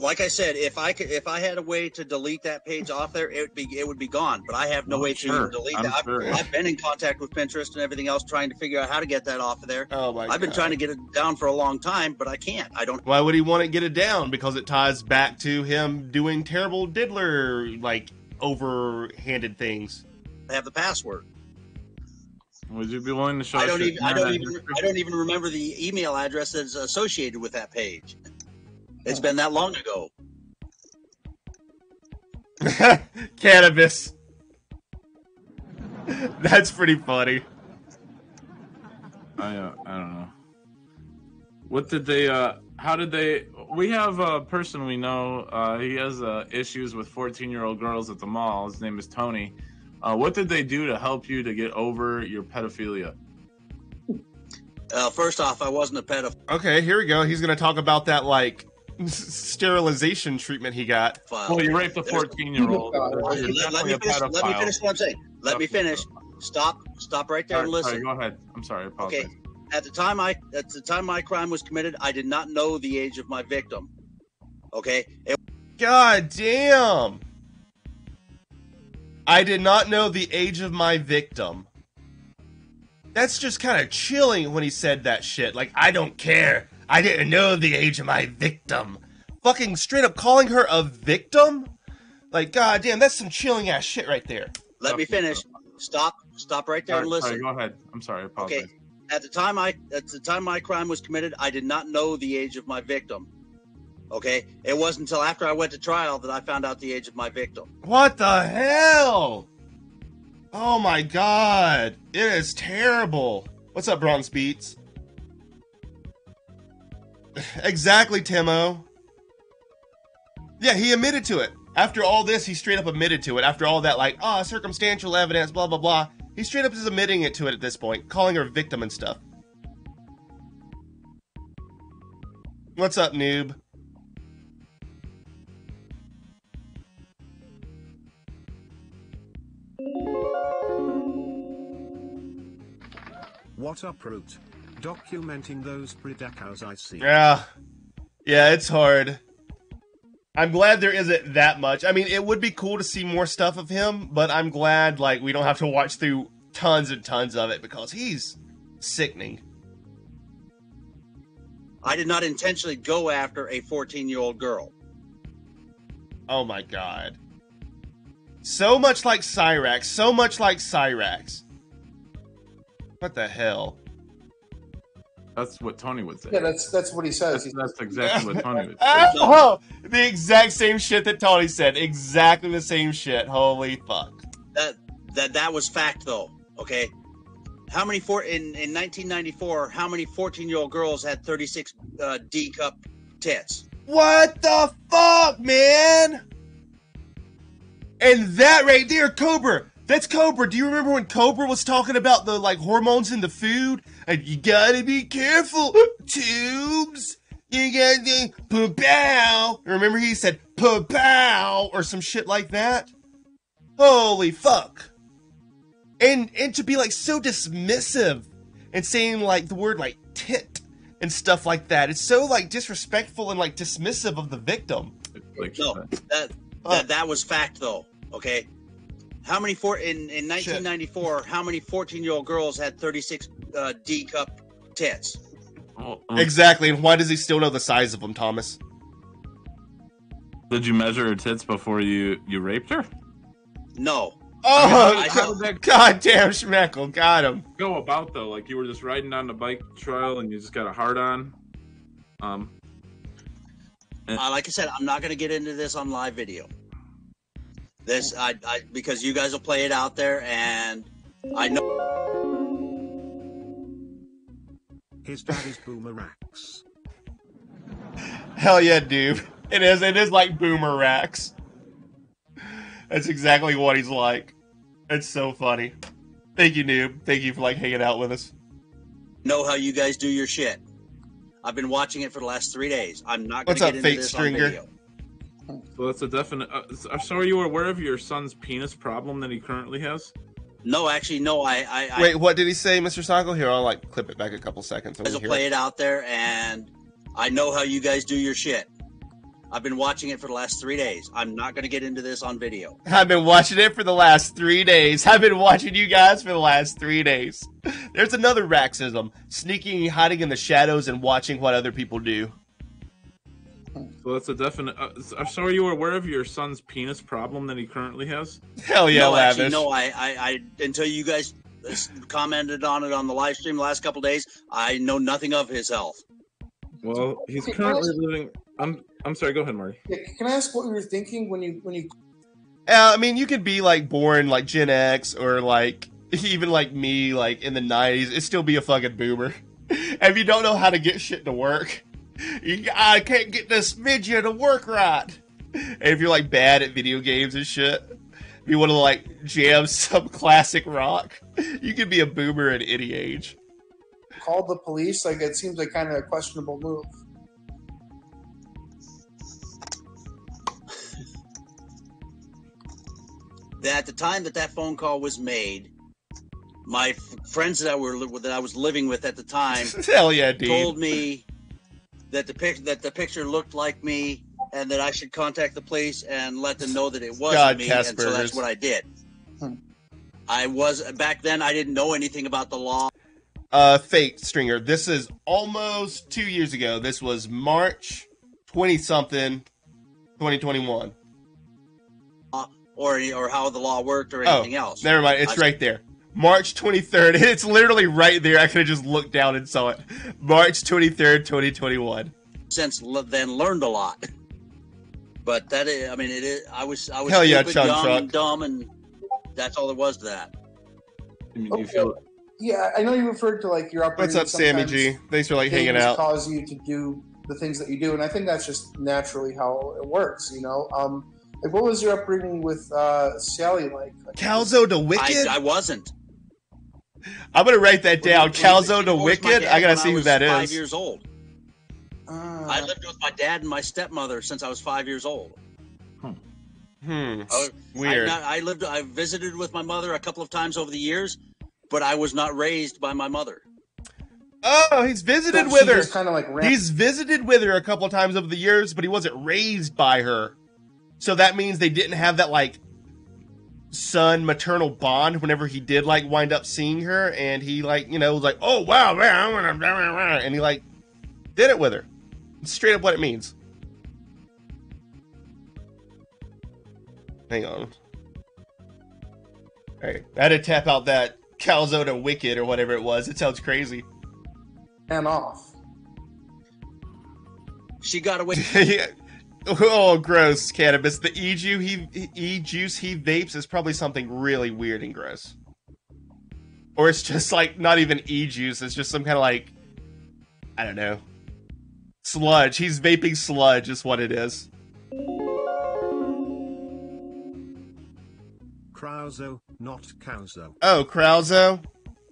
Yeah. Well, like I said, if I could, if I had a way to delete that page off there, it would be it would be gone. But I have no way sure. to delete I'm that. I've. I've been in contact with Pinterest and everything else, trying to figure out how to get that off of there. Oh my I've been trying to get it down for a long time, but I can't. I don't. Why would he want to get it down? Because it ties back to him doing terrible diddler, like, overhanded things. have the password. Would you be willing to show I don't even. I don't even. I don't even remember the email address that's associated with that page. It's been that long ago. (laughs) Cannabis. (laughs) That's pretty funny. I uh, I don't know. What did they? uh How did they? We have a person we know. Uh, he has uh, issues with fourteen-year-old girls at the mall. His name is Tony. Uh, what did they do to help you to get over your pedophilia? Uh, first off, I wasn't a pedophile. Okay, here we go. He's gonna talk about that like s- sterilization treatment he got. Well, you raped a fourteen-year-old. Let, let me finish, let me finish what I'm saying. Let me finish. Stop. Stop right there Sorry, and listen. sorry, go ahead. I'm sorry. I apologize. Okay. At the time I at the time my crime was committed, I did not know the age of my victim. Okay. It, God damn! I did not know the age of my victim. That's just kind of chilling when he said that shit. Like, I don't care. I didn't know the age of my victim. Fucking straight up calling her a victim? Like, god damn, that's some chilling ass shit right there. let me finish. Stop. Stop right there Sorry, and listen. sorry, go ahead. I'm sorry. I apologize. Okay. At the time I at the time my crime was committed, I did not know the age of my victim. Okay? It wasn't until after I went to trial that I found out the age of my victim. What the hell? Oh my god. It is terrible. What's up, Bronze Beats? (laughs) exactly, Timo. Yeah, he admitted to it. After all this, he straight up admitted to it. After all that, like, ah, circumstantial evidence, blah blah blah. He straight up is admitting it to it at this point, calling her victim and stuff. What's up, noob? What up, Root? Documenting those predacos I see. Yeah. Yeah, it's hard. I'm glad there isn't that much. I mean, it would be cool to see more stuff of him, but I'm glad like we don't have to watch through tons and tons of it because he's sickening. I did not intentionally go after a 14 year old girl. Oh my god. So much like Cyraxx, so much like Cyraxx. What the hell? That's what Tony would say. Yeah, that's that's what he says. That's, that's exactly what Tony would say. (laughs) oh, the exact same shit that Tony said. Exactly the same shit. Holy fuck. That that that was fact though. Okay. How many four in in 1994? How many 14 year old girls had 36 uh, D cup tits? What the fuck, man? And that right there, Cobra. That's Cobra. Do you remember when Cobra was talking about the like hormones in the food? And you gotta be careful, tubes. You gotta pow. Remember he said pow or some shit like that. Holy fuck. And and to be like so dismissive and saying like the word like tit and stuff like that. It's so like disrespectful and like dismissive of the victim. Like, No, uh, that that, that was fact though. Okay. How many four in in 1994? How many 14 year old girls had 36 uh, D cup tits? Oh, Exactly. And why does he still know the size of them, Thomas? Did you measure her tits before you you raped her? No. Oh, I God, goddamn Schmeckle. Got him. Go about though, like you were just riding down the bike trail and you just got a hard on. Um, Uh, like I said, I'm not going to get into this on live video. This, I, I, because you guys will play it out there, and I know. His dad is Boomerax. Hell yeah, dude. It is. It is like Boomerax. That's exactly what he's like. It's so funny. Thank you, noob. Thank you for like hanging out with us. know how you guys do your shit. I've been watching it for the last three days. I'm not going What's to up, get into Fate this Stringer? on video. so that's a definite. Uh, so- so are you aware of your son's penis problem that he currently has? No, actually, no. I, I, I Wait, what did he say, Mr. Socko? Here, I'll like clip it back a couple seconds. I wanna will play it. it out there, and I know how you guys do your shit. I've been watching it for the last three days. I'm not going to get into this on video. I've been watching it for the last three days. I've been watching you guys for the last three days. There's another Raxism sneaking, hiding in the shadows, and watching what other people do. So that's a definite. Uh, so- so are you aware of your son's penis problem that he currently has? Hell yeah, no, lavish. actually, no. I, I, I, until you guys commented on it on the live stream the last couple days, I know nothing of his health. Well, he's Okay, currently ask- living. I'm. I'm sorry. Go ahead, Marty. Can I ask what you were thinking when you when you Uh, I mean, you could be like born like Gen X or like (laughs) even like me, like in the '90s, and still be a fucking boomer. (laughs) if you don't know how to get shit to work, you, I can't get this video to work right. And if you're like bad at video games and shit, if you want to like jam (laughs) some classic rock, you could be a boomer at any age. Call the police? Like it seems like kind of a questionable move. That at the time that that phone call was made, my f- friends that I were li- that I was living with at the time (laughs) Hell yeah, dude. told me that the pic- that the picture looked like me and that I should contact the police and let them know that it was God, me, and so that's what I did. Hmm. I was back then. I didn't know anything about the law. Uh, Fate Stringer. This is almost two years ago. This was March twenty something, twenty twenty one. or or how the law worked or Oh, anything else. never mind. It's I- right there. March 23rd. (laughs) It's literally right there. I could have just looked down and saw it. March 23rd, 2021. Since l- then, learned a lot. But that is, I mean, it is. I was, I was Hell yeah, stupid, Chun young, Truck. and dumb, and that's all there was to that. I mean, Okay. you feel Yeah, I know you referred to like your upbringing. What's up, Sammy G? Thanks for like hanging out. Cause you to do the things that you do, and I think that's just naturally how it works. You know, um, Like, what was your upbringing with uh, Sally like? like Calzo to Wicked. I, I wasn't. I'm gonna write that down. Calzo to Wicked. I gotta when see who was that Five is. years old. uh, I lived with my dad and my stepmother since I was five years old. Hmm. I, Weird. I, not, I lived. I visited with my mother a couple of times over the years, but I was not raised by my mother. Oh, he's visited she with her. kind of like ran. He's visited with her a couple of times over the years, but he wasn't raised by her. So that means they didn't have that like son maternal bond whenever he did like wind up seeing her and he like, you know, was like, "Oh, wow, man, I'm gonna blah, blah, blah," and he like did it with her. It's straight up what it means. Hang on. Hey, I had to tap out that Calzone Wicked or whatever it was. It sounds crazy. and off. (laughs) (laughs) She got away. Yeah. Oh, gross cannabis. The e juice he e juice he vapes is probably something really weird and gross. Or it's just like not even e juice. It's just some kind of like I don't know sludge. He's vaping sludge is what it is. Krauso, not Cowzo. Oh, Krauso,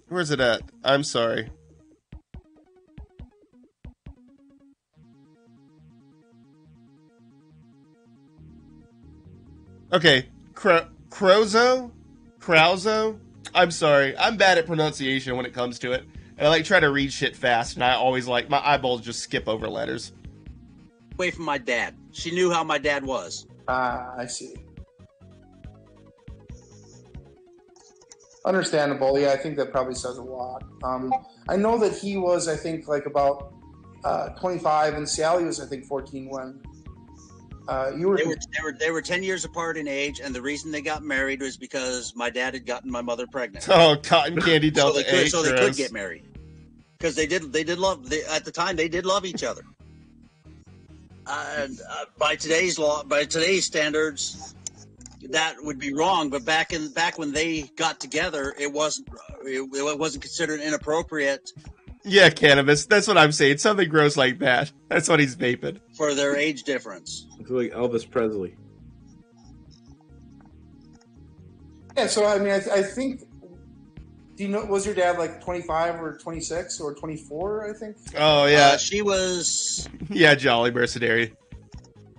where's it at? I'm sorry. Okay, Cro- Crozo, Krauso. I'm sorry. I'm bad at pronunciation when it comes to it, and I like try to read shit fast, and I always like my eyeballs just skip over letters. away from my dad. She knew how my dad was. Ah, I see. Understandable. Yeah, I think that probably says a lot. Um, I know that he was, I think, like about uh, 25, and Sally was, I think, 14 when uh, you were. They were, they were they were ten years apart in age, and the reason they got married was because my dad had gotten my mother pregnant. (laughs) Oh, cotton candy so delta they could, eight. so they could gross. get married because they did they did love they, at the time they did love each other. And uh, by today's law, by today's standards, that would be wrong. But back in back when they got together, it wasn't it, it wasn't considered inappropriate Yeah, cannabis. That's what I'm saying. Something gross like that. That's what he's vaping. for their age difference. It's like Elvis Presley. Yeah, so I mean, I, I think. Do you know? Was your dad like 25 or 26 or 24? I think. Oh yeah, Uh, she was (laughs) yeah, Jolly Mercenary.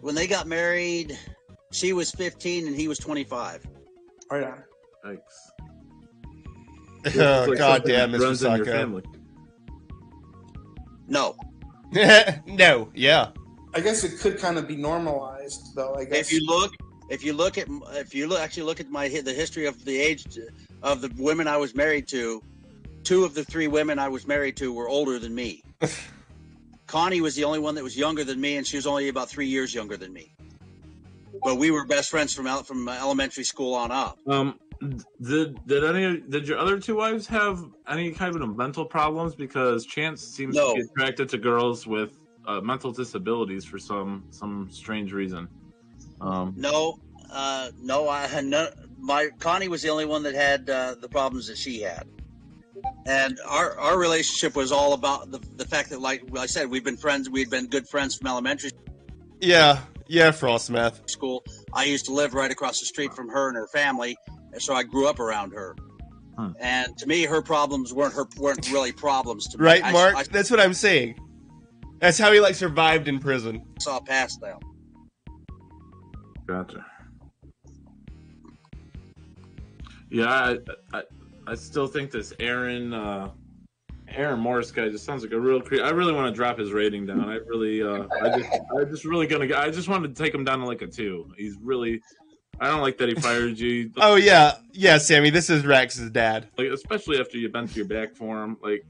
when they got married. She was 15 and he was 25. Right on. Yikes. (laughs) Oh It's like god something damn, Mr. runs in your family. No, (laughs) no, yeah. I guess it could kind of be normalized, though. I guess. if you look if you look at if you look, actually look at my the history of the age of the women I was married to, two of the three women I was married to were older than me. (laughs) Connie was the only one that was younger than me, and she was only about three years younger than me. But we were best friends from el- from elementary school on up. Um, did did any did your other two wives have any kind of mental problems? Because Chance seems No. to be attracted to girls with uh, mental disabilities for some some strange reason. Um, No, uh, no, I had no. My Connie was the only one that had uh, the problems that she had, and our our relationship was all about the the fact that, like I said, we've been friends. We'd been good friends from elementary Yeah, yeah, Frostmeth. school. I used to live right across the street from her and her family, and so I grew up around her. Hmm. And to me, her problems weren't her weren't really problems to me. Right, I, Mark? I That's what I'm saying. That's how he like survived in prison. saw past them. Gotcha. Yeah, I, I, I still think this Aaron uh, Aaron Morris guy just sounds like a real. Cre- I really want to drop his rating down. I really, uh, I just, I just really gonna. I just wanted to take him down to like a two. He's really. I don't like that he fired you. (laughs) Oh yeah, yeah, Sammy. This is Rex's dad. Like, especially after you bent your back for him. Like,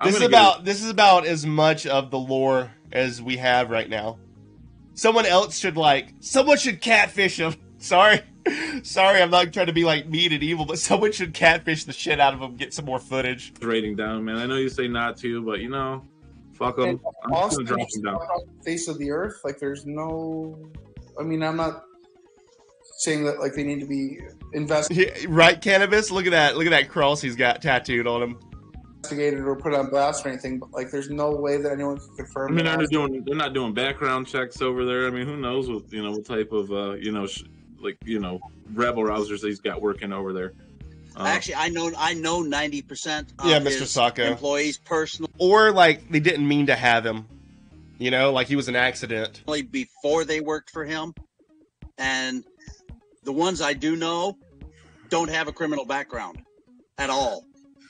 I'm This is gonna get- about this is about as much of the lore as we have right now. Someone else should like someone should catfish him. (laughs) Sorry. Sorry, I'm not trying to be like mean and evil, but someone should catfish the shit out of him, get some more footage. rating down, man. I know you say not to, but you know, fuck him. I'm just gonna drop him down. off face of the earth. Like, there's no. I mean, I'm not saying that like they need to be investigated He- right, cannabis? Look at that. Look at that cross he's got tattooed on him. Investigated or put on blast or anything. But like, there's no way that anyone can confirm. I mean, they're not doing they're not doing background checks over there. I mean, who knows what you know what type of uh, you know sh- like you know rebel rousers he's got working over there. Uh, Actually, I know I know ninety percent. Yeah, Mr. Sacco. employees personally Or like they didn't mean to have him. You know, like he was an accident. before they worked for him, and the ones I do know don't have a criminal background at all.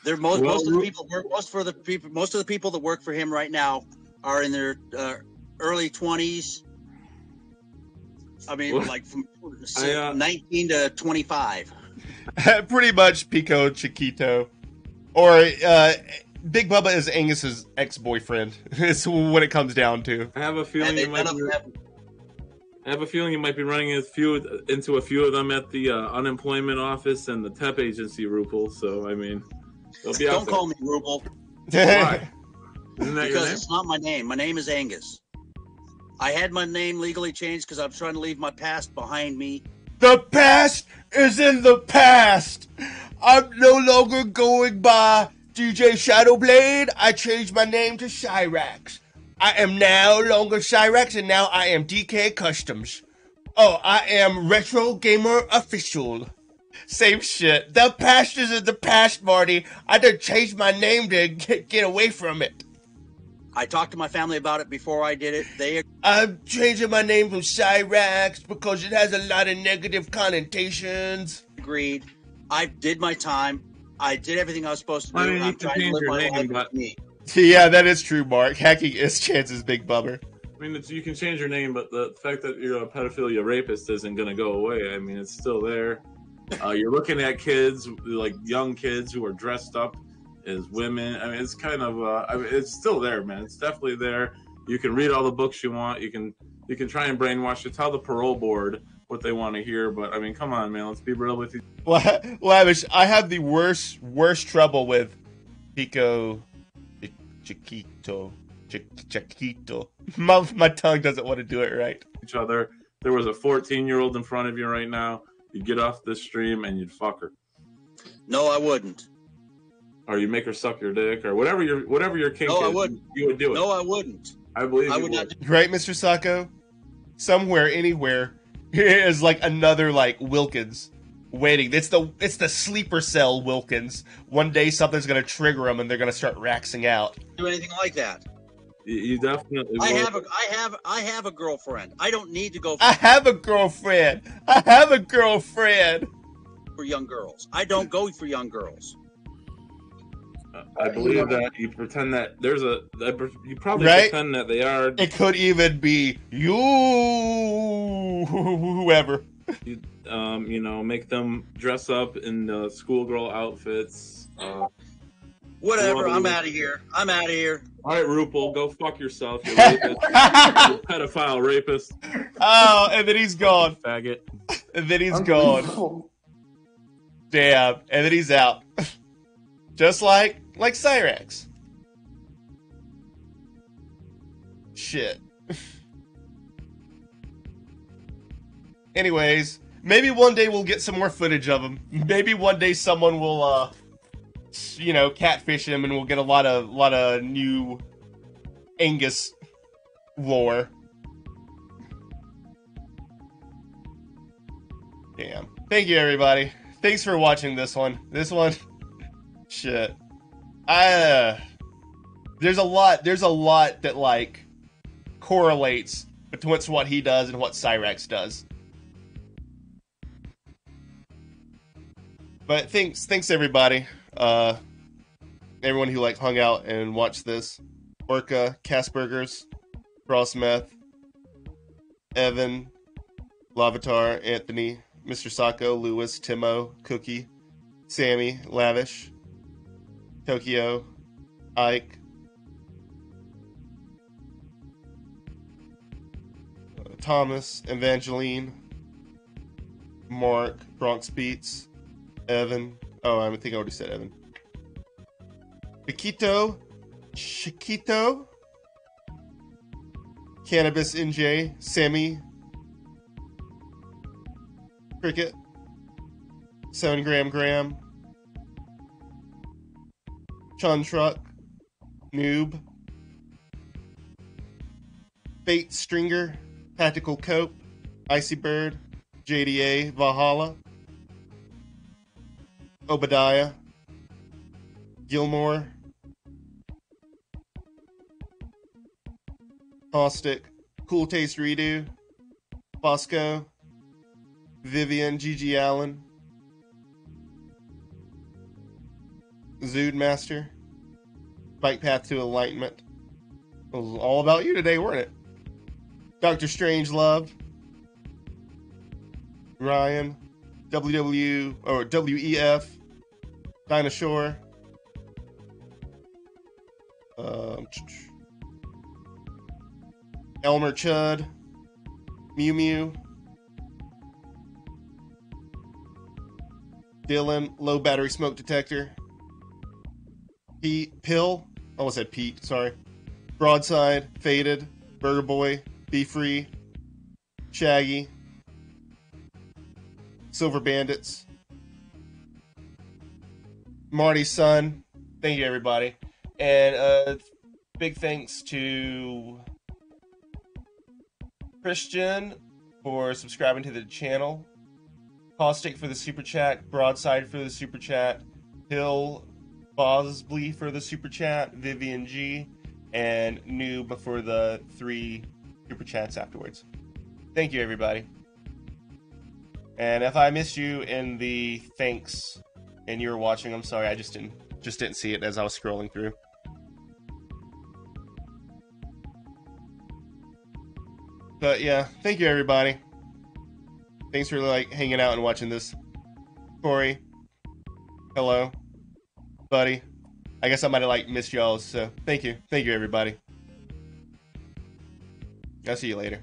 They're most Well, most of the people work most for the people most of the people that work for him right now are in their uh, early twenties. I mean, Well, like from I, uh, nineteen to twenty five. (laughs) Pretty much Pico Chiquito. Or uh, Big Bubba is Oengus's ex boyfriend. (laughs) It's what it comes down to. I have a feeling I have a feeling you might be running a few into a few of them at the uh, unemployment office and the TEP agency, Ruple. So I mean, they'll be out Don't there. call me Ruple Why? (laughs) Isn't that your because name? it's not my name. My name is Oengus. I had my name legally changed because I'm trying to leave my past behind me. The past is in the past. I'm no longer going by DJ Shadowblade. I changed my name to Cyraxx. I am now longer Cyraxx and now I am DK Customs. Oh, I am Retro Gamer Official. Same shit. The past is in the past, Marty. I done changed my name to get, get away from it. I talked to my family about it before I did it. They I'm changing my name from Cyraxx because it has a lot of negative connotations. agreed. I did my time. I did everything I was supposed to do. I mean, you I'm can trying to change live your my name, life but- with me. Yeah, that is true, Mark. Hacking is Chance's big bummer. I mean, it's, you can change your name, but the fact that you're a pedophilia rapist isn't going to go away. I mean, it's still there. Uh, you're looking at kids, like young kids who are dressed up as women. I mean, it's kind of, uh, I mean, it's still there, man. It's definitely there. You can read all the books you want. You can, you can try and brainwash it. Tell the parole board what they want to hear. But I mean, come on, man. Let's be real with you. La- Lavish, I have the worst, worst trouble with Pico Chiquito. Chi- Chiquito. My, my tongue doesn't want to do it right. Each other. There was a 14 year old in front of you right now. You'd get off this stream and you'd fuck her. No, I wouldn't. or you make her suck your dick, or whatever your whatever your kink No, I wouldn't. you would do it. No, I wouldn't. I believe I you would not. Do- Right, Mr. Sacco? Somewhere, anywhere, here (laughs) is like another like Wilkins waiting. It's the it's the sleeper cell Wilkins. One day something's gonna trigger them and they're gonna start raxing out. do anything like that. You, you definitely. I will. have a, I have, I have a girlfriend. I don't need to go I have a girlfriend. I have a girlfriend. for young girls. I don't go for young girls. I believe that you pretend that there's a. You probably Right? pretend that they are. It could even be you, whoever. You, um, you know, make them dress up in uh, schoolgirl outfits. Uh, Whatever. I'm out of here. I'm out of here. all right, Ruple, go fuck yourself. You (laughs) rapist. you pedophile rapist. Oh, and then he's gone. Faggot. And then he's gone. Damn. And then he's out. (laughs) Just like like Cyraxx. Shit. Anyways, maybe one day we'll get some more footage of him. Maybe one day someone will uh you know, catfish him and we'll get a lot of lot of new Oengus lore. Damn. Thank you everybody. Thanks for watching this one. This one (laughs) shit. I uh, there's a lot there's a lot that like correlates between what he does and what Cyraxx does. But thanks thanks everybody. Uh everyone who like hung out and watched this. Orca, Casburgers, Crossmeth, Evan, Lavatar, Anthony, Mr. Sacco, Lewis, Timo, Cookie, Sammy, Lavish, Tokyo, Ike, Thomas, Evangeline, Mark, Bronx Beats, Evan. Oh, I think I already said Evan. Chiquito, Chiquito, Cannabis NJ, Sammy, Cricket, 7 Gram Gram, Chun Truck, Noob, Bait Stringer, Tactical Cope, Icy Bird, JDA Valhalla, Obadiah, Gilmore, Caustic, Cool Taste Redo, Bosco, Vivian, Gigi Allen, Zood Master, Bike Path to Enlightenment. It was all about you today, weren't it? Doctor Strangelove, Ryan, WW or WEF, Dinah Shore, um, Elmer Chud, Mew Mew, Dylan, low battery smoke detector, Pete, Pill, almost said Pete, sorry, Broadside, Faded, Burger Boy, Be Free, Shaggy, Silver Bandits, Marty's son. Thank you, everybody. And uh, big thanks to Christian for subscribing to the channel, Caustic for the super chat, Broadside for the super chat, Hill Bosley for the super chat, Vivian G, and Noob for the three super chats afterwards. Thank you, everybody. And if I miss you in the thanks and you were watching, I'm sorry. I just didn't just didn't see it as I was scrolling through. But yeah, thank you everybody. Thanks for like hanging out and watching this. Corey, hello, buddy. I guess I might have like missed y'all. So thank you, thank you everybody. I'll see you later.